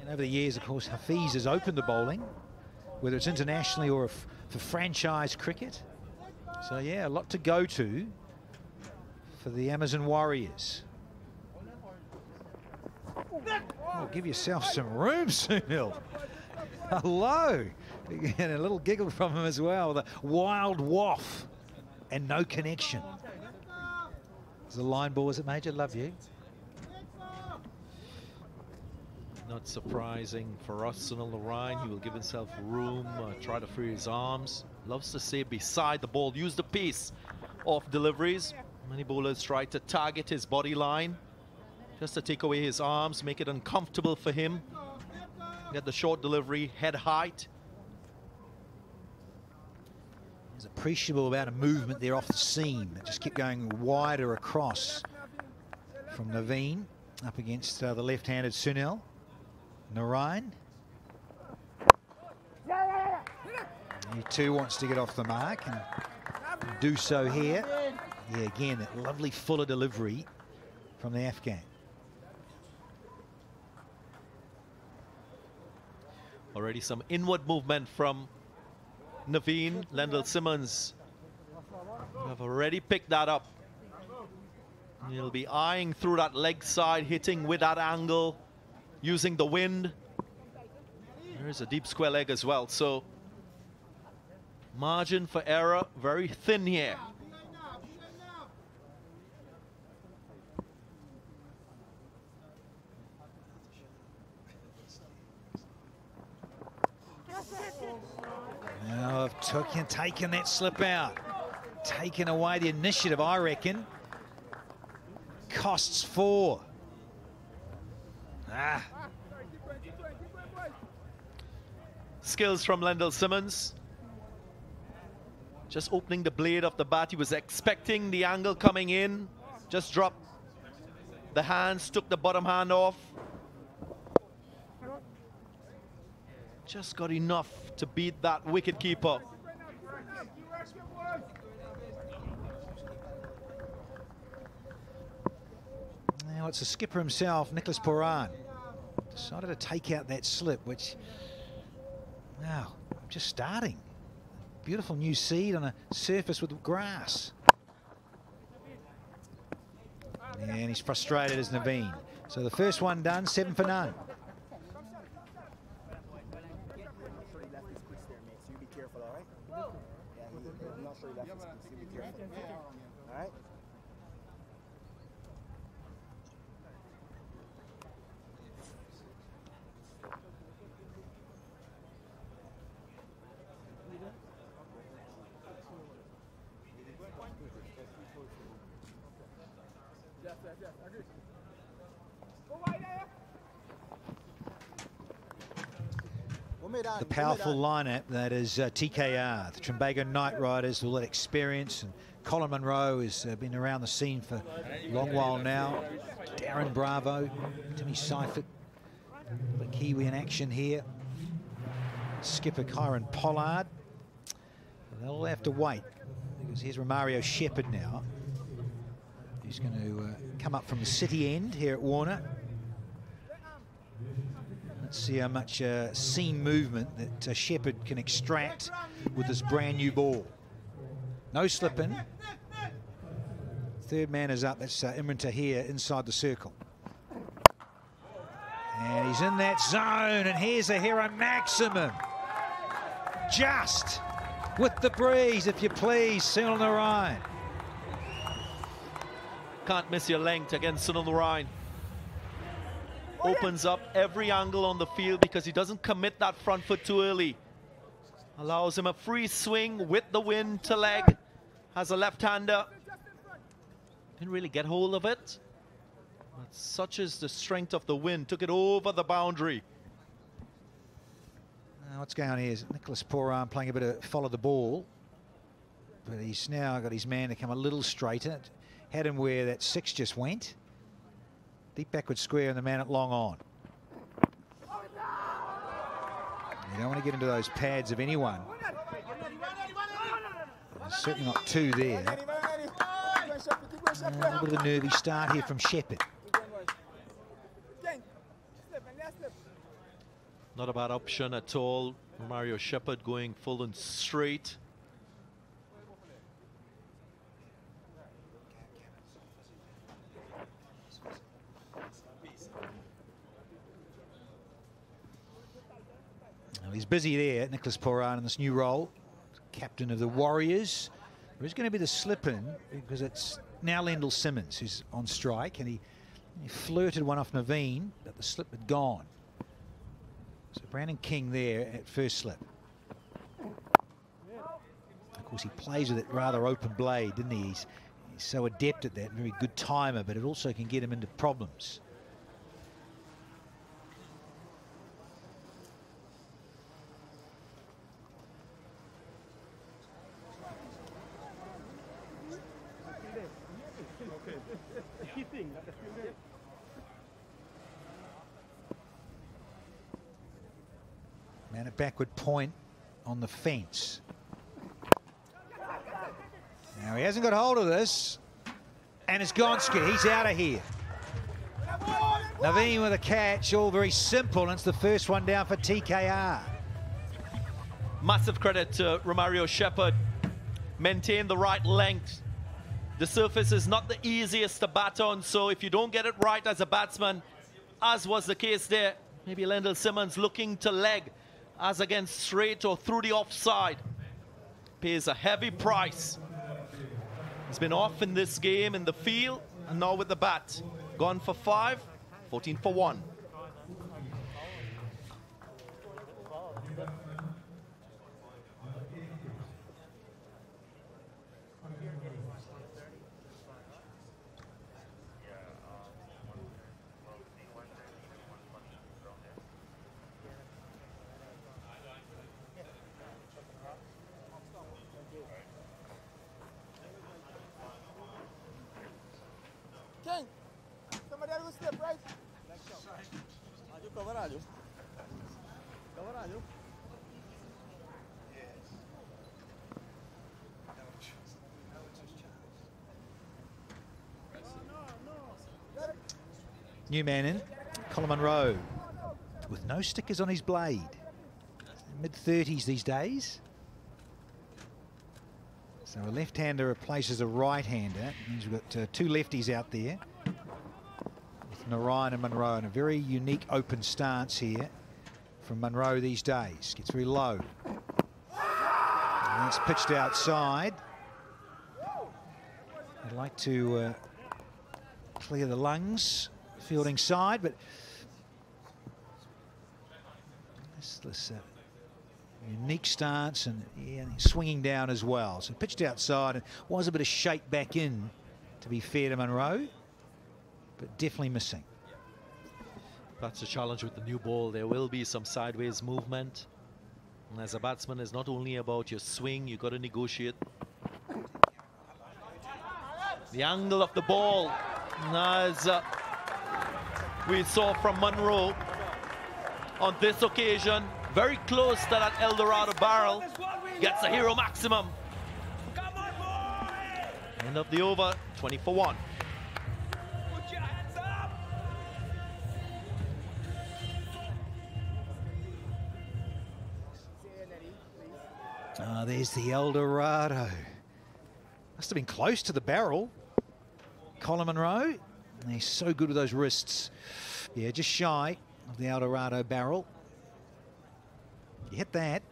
And over the years, of course, Hafeez has opened the bowling, whether it's internationally or for franchise cricket. So yeah, a lot to go to for the Amazon Warriors. Oh, give yourself some room, Sunil. Hello. And a little giggle from him as well. The wild waff and no connection. There's a line ball, is it, Major? Love you. Not surprising for Sunil Narine. He will give himself room, uh, try to free his arms. loves to say beside the ball, use the piece of deliveries. Many bowlers try to target his body line just to take away his arms, make it uncomfortable for him. Get the short delivery, head height. There's appreciable amount of movement there off the seam. It just kept going wider across from Naveen up against uh, the left-handed Sunil. Narine. He too wants to get off the mark and do so here. Yeah, again, that lovely fuller delivery from the Afghan. Already some inward movement from Naveen. Lendl Simmons have already picked that up. He'll be eyeing through that leg side, hitting with that angle, using the wind. There's a deep square leg as well, so margin for error very thin here. Now have taken, taken that slip out. Taken away the initiative, I reckon. Costs four. Ah. Skills from Lendl Simmons. Just opening the blade of the bat. He was expecting the angle coming in. Just dropped the hands, took the bottom hand off. Just got enough to beat that wicket keeper. Now it's the skipper himself, Nicholas Pooran. Decided to take out that slip, which now I'm just starting. Beautiful new seed on a surface with grass. And he's frustrated as Naveen. So the first one done, seven for none. All right. Yes, yes, yes, agree. The powerful lineup that is uh, TKR, the Trinbago Knight Riders, all that experience. And Colin Munro has uh, been around the scene for a long while now. Darren Bravo, Timmy Seifert, the Kiwi in action here. Skipper Kieron Pollard. They'll have to wait because here's Romario Shepherd now. He's going to uh, come up from the city end here at Warner. See how much uh, seam movement that uh, Shepherd can extract with this brand new ball. No slipping. Third man is up. That's uh, Imran Tahir inside the circle. And he's in that zone. And here's a hero maximum. Just with the breeze, if you please, Sunil Narine. Can't miss your length against Sunil Narine opens up every angle on the field because he doesn't commit that front foot too early. Allows him a free swing with the wind to leg. Has a left-hander. Didn't really get hold of it. But such is the strength of the wind. Took it over the boundary. Now what's going on here is Nicholas Pooran playing a bit of follow the ball. But he's now got his man to come a little straighter. Had him where that six just went. Deep backward square and the man at long on. You don't want to get into those pads of anyone. There's certainly not two there. a little bit of a nervy start here from Shepherd. Not a bad option at all. Mario Shepherd going full and straight. Well, he's busy there, Nicholas Pooran, in this new role. Captain of the Warriors. There is going to be the slip-in because it's now Lendl Simmons who's on strike and he, he flirted one off Naveen, but the slip had gone. So Brandon King there at first slip. Of course, he plays with it rather open blade, didn't he? He's, he's so adept at that, very good timer, but it also can get him into problems. Backward point on the fence. Now he hasn't got hold of this. And it's Gonski. He's out of here. Naveen with a catch, all very simple, and it's the first one down for TKR. Massive credit to Romario Shepherd. Maintain the right length. The surface is not the easiest to bat on, so if you don't get it right as a batsman, as was the case there, maybe Lendl Simmons looking to leg as against straight or through the offside, pays a heavy price. He's been off in this game in the field and now with the bat. Gone for five, 14 for one. Cover rádio. New man in, Colin Munro, with no stickers on his blade. Mid 30s these days. So a left-hander replaces a right-hander. Means we've got uh, two lefties out there. Narine and Munro in a very unique open stance here from Munro these days. Gets very low. And it's pitched outside. I'd like to uh, clear the lungs fielding side, but this, this uh, unique stance and yeah, swinging down as well. So pitched outside and was a bit of shake back in, to be fair to Munro, but definitely missing. That's a challenge with the new ball. There will be some sideways movement. And as a batsman, it's not only about your swing, you've got to negotiate. The angle of the ball, as uh, we saw from Munro on this occasion, very close to that El Dorado barrel. Gets a hero maximum. End of the over, 20 for 1. There's the El Dorado. Must have been close to the barrel. Colin Munro. He's so good with those wrists. Yeah, just shy of the El Dorado barrel. You hit that.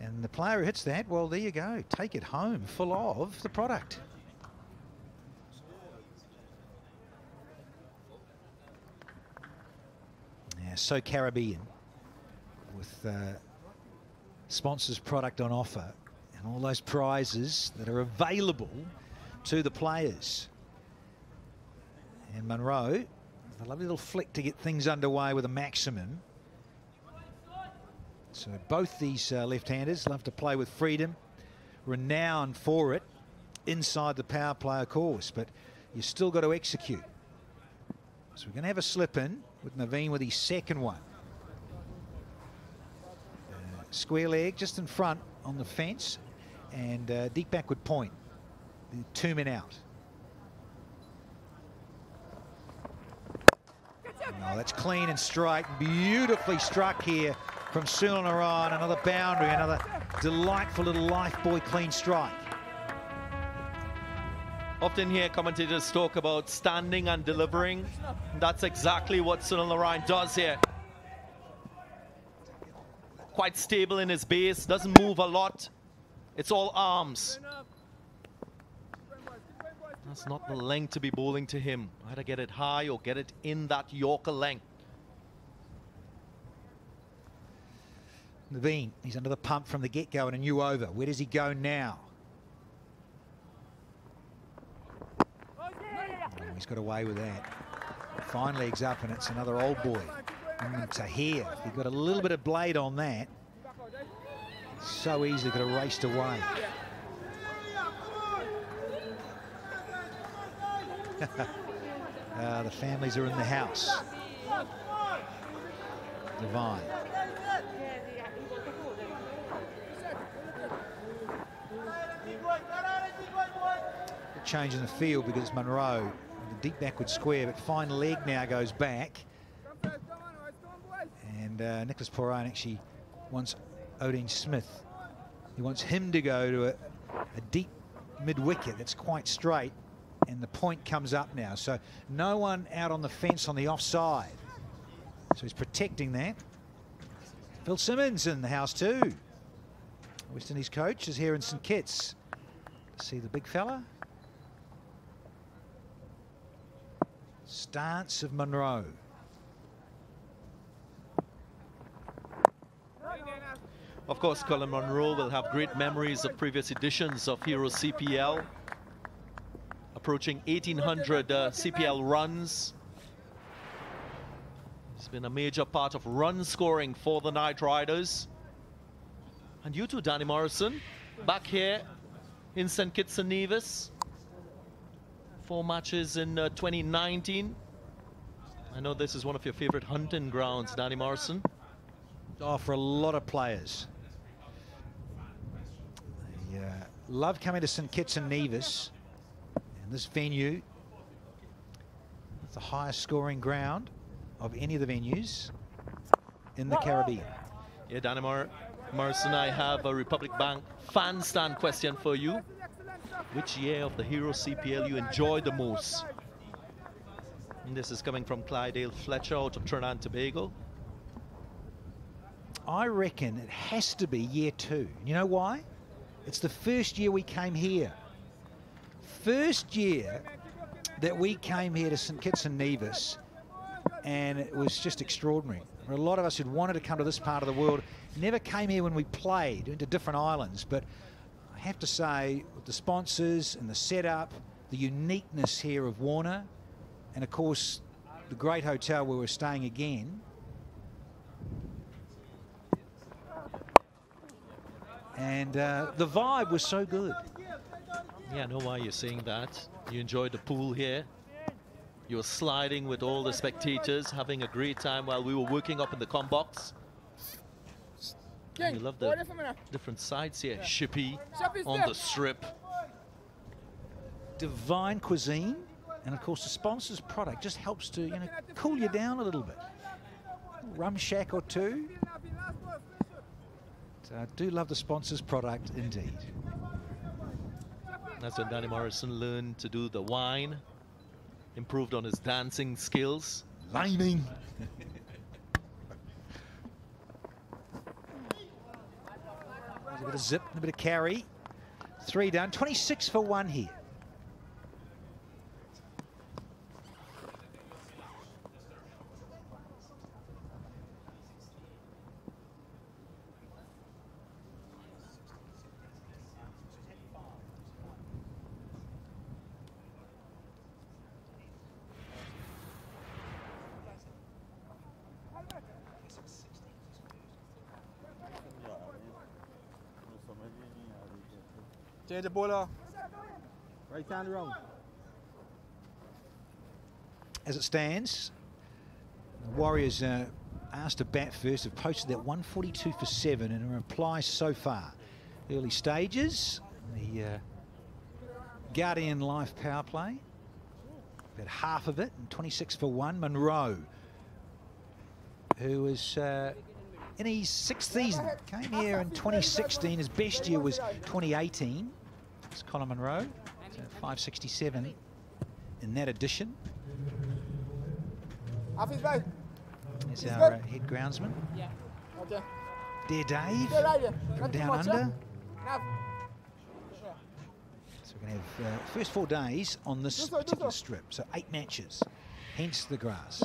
And the player who hits that, well, there you go. Take it home full of the product. Yeah, so Caribbean with uh, sponsors product on offer and all those prizes that are available to the players. And Munro, a lovely little flick to get things underway with a maximum. So both these uh, left-handers love to play with freedom, renowned for it inside the power play, of course, but you still got to execute. So we're going to have a slip in with Naveen with his second one. Square leg just in front on the fence and uh, deep backward point. Two men out. Oh, that's clean and straight. Beautifully struck here from Sunil Narine. Another boundary, another delightful little life boy clean strike. Often hear commentators talk about standing and delivering. That's exactly what Sunil Narine does here. Quite stable in his base, doesn't move a lot. It's all arms. That's not the length to be bowling to him. Either get it high or get it in that Yorker length. Naveen, he's under the pump from the get-go and a new over. Where does he go now? Oh, he's got away with that. Fine legs up and it's another old boy. Mm, Tahir, he got a little bit of blade on that. So easily could have raced away. uh, the families are in the house. Divine. change in the field because Munro, the deep backward square, but fine leg now goes back. And uh, Nicholas Pooran actually wants Odean Smith. He wants him to go to a, a deep mid-wicket that's quite straight and the point comes up now. So no one out on the fence on the offside. So he's protecting that. Phil Simmons in the house too. West Indies coach is here in St Kitts. See the big fella? Stance of Munro. Of course, Colin Munro will have great memories of previous editions of Hero CPL. Approaching 1,800 uh, CPL runs. It's been a major part of run scoring for the Knight Riders. And you too, Danny Morrison, back here in St. Kitts and Nevis. Four matches in uh, 2019. I know this is one of your favorite hunting grounds, Danny Morrison. Oh, for a lot of players. Uh, love coming to St Kitts and Nevis. And this venue, it's the highest scoring ground of any of the venues in the Caribbean. Yeah, Danny Mor Morrison, I have a Republic Bank fan stand question for you. Which year of the Hero CPL you enjoy the most? And this is coming from Clydale Fletcher out of Trinidad and Tobago. I reckon it has to be year two. You know why? It's the first year we came here. First year that we came here to St Kitts and Nevis, and it was just extraordinary. A lot of us who'd wanted to come to this part of the world never came here when we played into different islands, but I have to say, the sponsors and the setup, the uniqueness here of Warner, and of course, the great hotel where we're staying again, and uh, the vibe was so good. Yeah, I know why you're seeing that. You enjoyed the pool here. You were sliding with all the spectators, having a great time while we were working up in the com box. And you love the different sides here. Shippy on the strip. Divine cuisine, and of course the sponsor's product just helps to you know cool you down a little bit. Rum shack or two. I do love the sponsor's product indeed. That's when Danny Morrison learned to do the wine, improved on his dancing skills. Lining. a bit of zip, a bit of carry. Three down, 26 for one here. Change the bowler. Right hand wrong. As it stands, the Warriors uh, asked to bat first, have posted that 142 for seven and a reply so far. Early stages, the uh, Guardian Life power play, about half of it, and 26 for one. Munro, who was uh, in his sixth season, came here in 2016. His best year was 2018. It's Colin Munro, so 567 in that edition. Off his right. There's our uh, head groundsman. Yeah. Dear Dave Stay right here. from down under. So we're going to have uh, first four days on this Do so, do particular strip. So eight matches, hence the grass.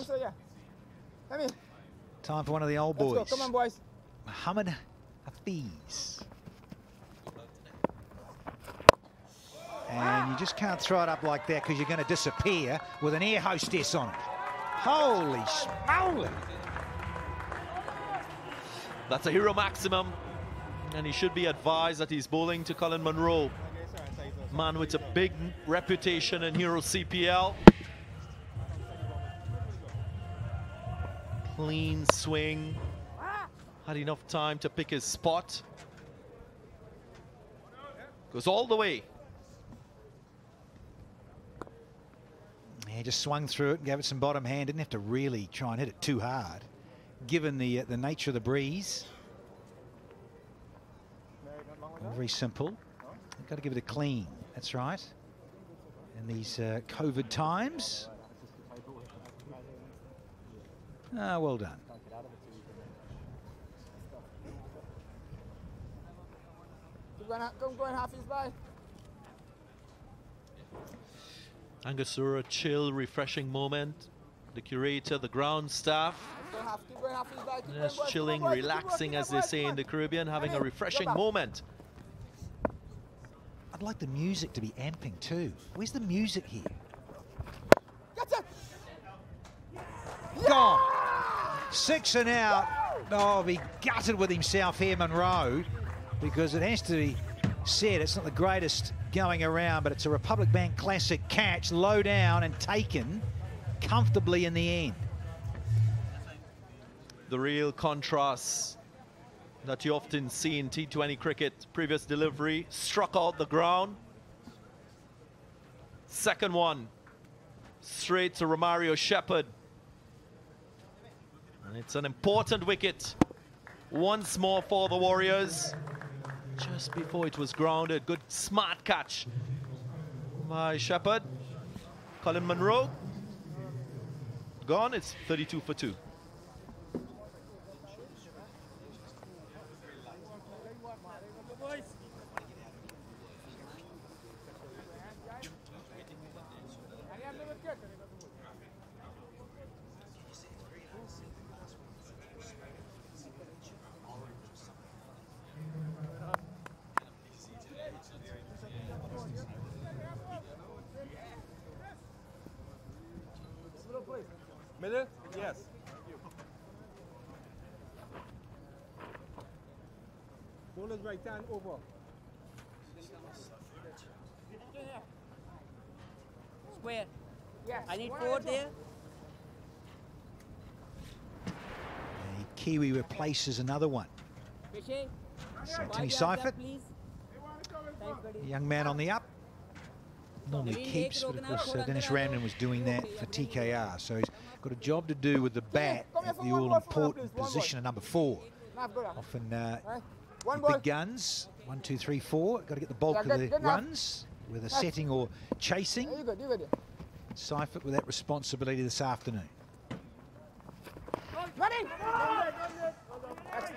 Time for one of the old Let's boys. go. Come on, boys. Muhammad 50s. And you just can't throw it up like that because you're going to disappear with an air hostess on it. Holy smoly! That's a hero maximum. And he should be advised that he's bowling to Colin Munro. Man with a big reputation in Hero CPL. Clean swing. Had enough time to pick his spot. Goes all the way. He just swung through it and gave it some bottom hand. Didn't have to really try and hit it too hard, given the uh, the nature of the breeze. Very simple. Got to give it a clean. That's right. In these uh, COVID times. Ah, well done. Come go half his by. Angostura, chill, refreshing moment. The curator, the ground staff. Half, half his by. Keep Just going, chilling, going, relaxing, as they say in the. Caribbean, having a refreshing moment. I'd like the music to be amping too. Where's the music here? Get! Gone. Six and out. Oh, be gutted with himself here, Munro, because it has to be said it's not the greatest going around, but it's a Republic Bank Classic catch, low down and taken comfortably in the end. The real contrast that you often see in T20 cricket. Previous delivery struck out the ground. Second one straight to Romario Shepherd. And it's an important wicket once more for the Warriors. Just before it was grounded. Good smart catch by Shepard. Colin Munro. Gone. It's 32 for 2. Bowler's right hand over. Square. Yes. I need four there. The Kiwi replaces another one. Fishing. So Timmy Seifert, please. A young man on the up. Normally keeps, but of course uh, Dennis Rogan. Ramdin was doing that for TKR. So he's got a job to do with the bat at the all ball for one, important position of number four. Nav, go down. Often uh, Right. One big guns, one, two, three, four. Got to get the bulk Yeah, of the good enough. runs, whether Nice. setting or chasing. There you go, you go there. Seifert with that responsibility this afternoon. Nothing.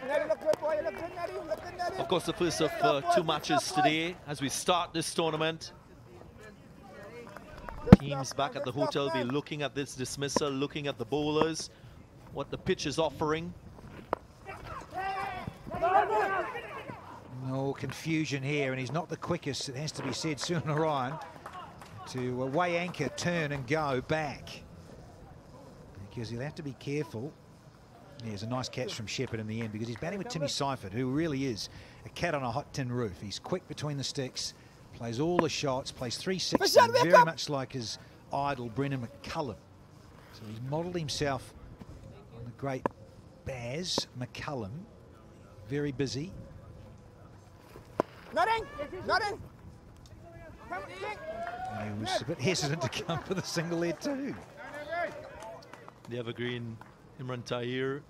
Nelly, look good, boy. Look good, Nelly. Look good, Nelly. Of course, the first of uh, two matches today as we start this tournament. Teams back at the hotel be looking at this dismissal, looking at the bowlers, what the pitch is offering. No confusion here, and he's not the quickest, it has to be said, sooner on, to uh, weigh anchor, turn and go back. Because he'll have to be careful. There's a nice catch from Shepherd in the end because he's batting with Timmy Seifert, who really is a cat on a hot tin roof. He's quick between the sticks, plays all the shots, plays 360, Bashar, wake very up! much like his idol, Brendon McCullum. So he's modelled himself on the great Baz McCullum. Very busy. Nothing. Nothing. Come, he was a bit hesitant to come for the single there too. The evergreen Imran Tahir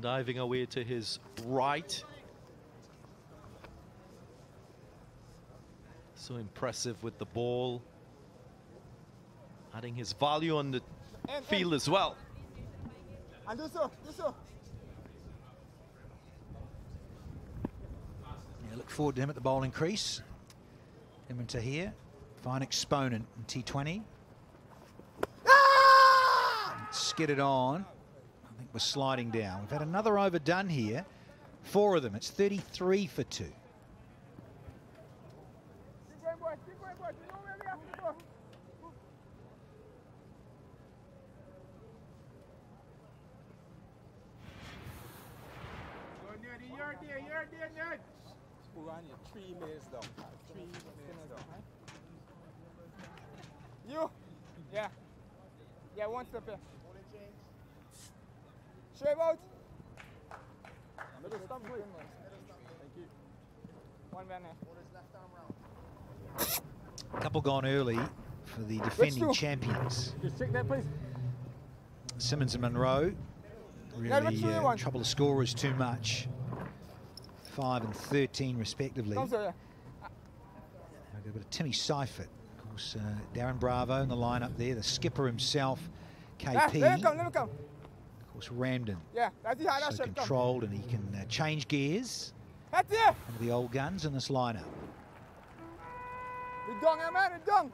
diving away to his right. So impressive with the ball. Adding his value on the field as well. And do so. Do so. Yeah, look forward to him at the bowling crease. Imran Tahir, fine exponent in T20. Ah! Skidded on. I think we're sliding down. We've had another overdone here. four of them. It's 33 for two. Keep going, boys. Keep going, boys. You know where we have to go. Go, Ned. You're there. You're there, Ned. Pooran, you three. Three minutes down. You? Yeah. Yeah, one step here. Straight out. Middle stump, quick. Thank you. One man there. Couple gone early for the defending two? champions. Just check that, please. Simmons and Munro. Really uh, trouble the scorers too much. Five and 13 respectively. Come, sir. I've got a bit of Timmy Seifert. Of course, uh, Darren Bravo in the lineup there. The skipper himself, KP. let him come, let him come. Of course, Ramdin. Yeah, that's high, that's So it. Come. controlled and he can uh, change gears. That's it. One of the old guns in this lineup. We're done, man. We're done.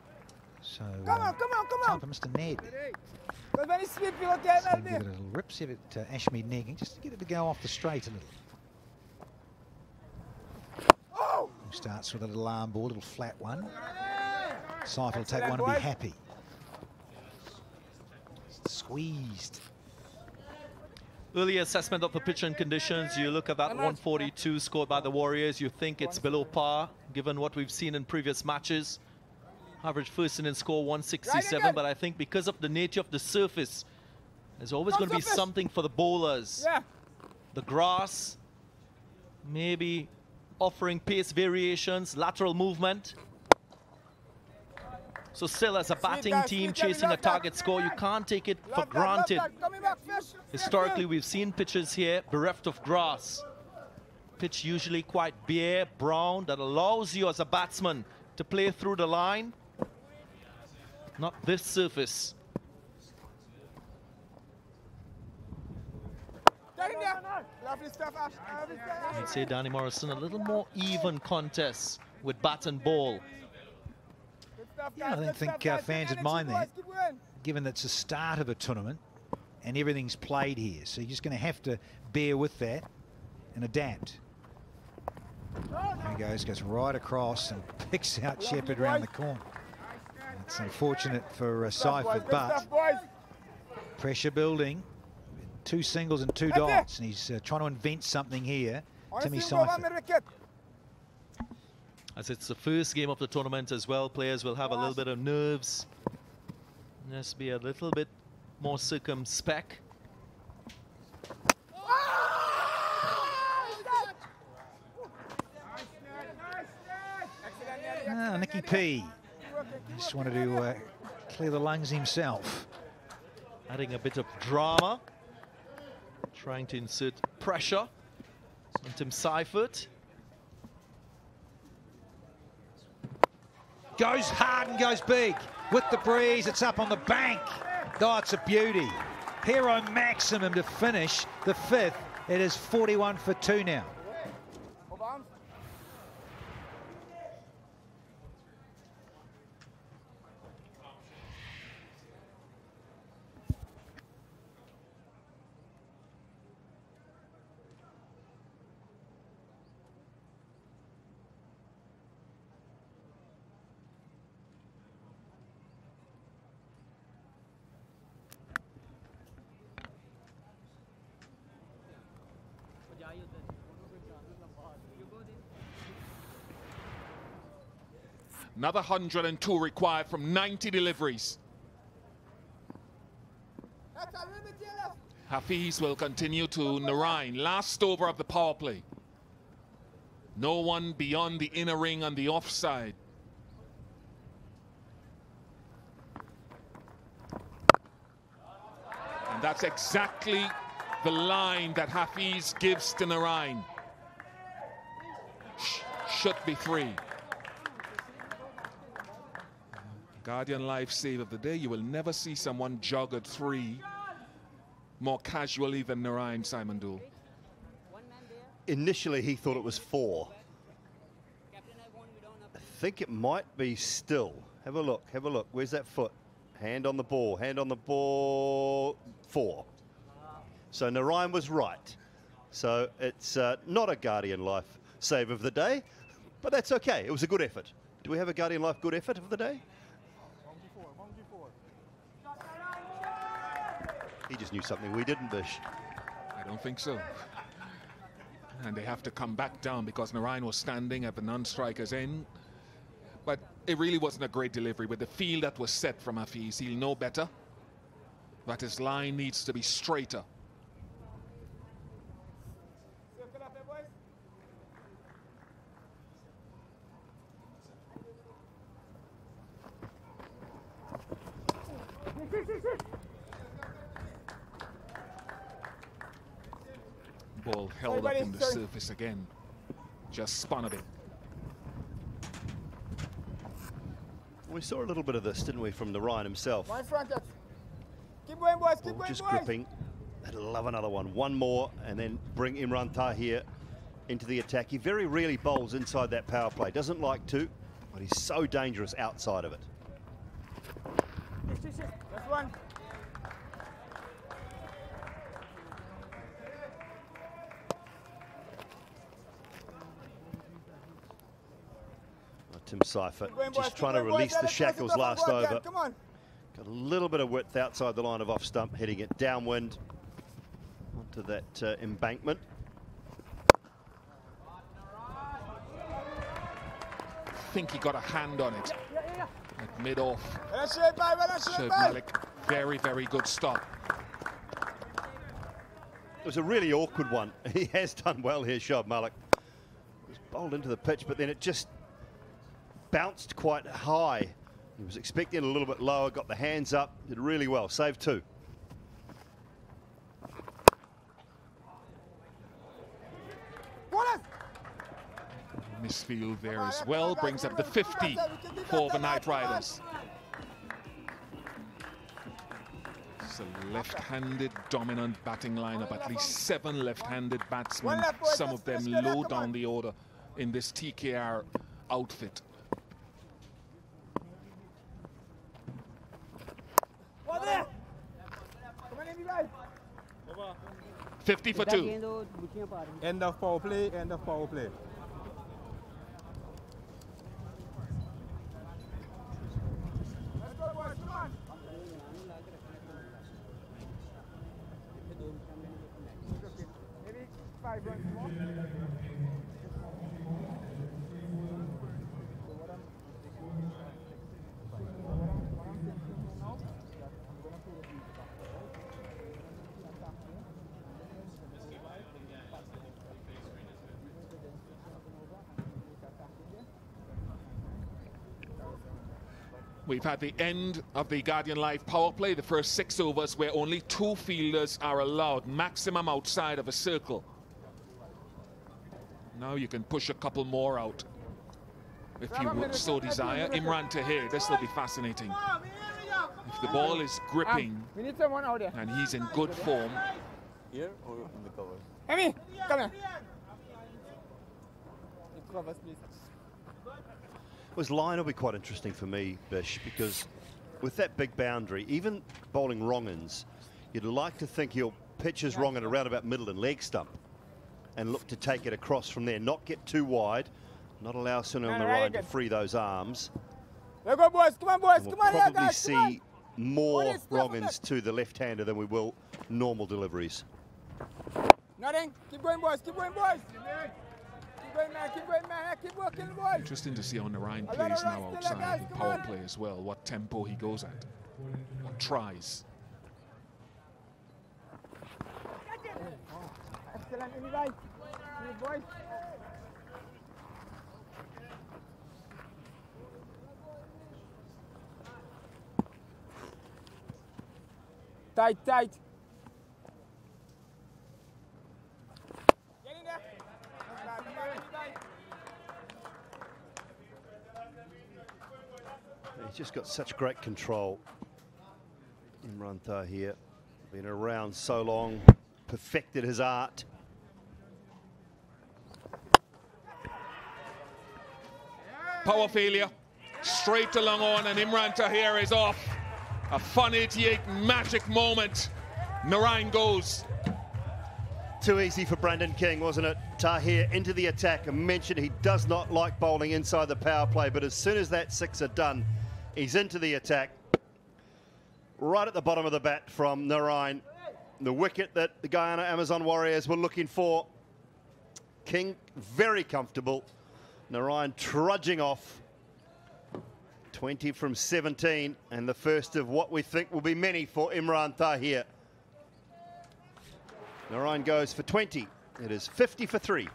So Come uh, on, come on, come time on. for Mr. Ned. Sweet people there, So it a little rip, see if it uh, Ashmead negging, just to get it to go off the straight a little. Oh! Who starts with a little arm ball, a little flat one. Seifert will take one and be happy. Squeezed. Early assessment of the pitch and conditions, you look at that 142 scored by the Warriors, you think it's below par, given what we've seen in previous matches. Average first inning score 167, but I think because of the nature of the surface, there's always going to be something for the bowlers. Yeah. The grass, maybe offering pace variations, lateral movement. So still as a batting guys, team sweet guys, we chasing a that. target score, you can't take it for Love that, love granted. that. Coming back, fish. Historically, we've seen pitches here bereft of grass. Pitch usually quite bare, brown, that allows you as a batsman to play through the line. Not this surface. Get in there. Lovely stuff, Ash. Lovely stuff, Ash. I'd say Danny Morrison, a little more even contest with bat and ball. Stuff, Yeah, I guys. don't think stuff, uh, fans would mind boys. that, given that it's the start of a tournament and everything's played here. So you're just going to have to bear with that and adapt. There he goes, goes right across and picks out Lovely Shepherd round the corner. It's unfortunate for uh, Good stuff, boys. Seifert, but pressure building. Two singles and two That's dots, and he's uh, trying to invent something here. Timmy Honestly, Seifert. with the wicket. As it's the first game of the tournament as well, players will have a little bit of nerves. Just be a little bit more circumspect. Ah, Nicky P. Just wanted to uh, clear the lungs himself. Adding a bit of drama. Trying to insert pressure on Tim Seifert. Goes hard and goes big. With the breeze, it's up on the bank. Oh, it's a beauty. Hero maximum to finish the fifth. It is 41 for two now. Another 102 required from 90 deliveries. Hafeez will continue to Narine. Last over of the power play. No one beyond the inner ring on the offside. And that's exactly the line that Hafeez gives to Narine. Sh- should be three. Guardian life save of the day. You will never see someone jog at three more casually than Narine Simon Doull. Initially, he thought it was four. I think it might be still. Have a look. Have a look. Where's that foot? Hand on the ball. Hand on the ball. Four. So Narine was right. So it's uh, not a Guardian Life save of the day, but that's okay. It was a good effort. Do we have a Guardian Life good effort of the day? He just knew something we didn't, Bish. I don't think so. And they have to come back down because Narine was standing at the non-striker's end. But it really wasn't a great delivery. With the field that was set from Hafeez, he'll know better that his line needs to be straighter. Ball held up on the surface again. Just spun a bit. We saw a little bit of this, didn't we, from Narine himself? One front touch. Keep going, boys. Keep Ball going, just boys. gripping. I'd love another one. One more, and then bring Imran Tahir into the attack. He very rarely bowls inside that power play. Doesn't like to, but he's so dangerous outside of it. Yes, yes, yes. That's one. Tim Seifert Keep going, boys. just trying to release the it close it shackles last over. Come on. Got a little bit of width outside the line of off stump, hitting it downwind onto that uh, embankment. I think he got a hand on it at mid-off. Well done, Shoaib bhai. Well done, Shoaib Shoaib bhai. Malik, very, very good stop. It was a really awkward one. He has done well here, Shoaib Malik. Was bowled into the pitch, but then it just bounced quite high. He was expecting it a little bit lower, got the hands up, did really well. Save two. Misfield there as well brings up the 50 for the Knight Riders. It's a left-handed dominant batting lineup, at least seven left-handed batsmen, One left, boys, some of them let's go there, low down the order in this TKR outfit. One there. Come on, Amy, bhai. 50 for two. End of power play, end of power play. Let's go, boys. Come on. Maybe five runs more. We've had the end of the Guardian Life power play, the first six overs where only two fielders are allowed, maximum outside of a circle. Now you can push a couple more out if you would so desire. Imran Tahir, this will be fascinating. If the ball is gripping ah, we need someone out there. and he's in good form, Here or in the cover? Amy, come here. It covers, please. Was line will be quite interesting for me, Bish, because with that big boundary, even bowling wrong-ins, you'd like to think he'll pitch his wrong at around about middle and leg stump and look to take it across from there, not get too wide, not allow Sunil Man, Narine right to free those arms. Let's go, boys. Come on, boys. We'll Come on, probably guys. Come on. see more What is that? wrong-ins to the left-hander than we will normal deliveries. Nothing. Keep going, boys. Keep going, boys. Keep going, man. Keep going, man. Keep working, boys. interesting to see how Narine plays now outside the power on. play as well, what tempo he goes at, or tries. Excellent, Amy, guys. You boys. Tight, tight. Get in there. Come on, Amy, guys. He's just got such great control. Imran Tahir, been around so long, perfected his art. Power failure. Straight along on, and Imran Tahir is off. A fun 88 magic moment. Narine goes. too easy for Brandon King, wasn't it? Tahir into the attack. I mentioned he does not like bowling inside the power play, but as soon as that six are done, He's into the attack. Right at the bottom of the bat from Narine. The wicket that the Guyana Amazon Warriors were looking for. King very comfortable. Narine trudging off. 20 from 17 and the first of what we think will be many for Imran Tahir. Narine goes for 20. It is 50 for 3.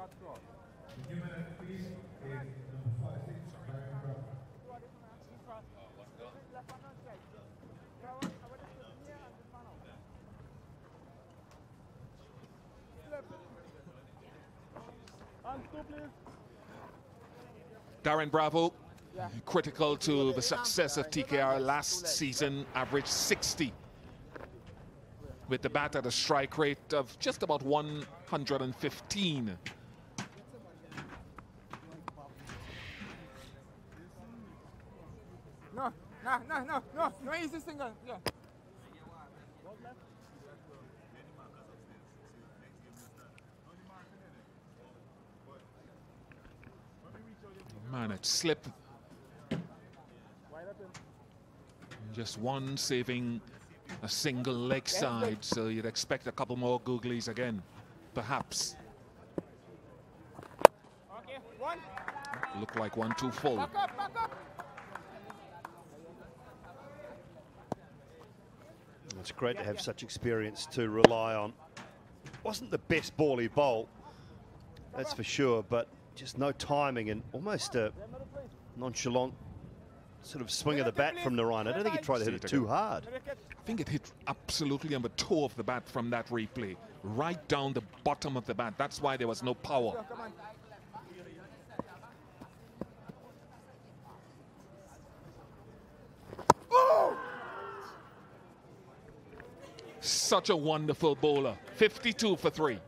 Did not cross. Darren Bravo, critical to the success of TKR last season, averaged 60 with the bat at a strike rate of just about 115. No, no, no, no, no. Easy single. Yeah. Man, it slipped. Just one saving a single leg side, so you'd expect a couple more googlies again, perhaps. Okay, one. Look like one too full. Back up, back up. It's great to have such experience to rely on. Wasn't the best ball he bowled, that's for sure, but just no timing and almost a nonchalant sort of swing of the bat from Narine. I don't think he tried to hit it too hard. I think it hit absolutely on the toe of the bat from that replay, right down the bottom of the bat. That's why there was no power. Such a wonderful bowler. 52 for three.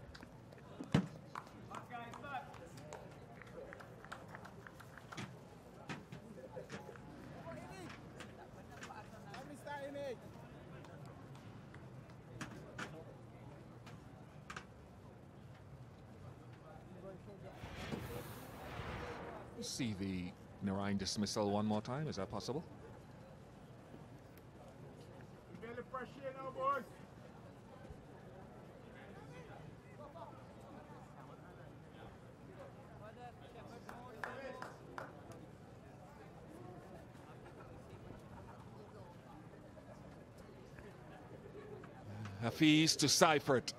See the Narine dismissal one more time. Is that possible? Pressure now, boys. Hafeez to Seifert.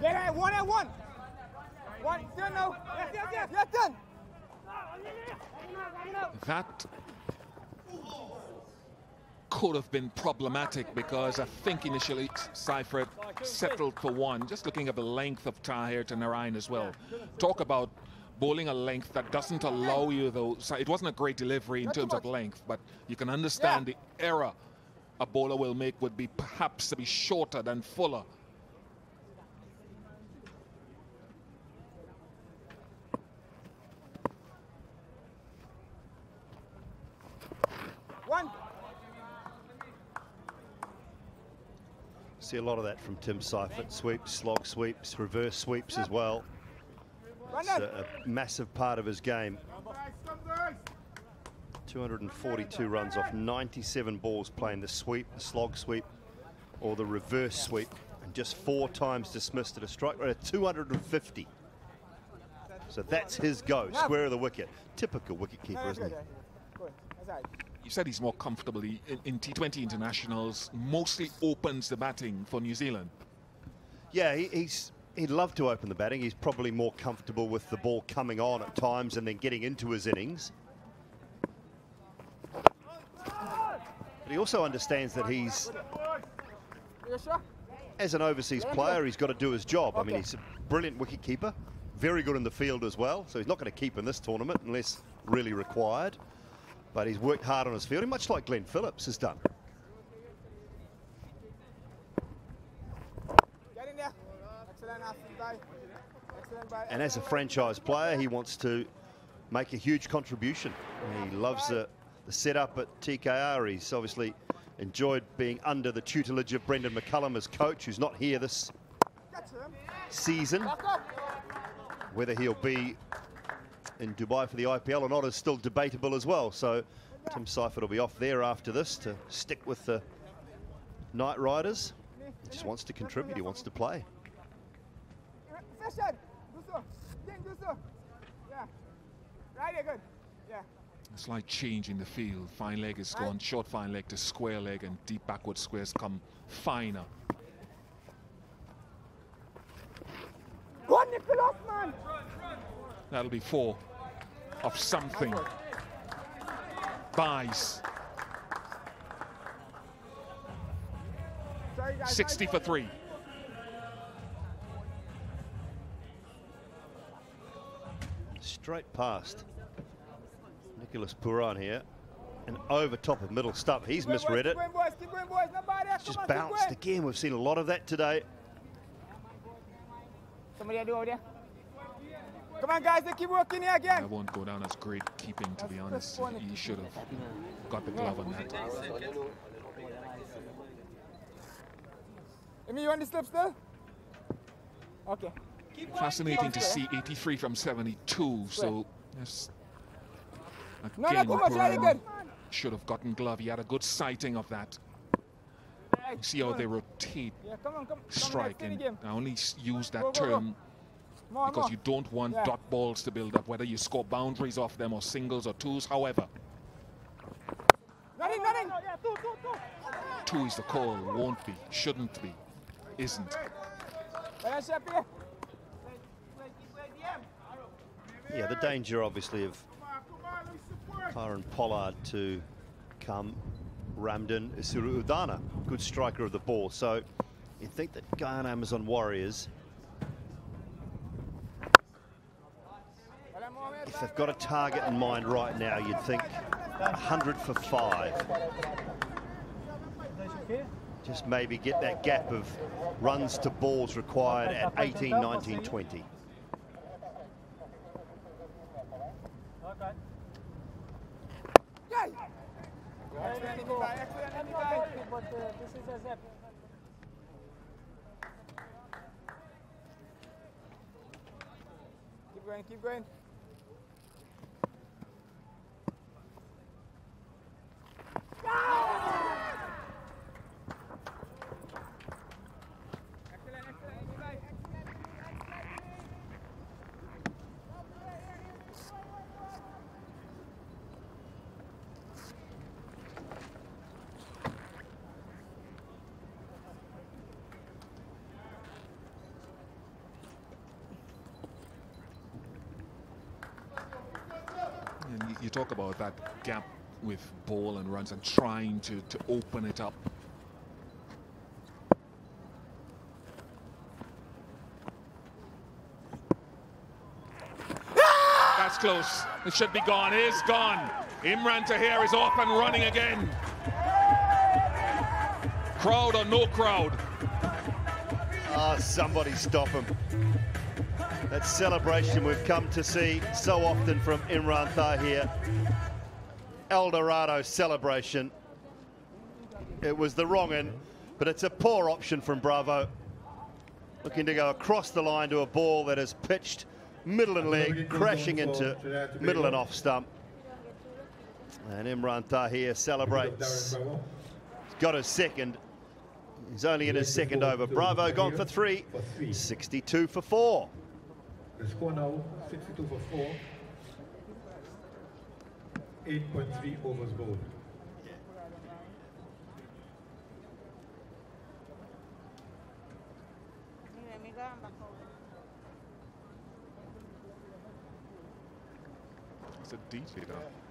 Get it, one and one. One, still no. Yes, yes, yes, yes, done. That could have been problematic because I think initially Seifert settled for one. Just looking at the length of Tahir to Narine as well. Talk about bowling a length that doesn't allow you though. So it wasn't a great delivery in terms of length, but you can understand the error a bowler will make would be perhaps to be shorter than fuller. One. See a lot of that from Tim Seifert. Sweeps, slog sweeps, reverse sweeps as well. It's a, a massive part of his game. 242 runs off 97 balls playing the sweep, the slog sweep, or the reverse sweep, and just four times dismissed at a strike rate of 250. So that's his go, square of the wicket. Typical wicketkeeper, isn't he? Good. That's all right. You said he's more comfortably in, in T20 internationals, mostly opens the batting for New Zealand. Yeah, he, he's he'd love to open the batting. He's probably more comfortable with the ball coming on at times and then getting into his innings. But he also understands that he's as an overseas player, he's got to do his job. I mean, he's a brilliant wicket keeper, very good in the field as well. So he's not going to keep in this tournament unless really required. But he's worked hard on his fielding, much like Glenn Phillips has done. Get in there. Excellent, Aston, bye. Excellent, bye. And as a franchise player, he wants to make a huge contribution. He loves the, the setup at TKR. He's obviously enjoyed being under the tutelage of Brendon McCullum as coach, who's not here this season. Whether he'll be in Dubai for the IPL or not is still debatable as well. So Tim Seifert will be off there after this to stick with the Knight Riders. He just wants to contribute, he wants to play. Session. Do so. Again, do so. Yeah. Right there, good. Yeah. It's like changing the field. Fine leg is gone, short fine leg to square leg, and deep backward squares come finer. Go on, Nicholas, man. That'll be four of something. Buys. 60 for three. Straight past Nicholas Pooran here. And over top of middle stump. He's misread it. Keep going, boys. Keep going, boys. Nobody else. Just Come on, keep bounced again. We've seen a lot of that today. Somebody do over there. Come on, guys. They keep working here again. That won't go down as great keeping, to be honest. He should have got the glove on that. You mean you want the slip still? Okay. Fascinating to see 83 from 72. So, yes. No, no, Again, come on, Charlie, Pooran good. should have gotten glove. He had a good sighting of that. You see how they rotate Yeah, come on, come, come strike, and. I only use that go, go. term because you don't want dot balls to build up, whether you score boundaries off them or singles or twos. However, Nothing, nothing. two is the call. Won't be, shouldn't be, isn't. Well, that's up here. Yeah, the danger obviously of Kieron Pollard to come Ramdin Isuru Udana, good striker of the ball. So you think that Guyana Amazon Warriors, if they've got a target in mind right now, you'd think 100 for five. Just maybe get that gap of runs to balls required at 18, 19, 20. Bye. But this is a. Keep going, keep going. Excellent, talk about that gap with ball and runs and trying to, to open it up. That's close. It should be gone. It is gone. Imran Tahir is off and running again. Crowd or no crowd. Ah, somebody stop him. That celebration we've come to see so often from Imran Tahir. El Dorado celebration. It was the wrong end, but it's a poor option from Bravo. Looking to go across the line to a ball that is pitched middle and leg, crashing into middle and off stump. And Imran Tahir celebrates. He's got his second. He's only in his second over. Bravo gone for three. 62 for four. The score now 62 for 4. 8.3 overs bowled. It's a deep leader.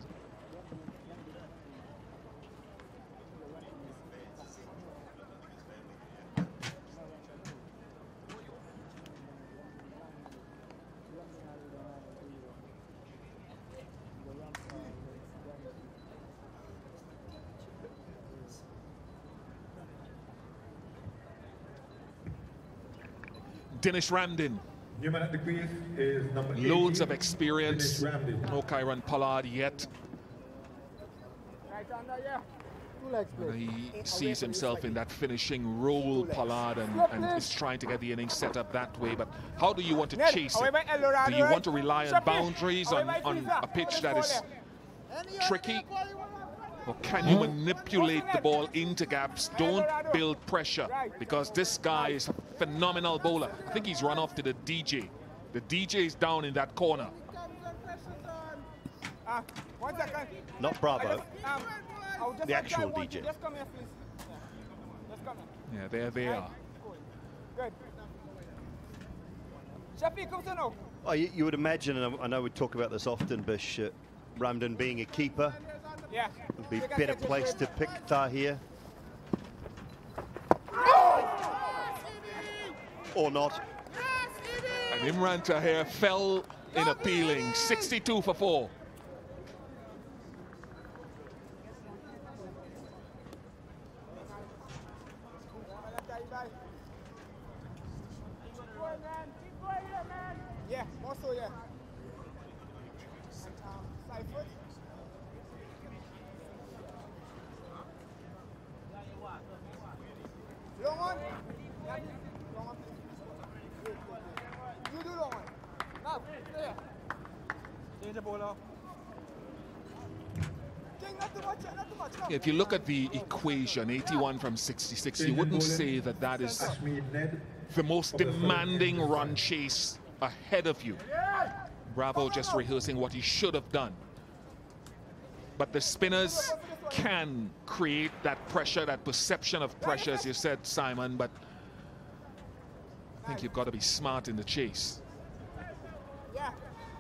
Denesh Ramdin. At the crease is number Loads 18, of experience. No Kieron Pollard yet. He sees himself in that finishing role, Pollard, and, and is trying to get the innings set up that way. But how do you want to chase it? Do you want to rely on boundaries, on, on a pitch that is tricky? Or can you manipulate the ball into gaps? Don't build pressure because this guy is a phenomenal bowler. I think he's run off to the DJ. The DJ is down in that corner. Not Bravo. The actual to- want you- DJ. Just come here, please. Yeah. Just come here. Yeah, there they are. Good. Shafi, come to now. Oh, you, you would imagine, and I I know we talk about this often, Bish, uh, Ramdin being a keeper, yeah. Would be better place to pick Tahir, oh! Or not. And Imran Tahir fell in appealing. 62 for 4. If you look at the equation, 81 from 66, you wouldn't say that that is the most demanding run chase ahead of you. Bravo just rehearsing what he should have done. But the spinners can create that pressure, that perception of pressure, as you said, Simon, but I think you've got to be smart in the chase. Yeah.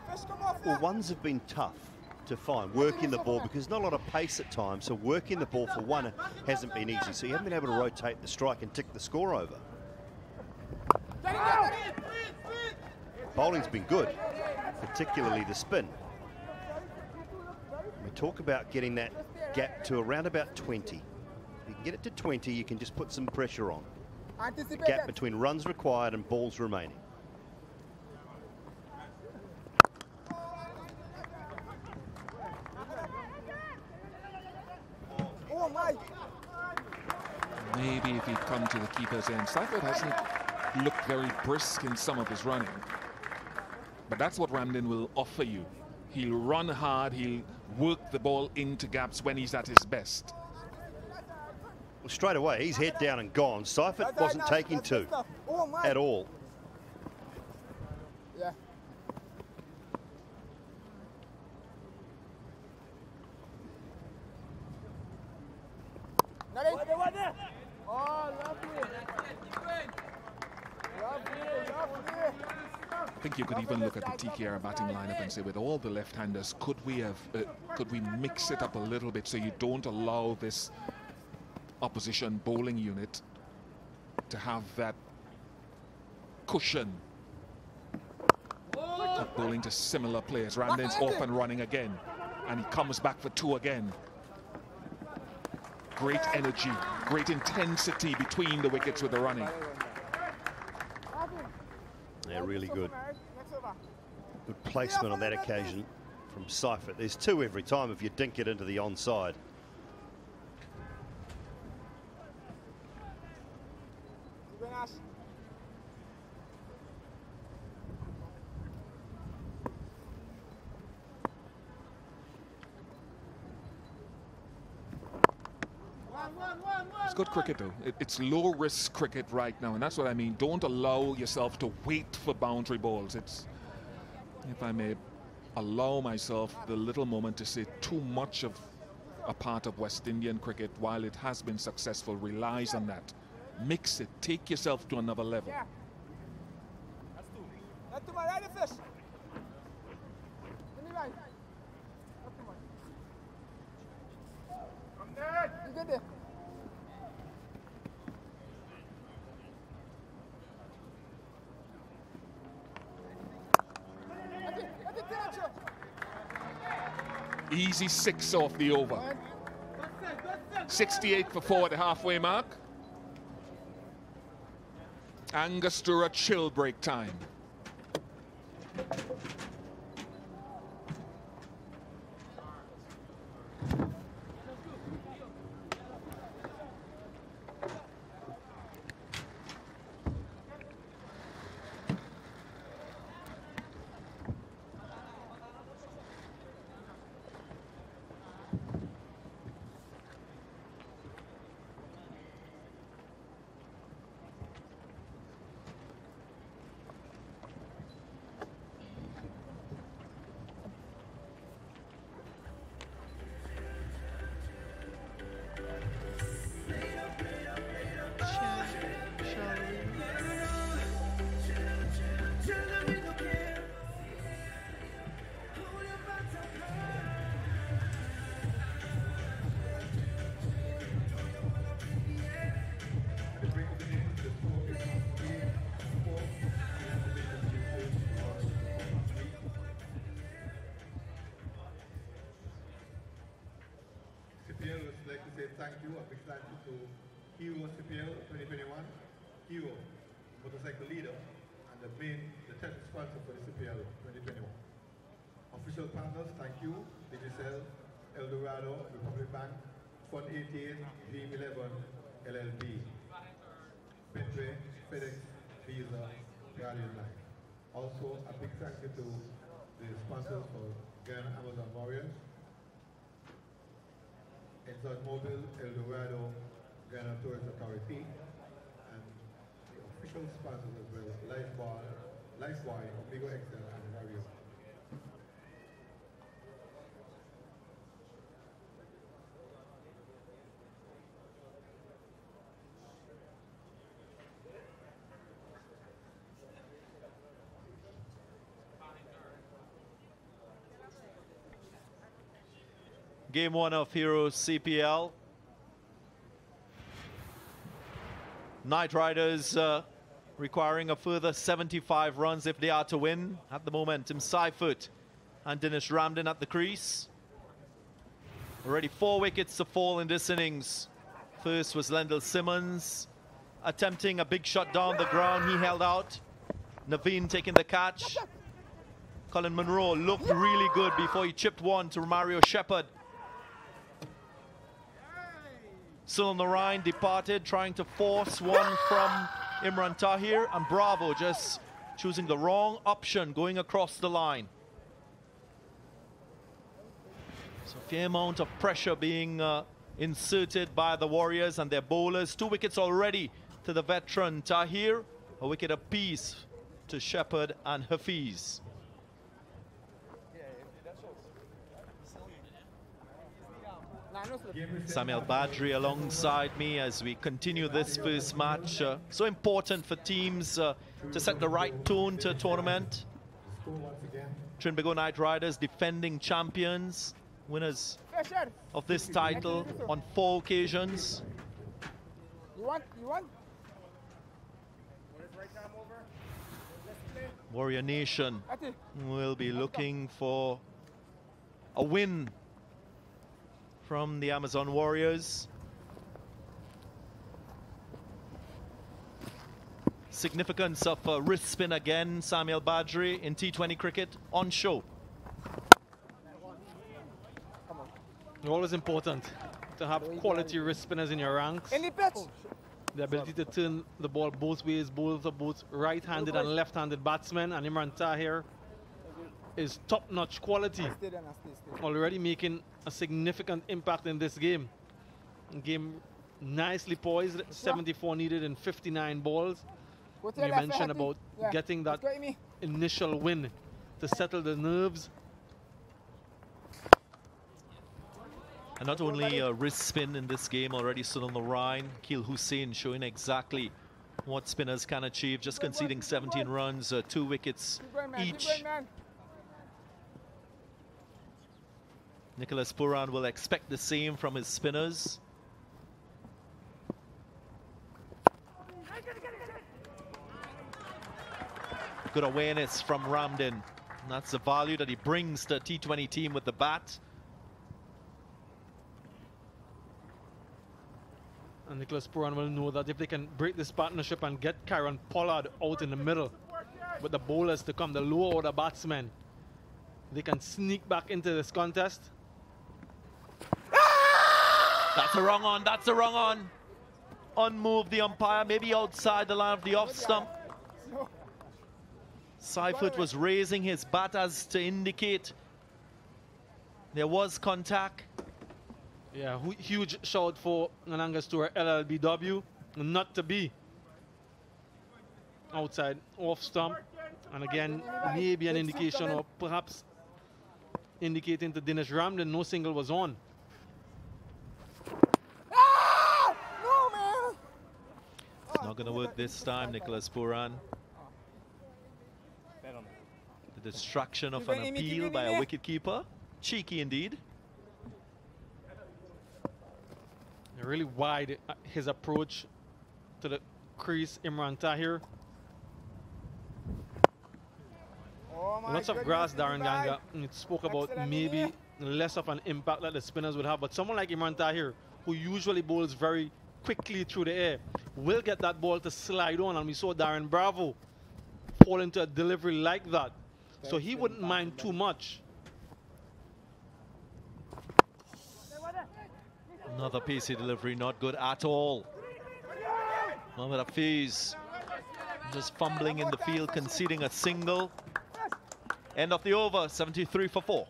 Fish come off. Well, ones have been tough to find, working the ball, because not a lot of pace at times, so working the ball for one hasn't been easy. So you haven't been able to rotate the strike and tick the score over. Bowling's been good, particularly the spin. We talk about getting that gap to around about 20. If you can get it to 20, you can just put some pressure on. The gap between runs required and balls remaining. Maybe if he'd come to the keeper's end. Seifert hasn't looked very brisk in some of his running. But that's what Ramdin will offer you. He'll run hard, he'll work the ball into gaps when he's at his best. Well, straight away, he's head down and gone. Seifert wasn't taking two at all. Yeah. Nothing. Oh, lovely. Lovely, lovely. I think you could even look at the TKR batting lineup and say, with all the left-handers, could we have, uh, could we mix it up a little bit so you don't allow this opposition bowling unit to have that cushion of bowling to similar players. Ramdin's off and running again, and he comes back for two again. Great energy, great intensity between the wickets with the running. They're really good. Good placement on that occasion from Seifert. There's two every time if you dink it into the onside. It's good cricket though. It- it's low risk cricket right now, and that's what I mean. Don't allow yourself to wait for boundary balls. It's, if I may allow myself the little moment to say too much of a part of West Indian cricket, while it has been successful, relies on that. Mix it, take yourself to another level. Yeah. Not too much. Ready, fish. Give me right. Not too much. Come there. You get there. Let it, let it touch you. Easy six off the over. 68 for four at the halfway mark. Angostura chill break time. To the sponsors for Guyana Amazon Warriors, ExxonMobil, Eldorado, Guyana Tourist Authority, and the official sponsors as well, Lifebuoy, Lifebuoy, Obligo Excel, and Vario. Game one of Heroes CPL. Knight Riders uh, requiring a further 75 runs if they are to win. At the momentum, Seifert and Denesh Ramdin at the crease. Already four wickets to fall in this innings. First was Lendl Simmons attempting a big shot down the ground. He held out. Naveen taking the catch. Colin Munro looked really good before he chipped one to Mario Shepherd. Sunil Narine departed, trying to force one from Imran Tahir, and Bravo just choosing the wrong option, going across the line. So fair amount of pressure being uh, inserted by the Warriors and their bowlers. Two wickets already to the veteran Tahir, a wicket apiece to Shepherd and Hafeez. Samuel Badree alongside me as we continue this first match. Uh, so important for teams uh, to set the right tone to a tournament. Trinbago Knight Riders defending champions, winners of this title on four occasions. You you? Warrior Nation will be looking for a win from the Amazon Warriors. Significance of a wrist spin again, Samuel Badree in T20 cricket on show. Always important to have quality wrist spinners in your ranks. Any pitch? The ability to turn the ball both ways, both are both right-handed and left-handed batsmen, and Imran Tahir is top-notch quality. Stay there now, stay, stay. Already making a significant impact in this game. Game nicely poised, 74 needed in 59 balls. You mentioned about getting that Let's go, Amy. initial win to settle the nerves. And not only a wrist spin in this game, already stood on the Rhine. Akeal Hosein showing exactly what spinners can achieve, just conceding 17 runs, uh, two wickets Keep going, man. Keep each. going, man. Nicholas Pooran will expect the same from his spinners. Good awareness from Ramdin. And that's the value that he brings to a T20 team with the bat. And Nicholas Pooran will know that if they can break this partnership and get Kieron Pollard out in the middle with the bowlers to come, the lower order batsmen, they can sneak back into this contest. That's a wrong on, that's a wrong on. Unmove the umpire, maybe outside the line of the off stump. Seifert was raising his bat as to indicate there was contact. Yeah, huge shout for an Angostura LLBW not to be outside off stump. And again, maybe an indication or perhaps indicating to Denesh Ramdin no single was on. No, man. It's not going to work this time, Nicholas Pooran. The destruction of an it in, keep appeal by a there. wicket keeper. Cheeky indeed. Really wide uh, his approach to the crease, Imran Tahir. Oh Lots of grass, this is Daren. Ganga. And It spoke about maybe less of an impact that the spinners would have, but someone like Imran Tahir, who usually bowls very quickly through the air, will get that ball to slide on. And we saw Darren Bravo fall into a delivery like that. So he wouldn't mind too much. Another pacey delivery, not good at all. Mohammad Hafeez just fumbling in the field, conceding a single. End of the over, 73 for 4.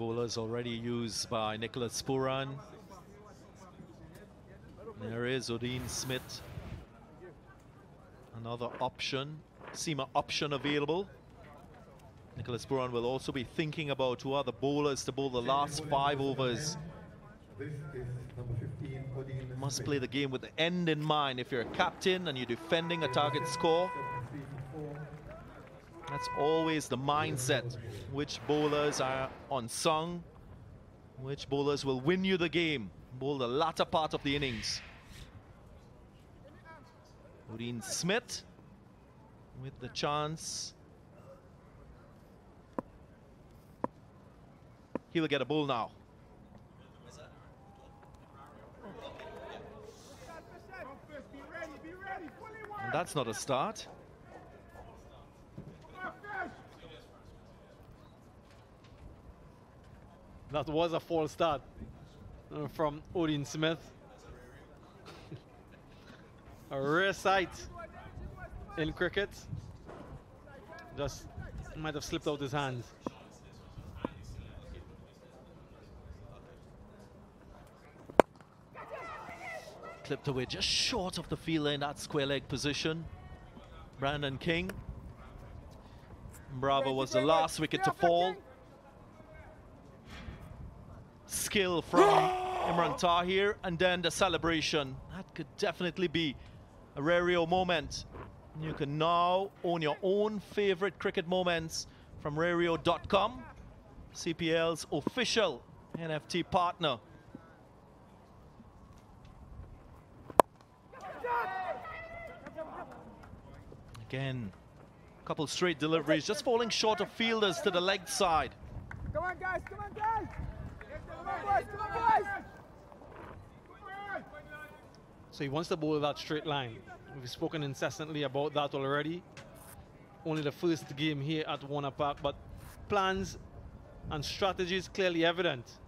Bowlers already used by Nicholas Pooran. There is Odean Smith. Another option, seamer option available. Nicholas Pooran will also be thinking about who are the bowlers to bowl the last five overs. This is number 15, Odean Must play the game with the end in mind. If you're a captain and you're defending a target score, that's always the mindset. Which bowlers are unsung, which bowlers will win you the game, bowl the latter part of the innings. Odean Smith with the chance. He will get a bowl now. And that's not a start. That was a false start uh, from Odean Smith. a rare sight in cricket. Just might have slipped out his hands. Clipped away just short of the fielder in that square leg position. Brandon King. Bravo was the last wicket to fall. Skill from Imran Tahir and then the celebration. That could definitely be a Rario moment. You can now own your own favorite cricket moments from Rario.com, CPL's official NFT partner. Again, a couple straight deliveries, just falling short of fielders to the leg side. Come on, guys. Come on, guys. Come boys. Come on, guys. So he wants to bowl that straight line. We've spoken incessantly about that already. Only the first game here at Warner Park, but plans and strategies clearly evident.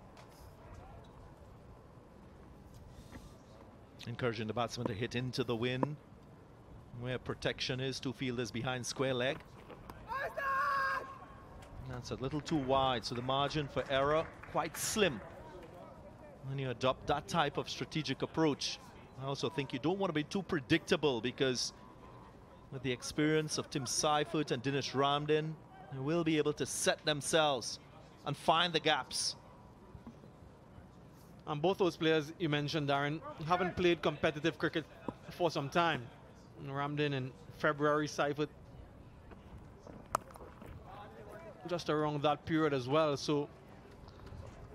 Encouraging the batsman to hit into the wind where protection is, two fielders behind square leg. That's a little too wide, so the margin for error quite slim when you adopt that type of strategic approach. I also think you don't want to be too predictable because with the experience of Tim Seifert and Denesh Ramdin, they will be able to set themselves and find the gaps. And both those players you mentioned, Daren, haven't played competitive cricket for some time. Ramdin in February, Seifert just around that period as well. So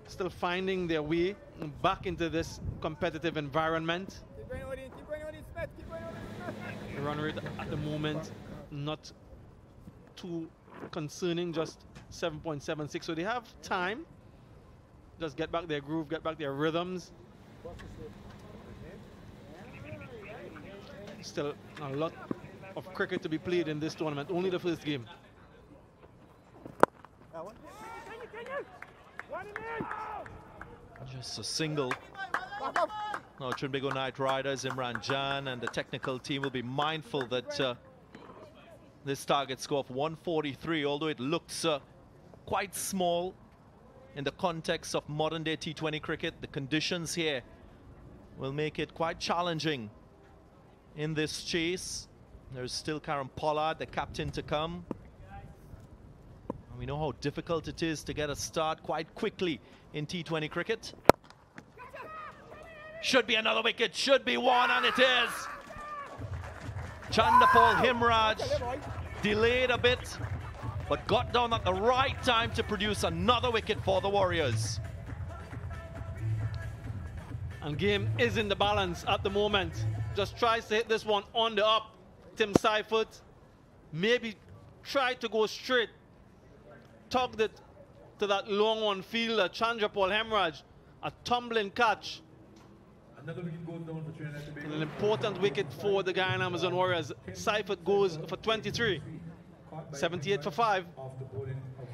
still finding their way back into this competitive environment. Keep going, Odean. Keep going, Odean Smith. Keep going, Odean The run rate at the moment not too concerning, just 7.76. So they have time. Just get back their groove, get back their rhythms. Still a lot of cricket to be played in this tournament. Only the first game. Just a single. Now Trinbago Knight Riders, Imran Jan and the technical team will be mindful that uh, this target score of 143, although it looks uh, quite small in the context of modern day T20 cricket, the conditions here will make it quite challenging in this chase. There's still Kieron Pollard, the captain, to come. We know how difficult it is to get a start quite quickly in T20 cricket. Should be another wicket, should be one, and it is. Chandrapaul Hemraj delayed a bit, but got down at the right time to produce another wicket for the Warriors. And game is in the balance at the moment. Just tries to hit this one on the up. Tim Seifert maybe try to go straight. Tugged it to that long one fielder, Chandrapaul Hemraj. A tumbling catch. Another wicket goes down for Trinidad and. An important wicket for the Guyana Amazon Warriors. Seifert goes for 23. 78 for 5. The bowling of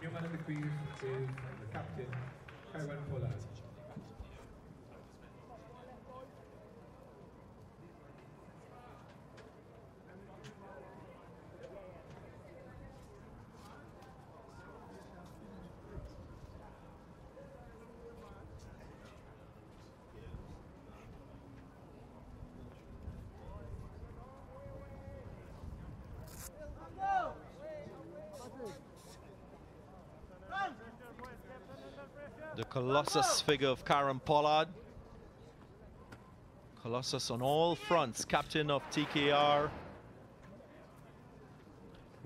New man in the crease is the captain, Kieron Pollard. The Colossus figure of Kieron Pollard. Colossus on all fronts, captain of TKR.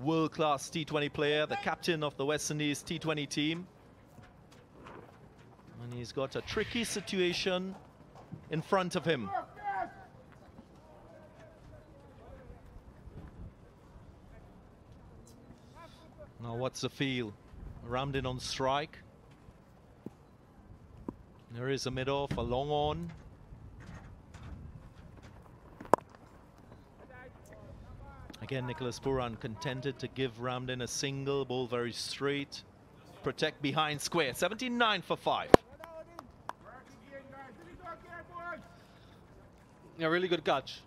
World-class T20 player, the captain of the West Indies T20 team. And he's got a tricky situation in front of him. Now what's the feel? Ramdin on strike. There is a mid-off, a long on. Again, Nicholas Pooran contented to give Ramdin a single, ball very straight. Protect behind square, 79 for 5. A really good catch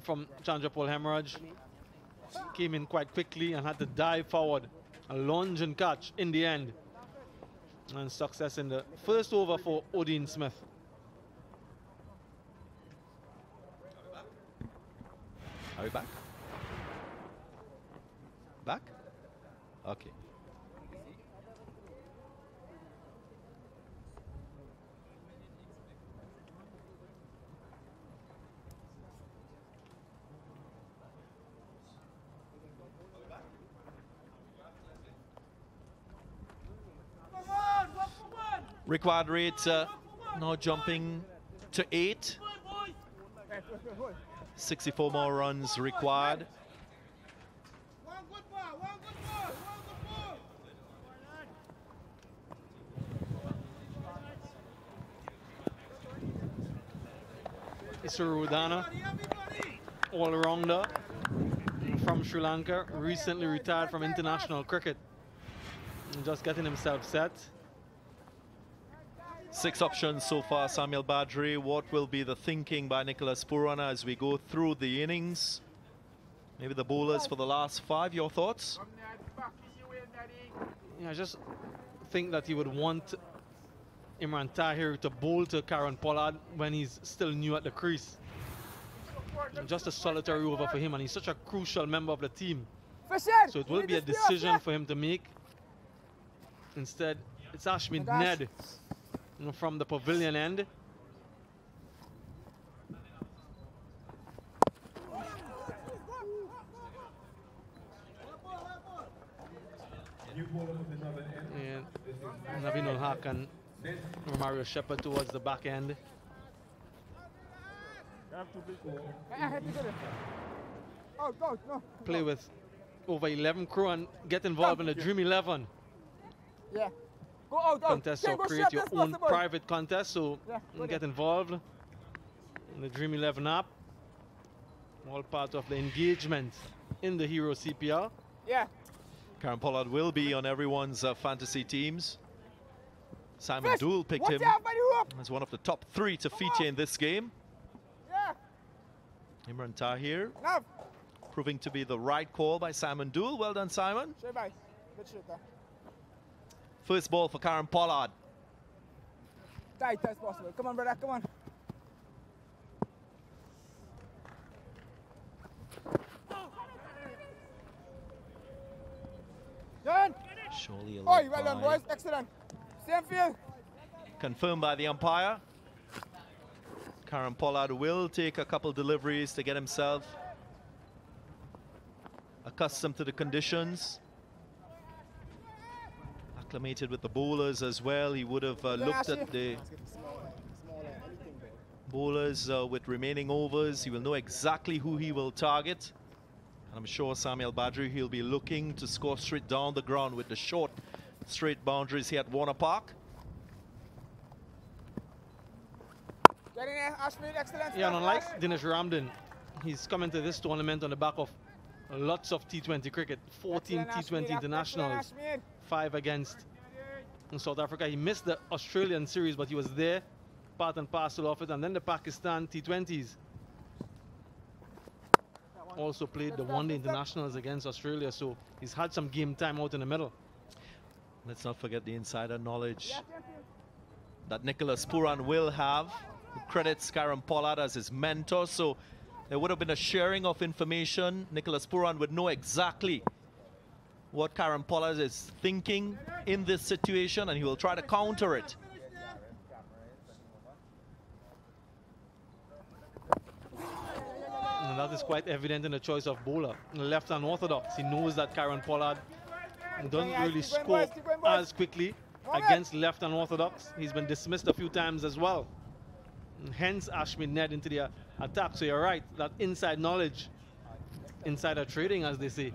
from Chandrapaul Hemraj. Came in quite quickly and had to dive forward. A lunge and catch in the end. And success in the first over for Odean Smith. Are we back? Back? Okay. Required rate uh, now jumping to eight. 64 more runs required. Isuru Udana, all-rounder from Sri Lanka, recently retired from international cricket. Just getting himself set. Six options so far, Samuel Badree. What will be the thinking by Nicholas Purana as we go through the innings? Maybe the bowlers for the last five, your thoughts? Yeah, I just think that he would want Imran Tahir to bowl to Kieron Pollard when he's still new at the crease. just a solitary over for him, and he's such a crucial member of the team. So it will be a decision for him to make. Instead, it's Ashmead Nedd from the pavilion end. And Naveen-ul-Haq Mario Shepherd towards the back end. Oh, go, no. Play with over 11 crew and get involved in the Dream 11 Yeah. Go out, out. contest Ken, or go create your own possible. private contest. So Yeah, get involved in the Dream 11 app. All part of the engagement in the Hero CPL. Yeah. Kieron Pollard will be on everyone's uh, fantasy teams. Simon Fish, Doull picked watch him out, as one of the top three to feature in this game. Yeah. Imran Tahir Nav. proving to be the right call by Simon Doull. Well done, Simon. Straight by. Good shit there. First ball for Kieron Pollard. Tight as possible. Come on, brother. Come on. Done. Surely a Oh, well done, boys. Excellent. Same field. Confirmed by the umpire. Kieron Pollard will take a couple deliveries to get himself accustomed to the conditions. Acclimated with the bowlers as well. He would have uh, looked at the bowlers uh, with remaining overs. He will know exactly who he will target. And I'm sure Samuel Badree, he'll be looking to score straight down the ground with the short, straight boundaries here at Warner Park. There, Yeah, and stuff, unlike guys. Denesh Ramdin, he's coming to this tournament on the back of lots of T20 cricket, 14 Excellent, T20 Ashmead. internationals, Excellent, Ashmead. Five against in South Africa. He missed the Australian series, but he was there, part and parcel of it. And then the Pakistan T20s. Also played the one day internationals against Australia, so he's had some game time out in the middle. Let's not forget the insider knowledge that Nicholas Pooran will have, who credits Kieron Pollard as his mentor. So there would have been a sharing of information. Nicholas Pooran would know exactly what Kieron Pollard is thinking in this situation, and he will try to counter it. And that is quite evident in the choice of bowler. Left unorthodox. He knows that Kieron Pollard doesn't really score boys, keep going, boys. as quickly against left unorthodox. He's been dismissed a few times as well. And hence Ashmead Nedd into the uh, attack. So you're right, that inside knowledge, insider trading as they say.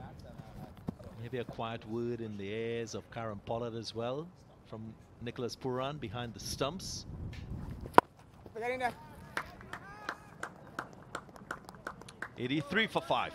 Maybe a quiet word in the ears of Kieron Pollard as well from Nicholas Pooran behind the stumps. Get in there. 83 for 5.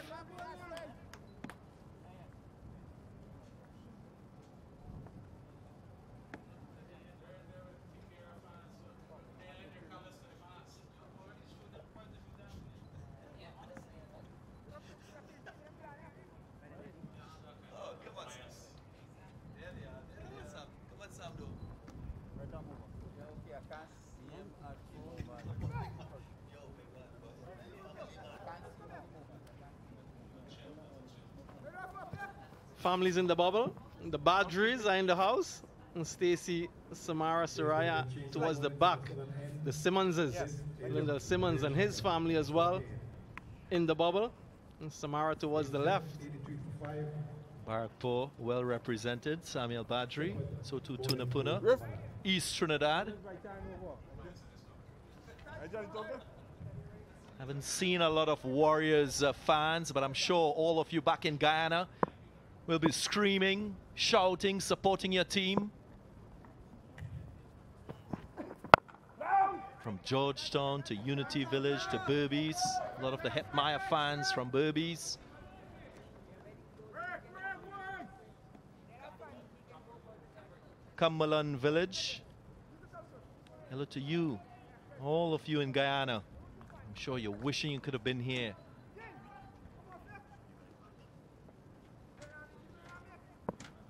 Families in the bubble. The Badrees are in the house. And Stacy, Samara, Soraya towards the back. The Simmonses, Linda Simmons and his family as well in the bubble. And Samara towards the left. Barrackpore well represented. Samuel Badree. So too Tunapuna. East Trinidad. Haven't seen a lot of Warriors uh, fans, but I'm sure all of you back in Guyana will be screaming, shouting, supporting your team. From Georgetown to Unity Village to Berbice. A lot of the Hetmyer fans from Berbice. Cumberland Village. Hello to you, all of you in Guyana. I'm sure you're wishing you could have been here.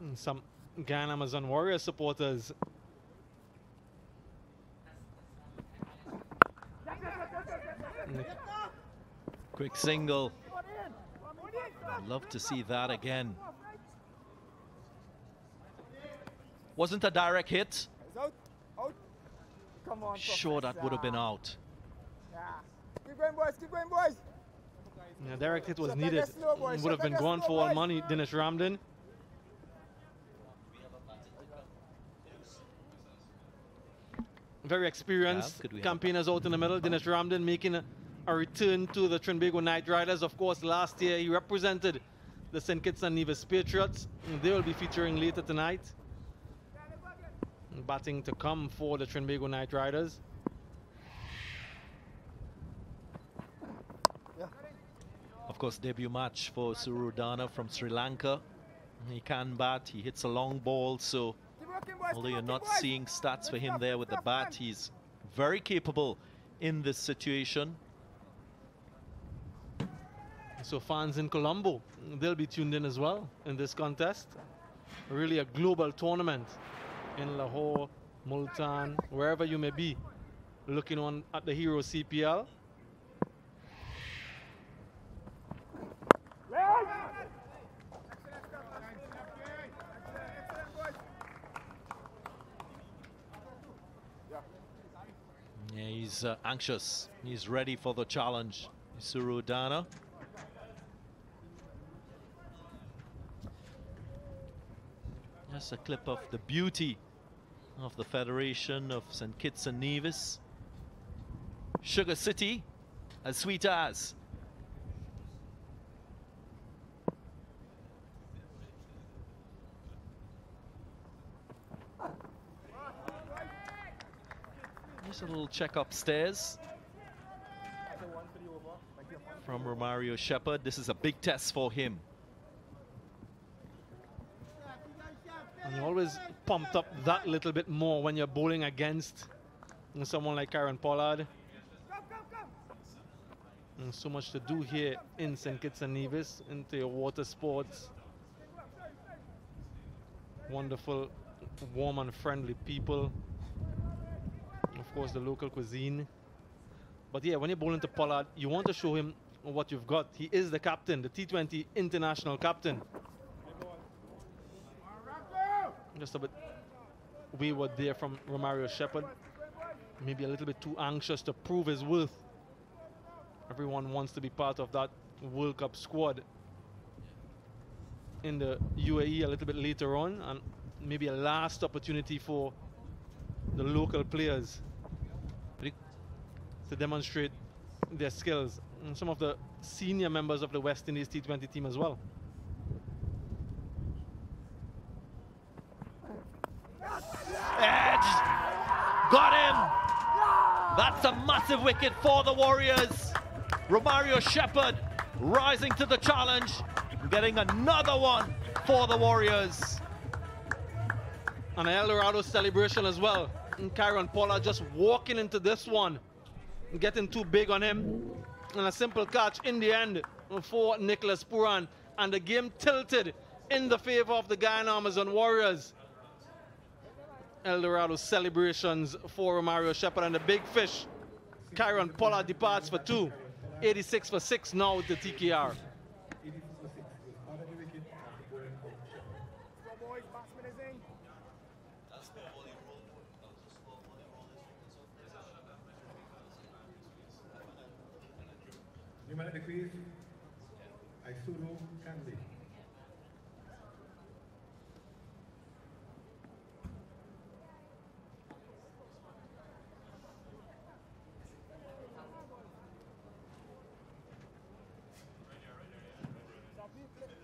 And some Guyana Amazon Warrior supporters. Quick single. I'd love to see that again. Wasn't a direct hit. Out. Out. On. Sure, that would have been out. Yeah. Keep going, boys. Keep going, boys. Yeah, direct hit was needed. Would have been gone for all money, Denesh Ramdin. Very experienced Yeah, could we have- campaigners out in the middle. Uh-huh. Denesh Ramdin making a, a return to the Trinbago Knight Riders. Of course, last year he represented the St. Kitts and Nevis Patriots. They will be featuring later tonight. Batting to come for the Trinbago Knight Riders. Of course, debut match for Surudana from Sri Lanka. He can bat, he hits a long ball, so although you're not seeing stats for him there with the bat, he's very capable in this situation. So fans in Colombo, they'll be tuned in as well in this contest. Really a global tournament in Lahore, Multan, wherever you may be, looking on at the Hero CPL. Yeah, he's uh, anxious. He's ready for the challenge. Surudana. Just a clip of the beauty of the Federation of St. Kitts and Nevis. Sugar City, as sweet as. A little check upstairs from Romario Shepherd. This is a big test for him. And you're always pumped up that little bit more when you're bowling against someone like Kieron Pollard. And so much to do here in St. Kitts and Nevis, into your water sports. Wonderful, warm and friendly people. Of course, the local cuisine. But yeah, when you're bowling to Pollard, you want to show him what you've got. He is the captain, the T20 international captain. Just a bit wayward there from Romario Shepherd. Maybe a little bit too anxious to prove his worth. Everyone wants to be part of that World Cup squad in the UAE a little bit later on, and maybe a last opportunity for the local players to demonstrate their skills. And some of the senior members of the West Indies T20 team as well. Edge! Got him! That's a massive wicket for the Warriors. Romario Shepherd rising to the challenge, getting another one for the Warriors. And an El Dorado celebration as well. And Kieron Pollard just walking into this one, getting too big on him. And a simple catch in the end for Nicholas Pooran. And the game tilted in the favor of the Guyana Amazon Warriors. El Dorado celebrations for Mario Shepherd and the big fish. Kieron Pollard departs for two. 86 for six now with the TKR. New man at the crease, Isuru Kandi.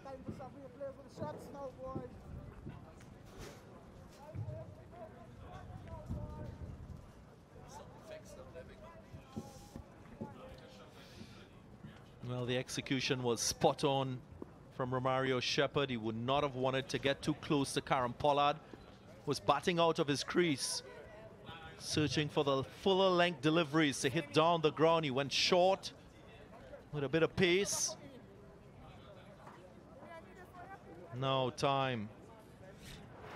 Time for some real players with the shots now, boys. Well, the execution was spot on from Romario Shepherd. He would not have wanted to get too close to Kieron Pollard. Was batting out of his crease, searching for the fuller length deliveries to hit down the ground. He went short with a bit of pace. No time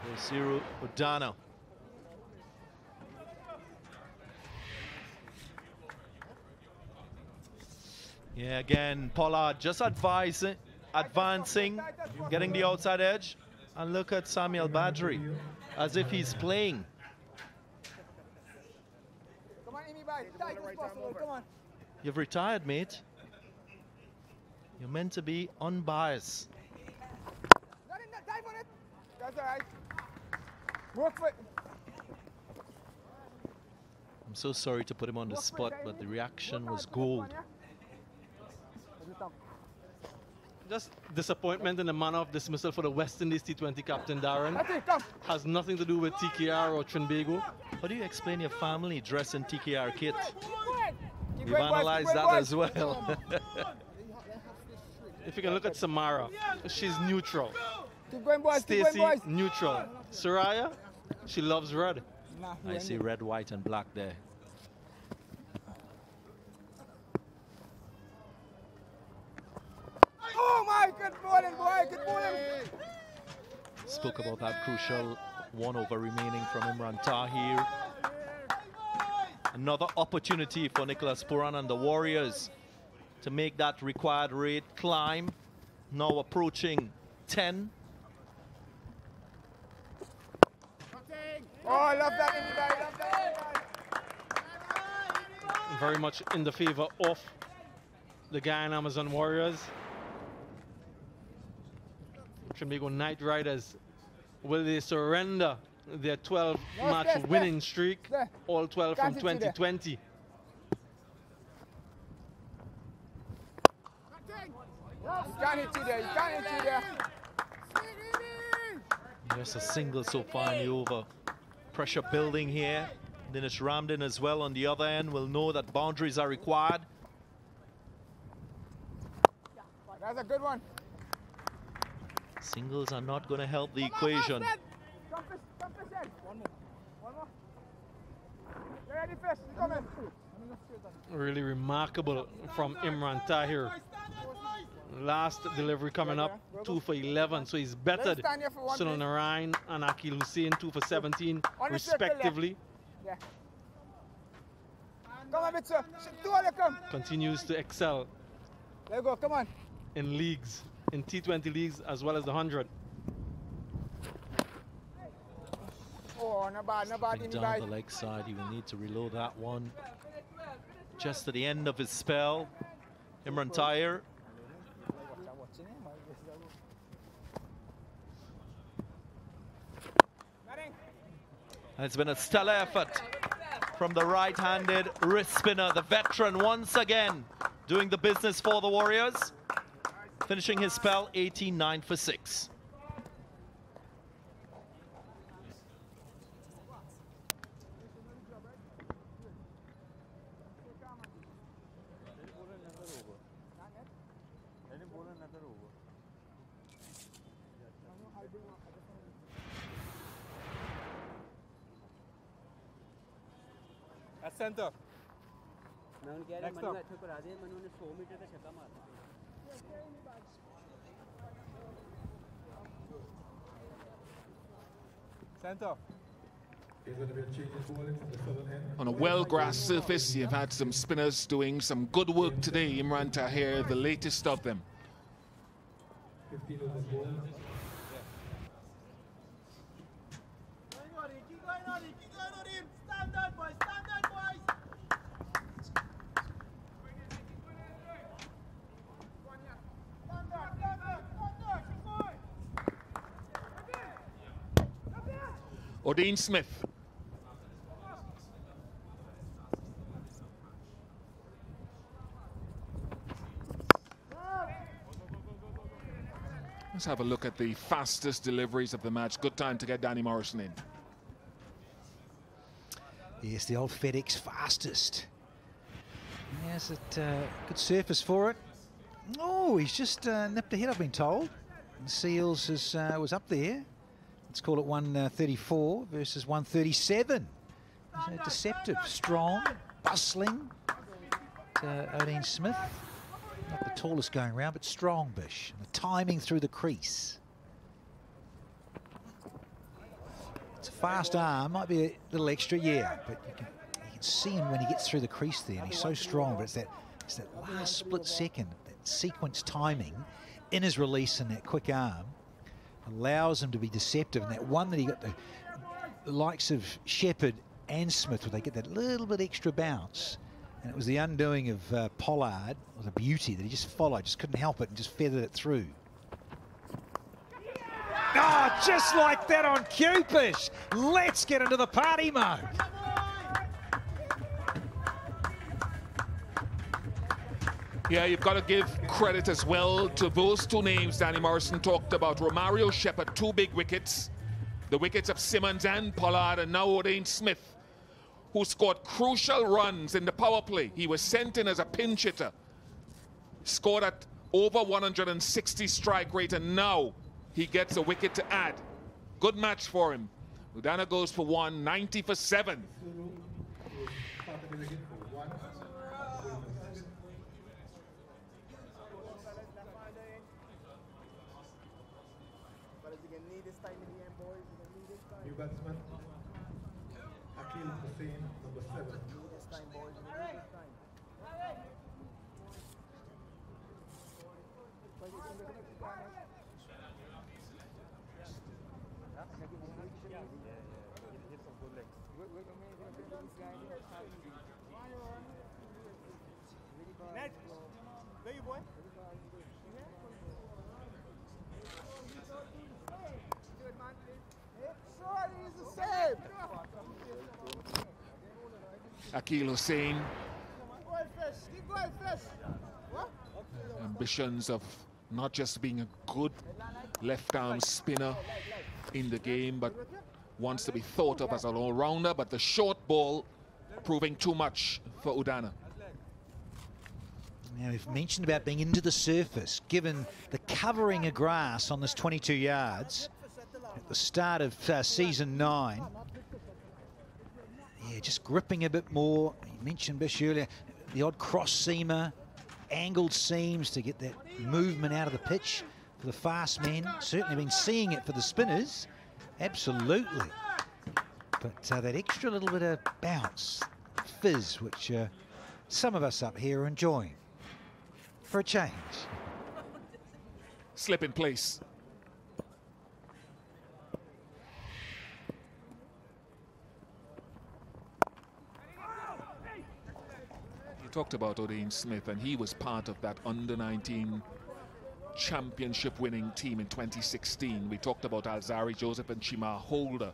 for Siru Yeah, again, Pollard just advising, advancing, getting the outside edge. And look at Samuel Badree, as if he's playing. You've retired, mate. You're meant to be unbiased. Right. I'm so sorry to put him on the spot, but the reaction was gold. Just disappointment in the manner of dismissal for the West Indies T20 captain Daren. That's it, come. Has nothing to do with TKR or Trinbago. How do you explain your family dressing TKR kit? Keep We've analyzed that as well. If you can look at Samara, she's neutral. Keep going, Stacy, neutral. Soraya, she loves red. I see red, white, and black there. Oh my, good bowling, boy. Good bowling. Spoke about that crucial one over remaining from Imran Tahir. Another opportunity for Nicholas Pooran and the Warriors to make that required rate climb. Now approaching 10. Oh, I love that, Amy, bye. Love that. Very much in the favor of the Guyana Amazon Warriors. Trinbago Knight Riders, will they surrender their 12 No, match stay, stay. winning streak? Stay. All 12 from Can't sit there. 2020. You can't hit you there. You can't hit you there. Just a single so far in the over. Pressure building here. Dinesh Ramdin as well on the other end will know that boundaries are required. That's a good one. Singles are not going to help the equation. Come fish, come fish in. One more. One more. You ready, fish? You coming? Really remarkable from Imran Tahir. Last delivery coming up, 2 for 11, so he's bettered Let's stand here for one, Sunil please. Narine and Akeal Hosein, 2 for 17, On the circle left. respectively. Come on, Mitchell. Two of you come. Continues to excel There you go. Come on. in leagues, in T20 leagues, as well as the 100. Oh, no bad, no bad. Bring down bye. the leg side. He will need to reload that one. Just at the end of his spell, Imran Tahir. And it's been a stellar effort from the right-handed wrist spinner, the veteran once again doing the business for the Warriors Finishing his spell 18-9 for 6. At center. मैं उन्हें कह रहा Next Manu up. ऐसे करा दे मनु ने 100 metre का छक्का मारा end. On a well-grassed surface, you've had some spinners doing some good work today. Imran Tahir, the latest of them. 15 overs. Odean Smith. Let's have a look at the fastest deliveries of the match. Good time to get Danny Morrison in. Yes, the old FedEx fastest. Yes, it uh, good surface for it. Oh, he's just uh, nipped ahead, I've been told. Seales is, uh, was up there. Let's call it 134 versus 137. So deceptive, strong, bustling. Uh, Odean Smith, not the tallest going round, but strong, Bish. The timing through the crease. It's a fast arm, might be a little extra, yeah, but you can, you can see him when he gets through the crease there, and he's so strong, but it's that It's that last split second, that sequence timing in his release and that quick arm allows him to be deceptive. And that one that he got the, likes of Shepherd and Smith, where they get that little bit extra bounce. And it was the undoing of uh, Pollard, was a beauty that he just followed, just couldn't help it and just feathered it through. Oh, just like that on Cupish. Let's get into the party mode. Yeah, you've got to give credit as well to those two names Danny Morrison talked about. Romario Shepherd, two big wickets. The wickets of Simmons and Pollard, and now Odean Smith, who scored crucial runs in the power play. He was sent in as a pinch hitter. Scored at over 160 strike rate, and now he gets a wicket to add. Good match for him. Udana goes for one, 90 for seven. Akeal. What? ambitions of not just being a good left arm spinner in the game, but wants to be thought of as an all rounder. But the short ball proving too much for Udana. Now, we've mentioned about being into the surface, given the covering of grass on this 22 yards at the start of uh, season nine. Yeah, just gripping a bit more. You mentioned Bish earlier, the odd cross seamer, angled seams to get that movement out of the pitch for the fast men. Certainly been seeing it for the spinners. Absolutely. But uh, that extra little bit of bounce, fizz, which uh, some of us up here are enjoying for a change. Slip in place. Talked about Odean Smith, and he was part of that under 19 championship winning team in 2016. We talked about Alzarri Joseph and Shima Holder.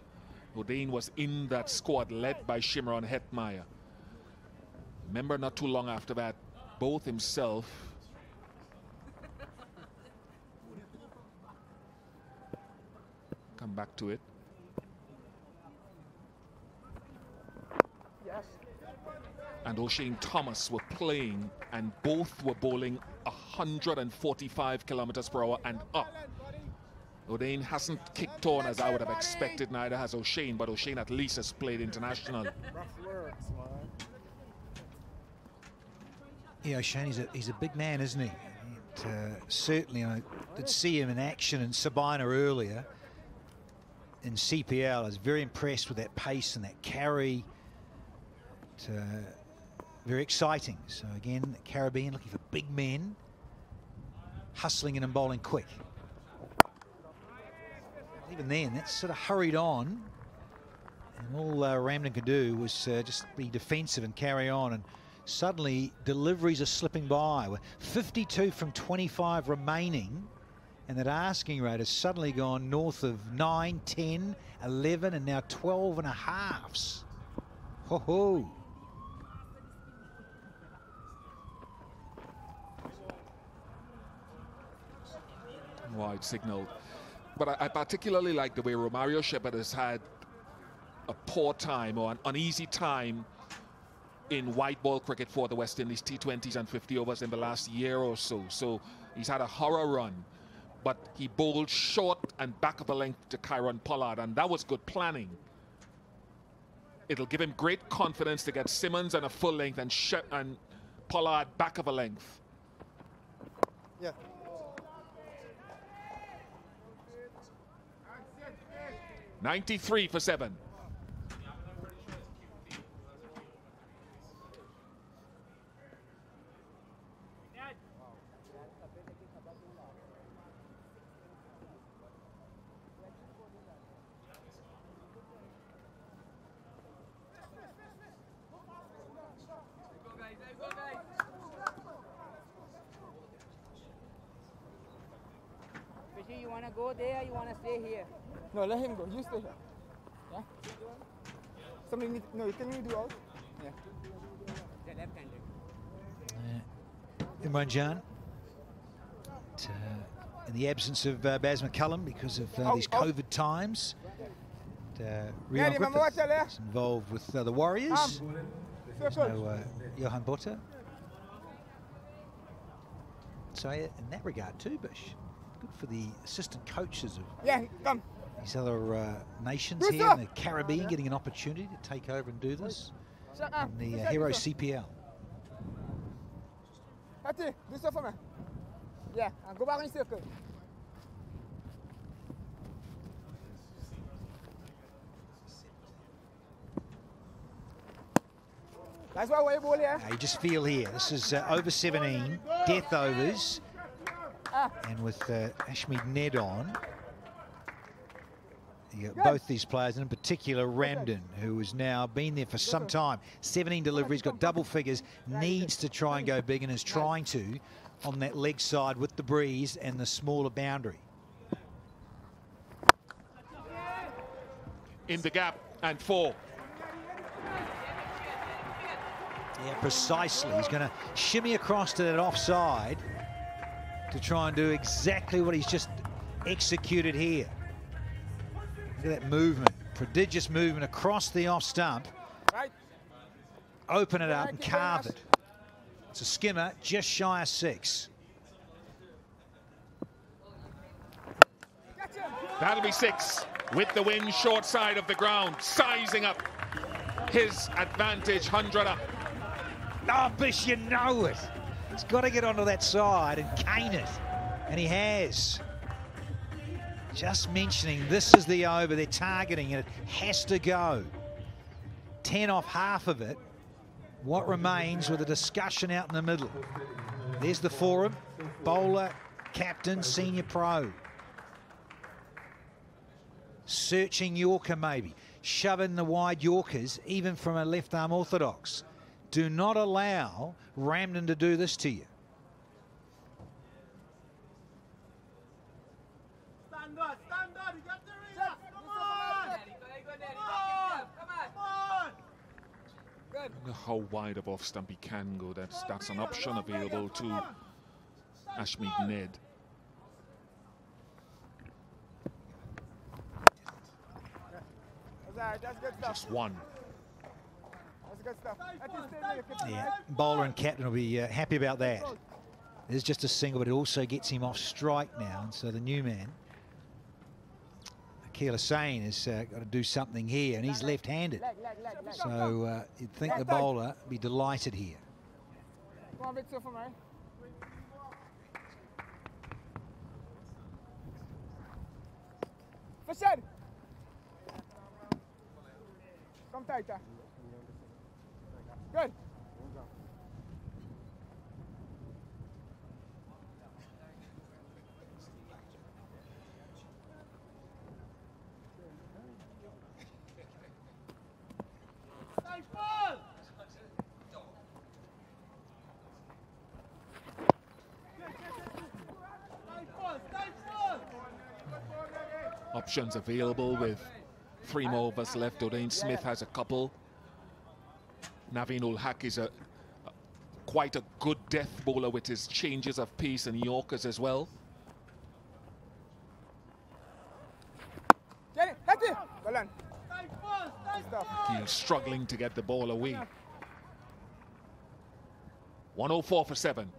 Odean was in that squad led by Shimron Hetmyer. Remember, not too long after that, both himself come back to it. Yes. And O'Shane Thomas were playing and both were bowling 145 kilometers per hour and up. Odean hasn't kicked on as I would have expected, neither has O'Shane, but O'Shane at least has played international. Yeah, O'Shane, he's a, he's a big man, isn't he? It, uh, certainly, I did see him in action in Sabina earlier in CPL. I was very impressed with that pace and that carry. Uh, very exciting. So again, Caribbean looking for big men, hustling in and bowling quick. Even then, that's sort of hurried on. And all uh, Ramdin could do was uh, just be defensive and carry on. And suddenly, deliveries are slipping by. With 52 from 25 remaining. And that asking rate has suddenly gone north of 9, 10, 11, and now 12 and a halves. Ho ho. Wide signal. But I, I particularly like the way Romario Shepherd has had a poor time or an uneasy time in white ball cricket for the West Indies T20s and 50 overs in the last year or so. So he's had a horror run, but he bowled short and back of the length to Kieron Pollard, and that was good planning. It'll give him great confidence to get Simmons and a full length and, She and Pollard back of a length. Yeah. Ninety-three for seven. Henry, you wanna go there? You wanna stay here? No, let him go. You stay here. Yeah. Somebody need. No, can you do out? Yeah. The left-handed. Imran Jan. But, uh, in the absence of uh, Baz McCullum because of uh, Out, these out. COVID times. And, uh, Rion Griffith is involved with uh, the Warriors. Um, There's no uh, Johan Botha. So uh, in that regard too, Bish, good for the assistant coaches of Yeah, come. These other uh, nations here in the Caribbean getting an opportunity to take over and do this in the uh, Hero. CPL. Hattie, do stuff for me. Yeah, and go back in circle. That's why we ball here. Now you just feel here, this is uh, over 17, death overs, Ah. and with uh, Ashmead Nedd on, both these players, and in particular Ramdin, who has now been there for some time. 17 deliveries, got double figures, needs to try and go big, and is trying to on that leg side with the breeze and the smaller boundary. In the gap and four. Yeah, precisely. He's going to shimmy across to that offside to try and do exactly what he's just executed here. Look at that movement, prodigious movement across the off stump. Right. Open it up and carve it. It's a skimmer, just shy of six. That'll be six with the wind short side of the ground, sizing up his advantage, 100 up. Oh, Bish, you know it. He's got to get onto that side and cane it. And he has. Just mentioning this is the over they're targeting and it has to go. 10 off half of it. What remains with a discussion out in the middle? There's the forum. Bowler, captain, senior pro. Searching Yorker maybe. Shoving the wide Yorkers, even from a left arm orthodox. Do not allow Ramdin to do this to you. Stand up, stand up. You got the reader. Come on. Come on. Come on. Good. Look how wide of off stump he can go. That's that's an option available to Ashmead Nedd. Just one. Yeah, bowler and captain will be uh, happy about that. There's just a single, but it also gets him off strike now. And so the new man, Akeal Hosein, has uh, got to do something here, and he's left-handed. So uh, you'd think the bowler would be delighted here. Me. Come tighter. Good. options available with three more of us left. Odean Smith has a couple. Naveen-ul-Haq is a, a, quite a good death bowler with his changes of pace and Yorkers as well. He's struggling to get the ball away. 104 for 7.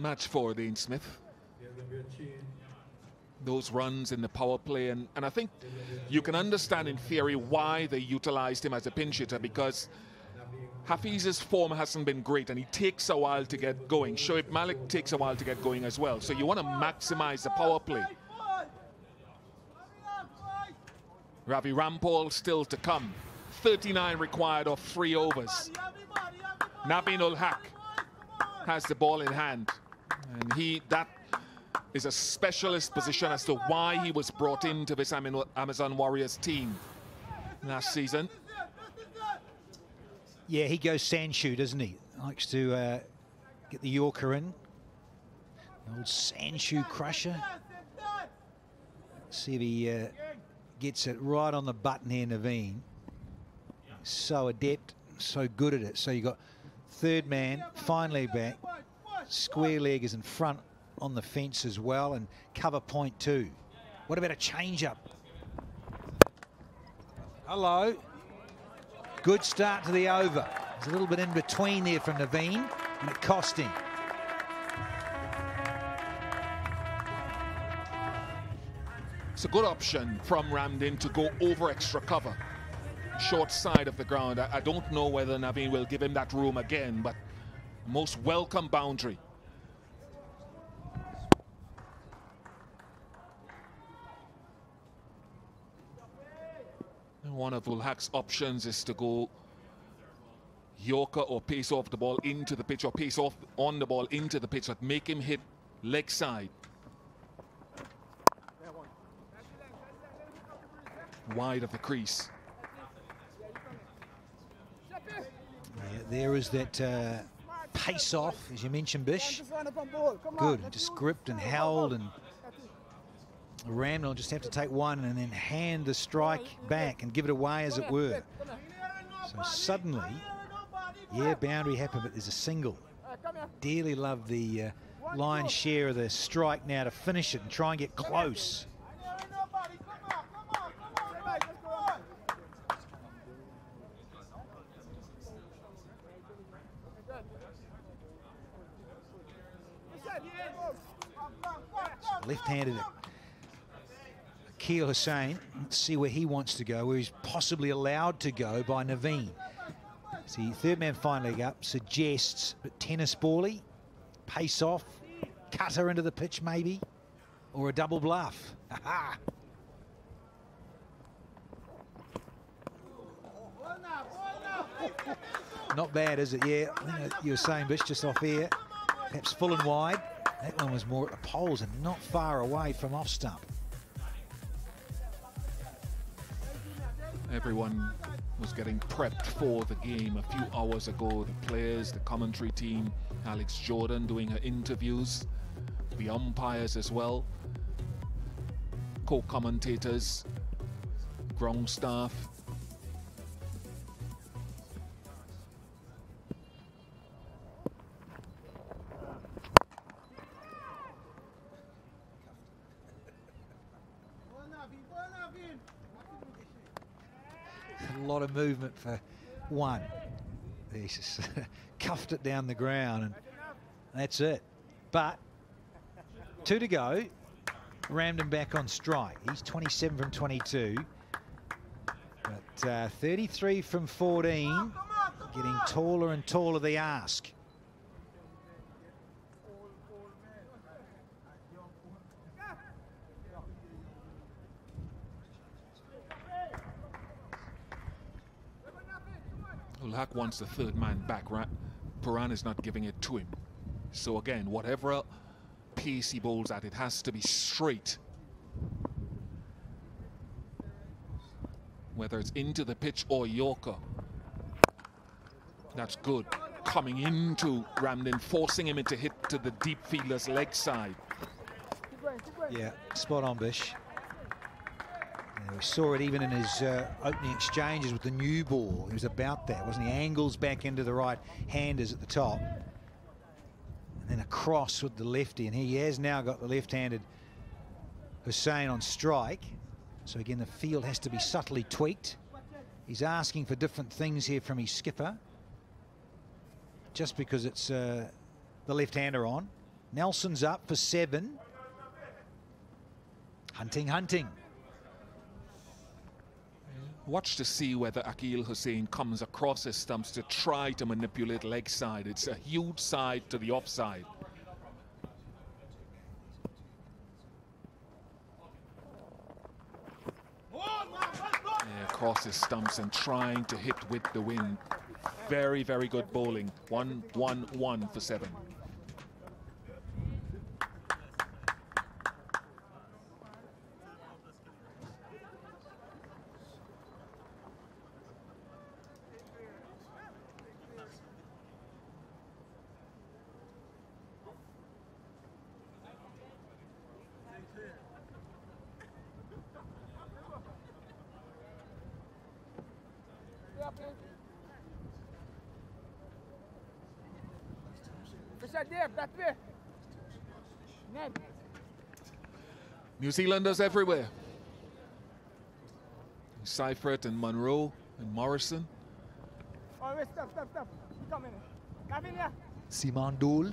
Match for Dean Smith. Those runs in the power play, and, and I think you can understand in theory why they utilized him as a pinch hitter because Hafeez's form hasn't been great and he takes a while to get going. Shoaib Malik takes a while to get going as well. So you want to maximize the power play. Ravi Rampaul still to come. 39 required of three overs. Naveen ul Haq has the ball in hand. And he, that is a specialist position as to why he was brought into this Amazon Warriors team last season. Yeah, he goes Sandshoe, doesn't he? Likes to uh, get the Yorker in. The old Sandshoe crusher. Let's see if he uh, gets it right on the button here, Naveen. So adept, so good at it. So you got third man, finally back, square leg is in front on the fence as well, and cover point two. What about a change up? Hello. Good start to the over. There's a little bit in between there from Naveen, and it cost him. It's a good option from Ramdin to go over extra cover. Short side of the ground. I, I don't know whether Naveen will give him that room again, but most welcome boundary. One of Ul Haq's options is to go Yorker or pace off the ball into the pitch or pace off on the ball into the pitch, but make him hit leg side. Wide of the crease. Yeah, there is that uh, pace off, as you mentioned, Bish. Good, just gripped and held and Ram will just have to take one and then hand the strike back and give it away, as it were. So suddenly, yeah, boundary happened, but there's a single. Dearly love the uh, lion's share of the strike now to finish it and try and get close. Left-handed Akeal Hosein. Let's see where he wants to go, where he's possibly allowed to go by Naveen. See, third man fine up, suggests, but tennis bally, pace off, cutter into the pitch maybe, or a double bluff. Not bad, is it? Yeah, you were saying, Bish, just off here. Perhaps full and wide. That one was more at the poles and not far away from off stump. Everyone was getting prepped for the game a few hours ago. The players, the commentary team, Alex Jordan doing her interviews, the umpires as well, co-commentators, ground staff. Lot of movement for one. He's just cuffed it down the ground and that's it. But two to go. Him back on strike. He's 27 from 22. But uh, 33 from 14. Getting taller and taller the ask. Ul wants the third man back, right? Pooran is not giving it to him. So again, whatever piece he bowls at, it has to be straight. Whether it's into the pitch or Yorker. That's good. Coming into Ramdin, forcing him into hit to the deep fielder's leg side. Yeah, spot on, Bish. Yeah, we saw it even in his uh, opening exchanges with the new ball. He was about that, wasn't he? Angles back into the right handers at the top. And then across with the lefty. And he has now got the left-handed Hosein on strike. So again, the field has to be subtly tweaked. He's asking for different things here from his skipper. Just because it's uh, the left-hander on. Nelson's up for seven. Hunting, hunting. Watch to see whether Akeal Hosein comes across his stumps to try to manipulate leg side. It's a huge side to the offside. Yeah, across his stumps and trying to hit with the wind. Very, very good bowling. One, one, one for seven. Fisher Dave, that way. Nedd. New Zealanders everywhere. Seifert and Munro and Morrison. Oh, wait, stop, stop, stop. Come in. Come in here. Simon Doull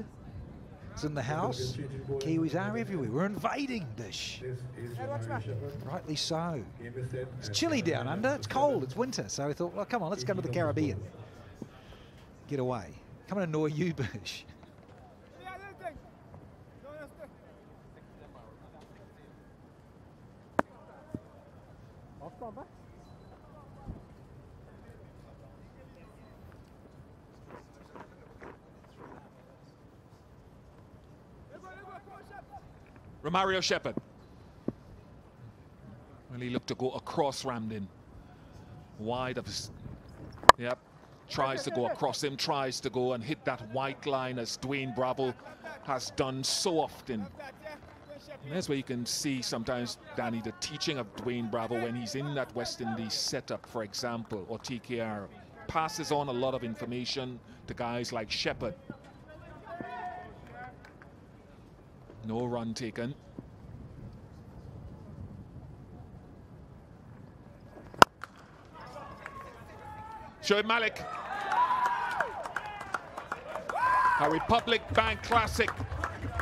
is in the house. Kiwis are everywhere. We're invading Dish. Hey, watch me. Rightly so. It's chilly down under. It's cold. It's winter. So we thought, well, come on, let's go to the Caribbean. Get away. Come and annoy you, Bish. Yeah, little thing. No, no, stay. Off, come back. Romario Shepherd. Well, he looked to go across Ramdin. Wide of his. Yep. Tries to go across him, tries to go and hit that white line as Dwayne Bravo has done so often. And that's where you can see sometimes, Danny, the teaching of Dwayne Bravo when he's in that West Indies setup, for example, or TKR. Passes on a lot of information to guys like Shepherd. No run taken. Shoaib Malik. A Republic Bank Classic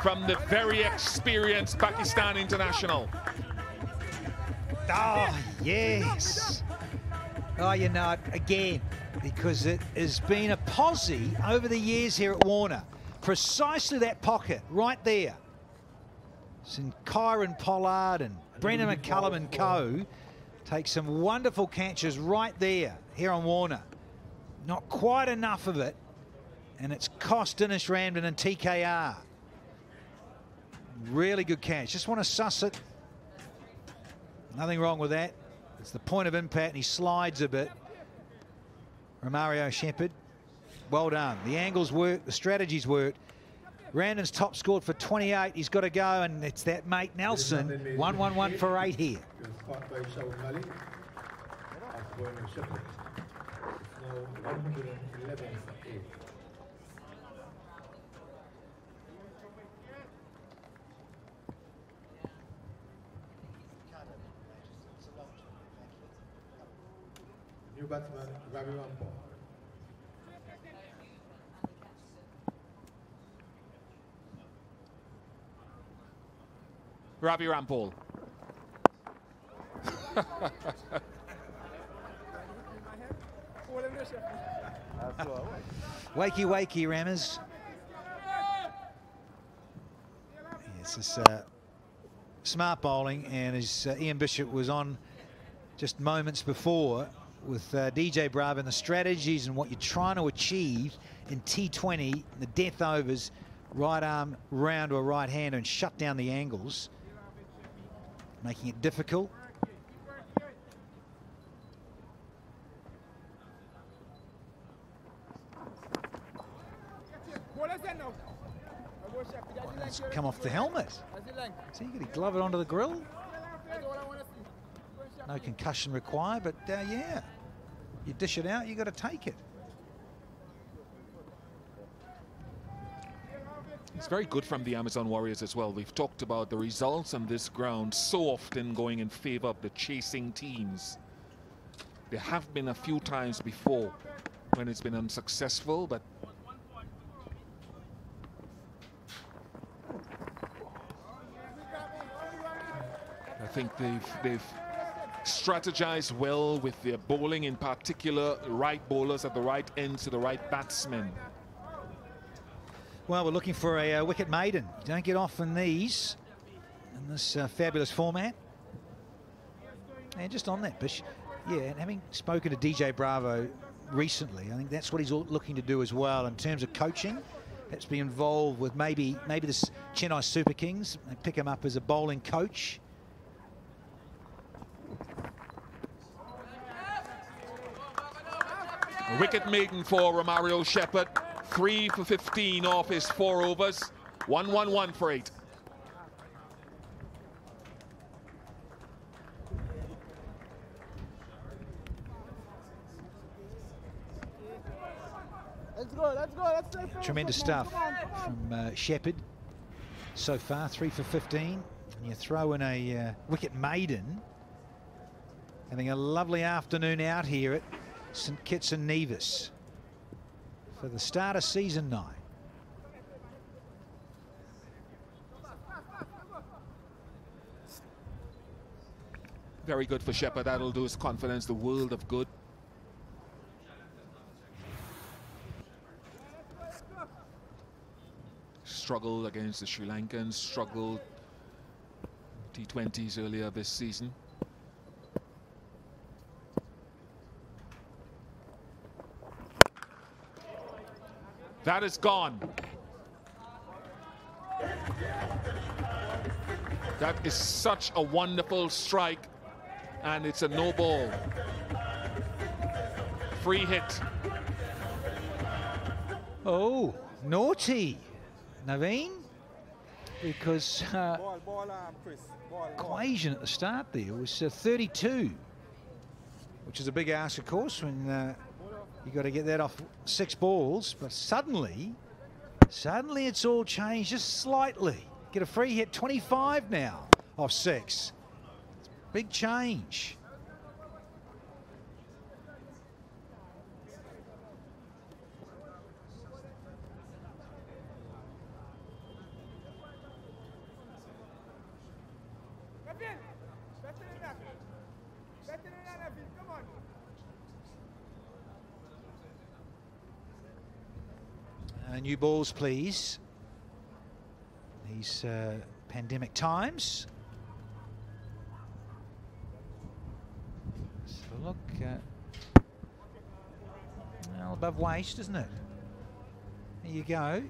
from the very experienced Pakistan international. Oh, yes. Oh, you know it again, because it has been a posse over the years here at Warner. Precisely that pocket, right there. St. Kieron Pollard and Brendon McCullum and co. take some wonderful catches right there, here on Warner. Not quite enough of it, and it's cost Denesh Ramdin and TKR. Really good catch. Just want to suss it. Nothing wrong with that. It's the point of impact, and he slides a bit. Romario Shepherd, well done. The angles work, the strategies work. Ramdin's top scored for 28. He's got to go, and it's that mate Nelson. 1-1-1 for eight here. Caught by Shoaib Malik of Werner Shepherd. It's now 111 for 8. New batsman, Ravi. Ravi Rampaul. Wakey, wakey, Rammers. Yes, it's uh, smart bowling, and as uh, Ian Bishop was on just moments before with uh, DJ Bravo and the strategies and what you're trying to achieve in T20, the death overs, right arm round or right hand and shut down the angles, making it difficult. It's come off the helmet. See, you got to glove it onto the grill. No concussion required, but uh, yeah, you dish it out, you got to take it. It's very good from the Amazon Warriors as well. We've talked about the results on this ground so often going in favor of the chasing teams. There have been a few times before when it's been unsuccessful, but I think they've they've strategize well with their bowling, in particular, right bowlers at the right end to the right batsmen. Well, we're looking for a uh, wicket maiden. You don't get often these in this uh, fabulous format. And just on that, Bish, yeah, and having spoken to DJ Bravo recently, I think that's what he's looking to do as well in terms of coaching. Perhaps be involved with maybe maybe this Chennai Super Kings, they pick him up as a bowling coach. Wicket maiden for Romario Shepherd. Three for 15 off his four overs. 1-1-1 for eight. Let's go, let's go, let's play first. Tremendous stuff Come on, come on. from uh, Shepherd so far, three for 15. And you throw in a uh, wicket maiden. Having a lovely afternoon out here at St Kitts and Nevis for the start of season nine. Very good for Shepherd. That'll do his confidence the world of good. Struggled against the Sri Lankans, struggled T20s earlier this season. That is gone. That is such a wonderful strike, and it's a no ball. Free hit. Oh, naughty, Naveen, because uh, Ball, ball, ball. equation at the start there was uh, 32, which is a big ask, of course, when uh, you got to get that off six balls. But suddenly, suddenly it's all changed just slightly. Get a free hit, 25 now off six. Big change. Naveen, better than that. Better than that, Naveen. Come on. Uh, new balls, please. These uh, pandemic times. So look, uh, well, above waist, isn't it? There you go.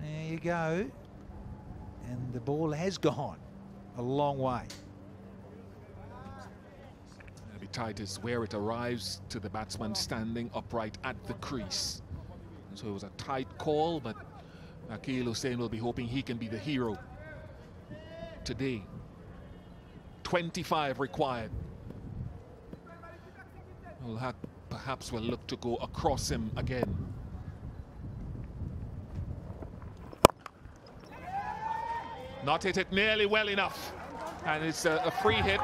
There you go. And the ball has gone a long way. It'll be tight is where it arrives to the batsman standing upright at the crease. And so it was a tight call, but Akeal Hosein will be hoping he can be the hero today. 25 required. We'll perhaps we'll look to go across him again. Not hit it nearly well enough. And it's a, a free hit.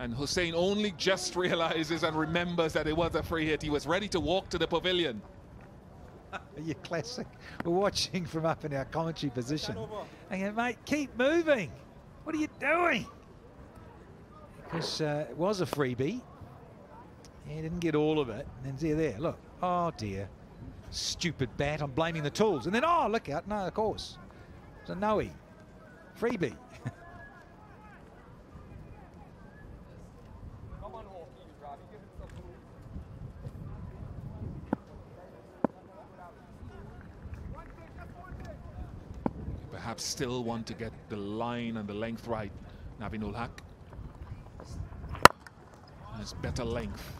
And Hosein only just realizes and remembers that it was a free hit. He was ready to walk to the pavilion. you classic. We're watching from up in our commentary position. And you, mate, keep moving. What are you doing? Because uh, it was a freebie. He didn't get all of it. And then see there, look. Oh dear. Stupid bat. I'm blaming the tools. And then, oh, look out. No, of course. It's a no-e. Freebie. Come on, Hawkeye, Robbie. Give it some room. Perhaps still want to get the line and the length right. Naveen ul Haq has better length.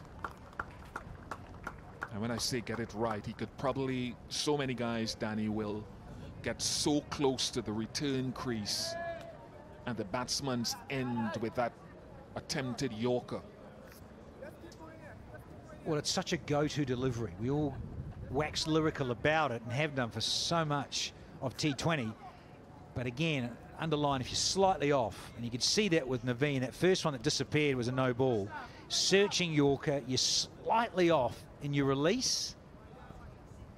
And when I say get it right, he could probably, so many guys, Danny, will get so close to the return crease and the batsman's end with that attempted Yorker. Well, it's such a go-to delivery. We all wax lyrical about it and have done for so much of T20. But again, underline, if you're slightly off, and you could see that with Naveen, that first one that disappeared was a no ball. Searching Yorker, you're slightly off in your release,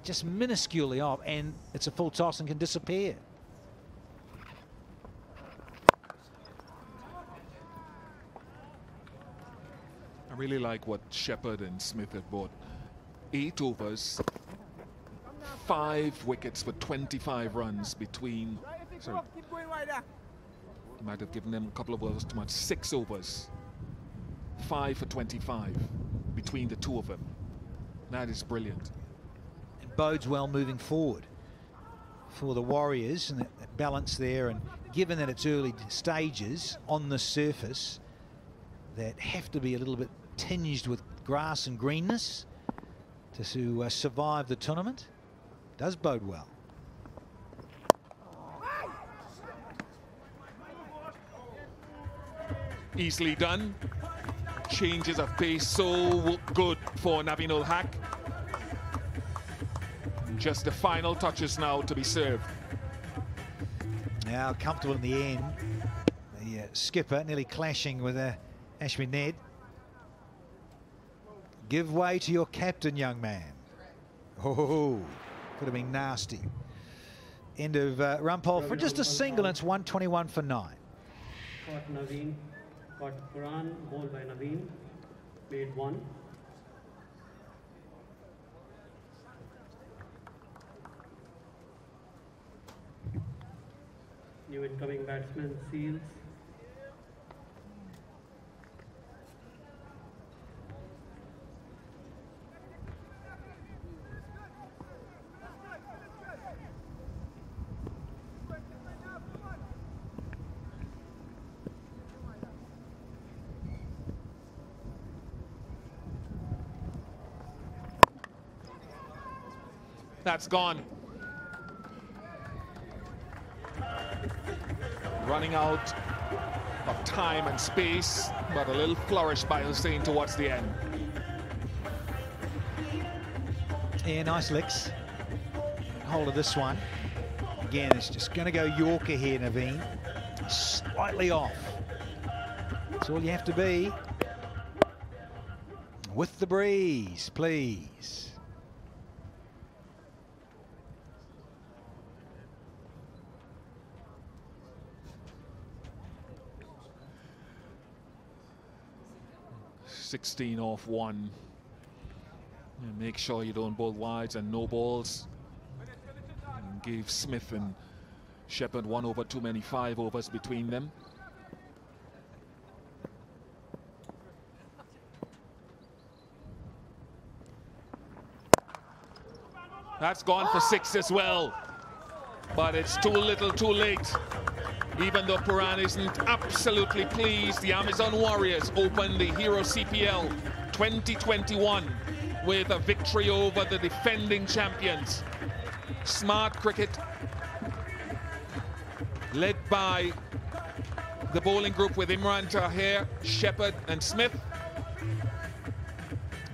just minusculely off, and it's a full toss and can disappear. I really like what Shepherd and Smith have bought. Eight overs, five wickets for 25 runs between Sorry, Keep going wider. might have given them a couple of overs too much. Six overs, five for 25 between the two of them. That is brilliant. It bodes well moving forward for the Warriors and that, that balance there. And given that it's early stages on the surface that have to be a little bit tinged with grass and greenness to, to uh, survive the tournament, does bode well. Easily done. Changes of pace so good for Naveen ul Haq. Just the final touches now to be served. Now comfortable in the end. The uh, skipper nearly clashing with uh, Ashmead Nedd. Give way to your captain, young man. Oh, could have been nasty. End of uh, run poll for just a single, and it's 121 for nine. Naveen, Quran, bowled by Naveen, made one. New incoming batsman, Seales. That's gone. Running out of time and space, but a little flourish by Hosein towards the end. Yeah, nice licks. Hold of this one. Again, it's just going to go Yorker here, Naveen. Slightly off. That's all you have to be. With the breeze, please. Sixteen off one. And make sure you don't bowl wides and no balls. And gave Smith and Shepherd one over too many five overs between them. That's gone for six as well. But it's too little too late. Even though Pooran isn't absolutely pleased, the Amazon Warriors open the Hero CPL 2021 with a victory over the defending champions. Smart cricket led by the bowling group with Imran Tahir, Shepherd and Smith.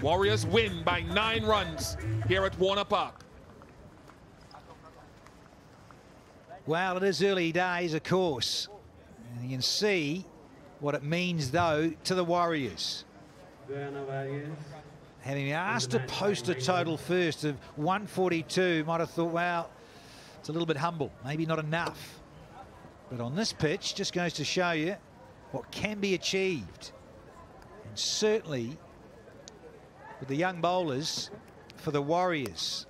Warriors win by nine runs here at Warner Park. Well, it is early days, of course. And you can see what it means, though, to the Warriors. Having asked to post a total first of 142, might have thought, well, it's a little bit humble, maybe not enough. But on this pitch, just goes to show you what can be achieved. And certainly with the young bowlers for the Warriors,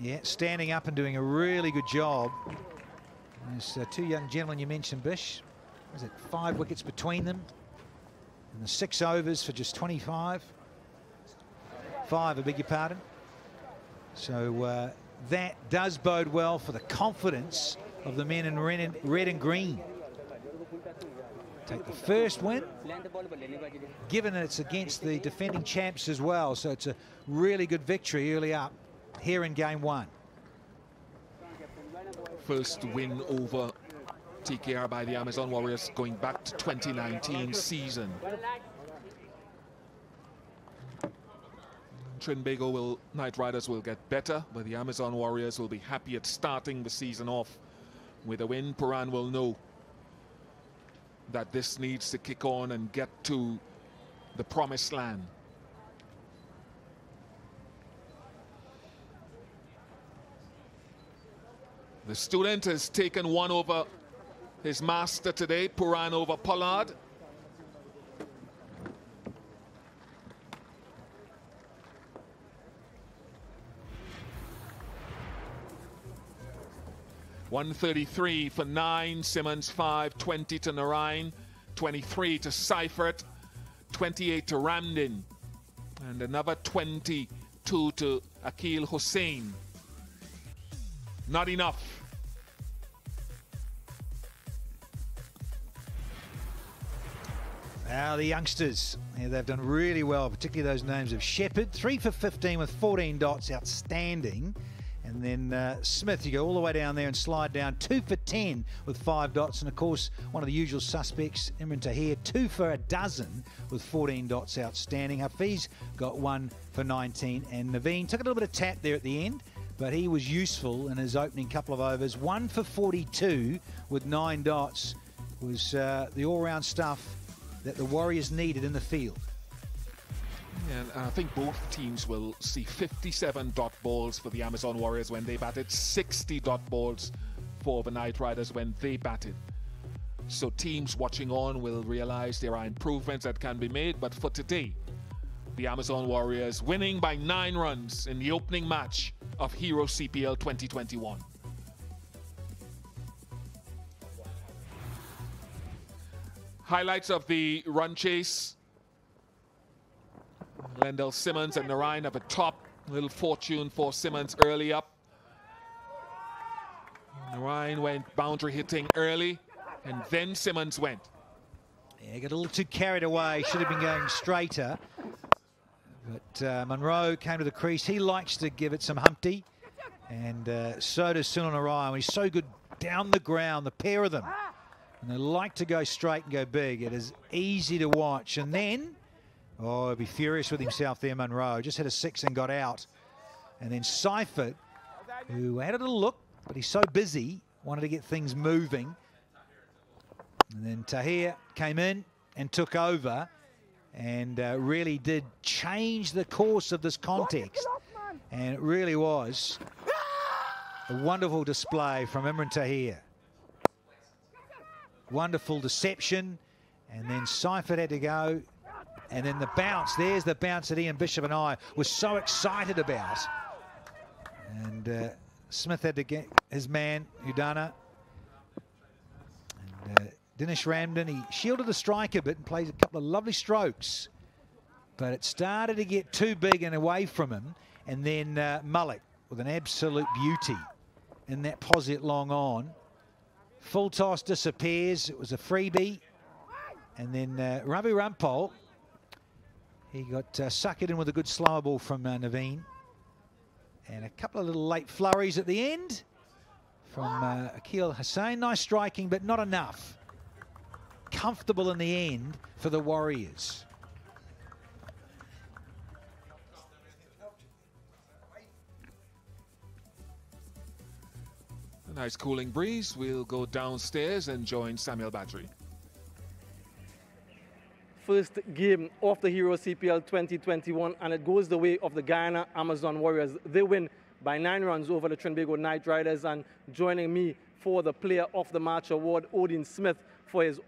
yeah, standing up and doing a really good job. There's uh, two young gentlemen you mentioned, Bish. Was it five wickets between them? And the six overs for just 25. Five, I beg your pardon. So uh, that does bode well for the confidence of the men in red and, red and green. Take the first win, given that it's against the defending champs as well. So it's a really good victory early up here in game one. First win over TKR by the Amazon Warriors going back to 2019 season. Trinbago will Knight Riders will get better, but the Amazon Warriors will be happy at starting the season off with a win. Pooran will know that this needs to kick on and get to the promised land. The student has taken one over his master today, Pooran over Pollard. One thirty-three for nine, Simmons five, twenty to Narine, twenty-three to Seifert, twenty-eight to Ramdin, and another twenty-two to Akeal Hosein. Not enough. Now the youngsters, yeah, they've done really well, particularly those names of Shepherd, 3 for 15 with 14 dots, outstanding. And then uh, Smith, you go all the way down there and slide down, 2 for 10 with 5 dots. And of course, one of the usual suspects, Imran Tahir, 2 for a dozen with 14 dots, outstanding. Hafeez got 1 for 19. And Naveen took a little bit of tap there at the end, but he was useful in his opening couple of overs. 1 for 42 with 9 dots was uh, the all round stuff that the Warriors needed in the field. And I think both teams will see 57 dot balls for the Amazon Warriors when they batted, 60 dot balls for the Knight Riders when they batted. So teams watching on will realize there are improvements that can be made. But for today, the Amazon Warriors winning by nine runs in the opening match of Hero CPL 2021. Highlights of the run chase. Lendell Simmons and Narine have a top. Little fortune for Simmons early up. Narine went boundary hitting early, and then Simmons went. Yeah, got a little too carried away. Should have been going straighter. But uh, Munro came to the crease. He likes to give it some Humpty. And uh, so does Sunil Narine. He's so good down the ground, the pair of them. And they like to go straight and go big. It is easy to watch. And then, oh, he'd be furious with himself there, Munro. Just hit a six and got out. And then Seifert, who had a little look, but he's so busy, wanted to get things moving. And then Tahir came in and took over and uh, really did change the course of this context. And it really was a wonderful display from Imran Tahir. Wonderful deception. And then Seifert had to go. And then the bounce. There's the bounce that Ian Bishop and I were so excited about. And uh, Smith had to get his man, Udana. And uh, Denesh Ramdin, he shielded the strike a bit and plays a couple of lovely strokes. But it started to get too big and away from him. And then uh, with an absolute beauty in that posit long on. Full toss disappears. It was a freebie. And then uh, Ravi Rampaul, he got uh, suckered in with a good slower ball from uh, Naveen. And a couple of little late flurries at the end from uh, Akeal Hosein. Nice striking, but not enough. Comfortable in the end for the Warriors. Nice cooling breeze. We'll go downstairs and join Samuel Badree. First game of the Hero CPL 2021, and it goes the way of the Guyana Amazon Warriors. They win by nine runs over the Trinbago Knight Riders, and joining me for the Player of the Match award, Odean Smith, for his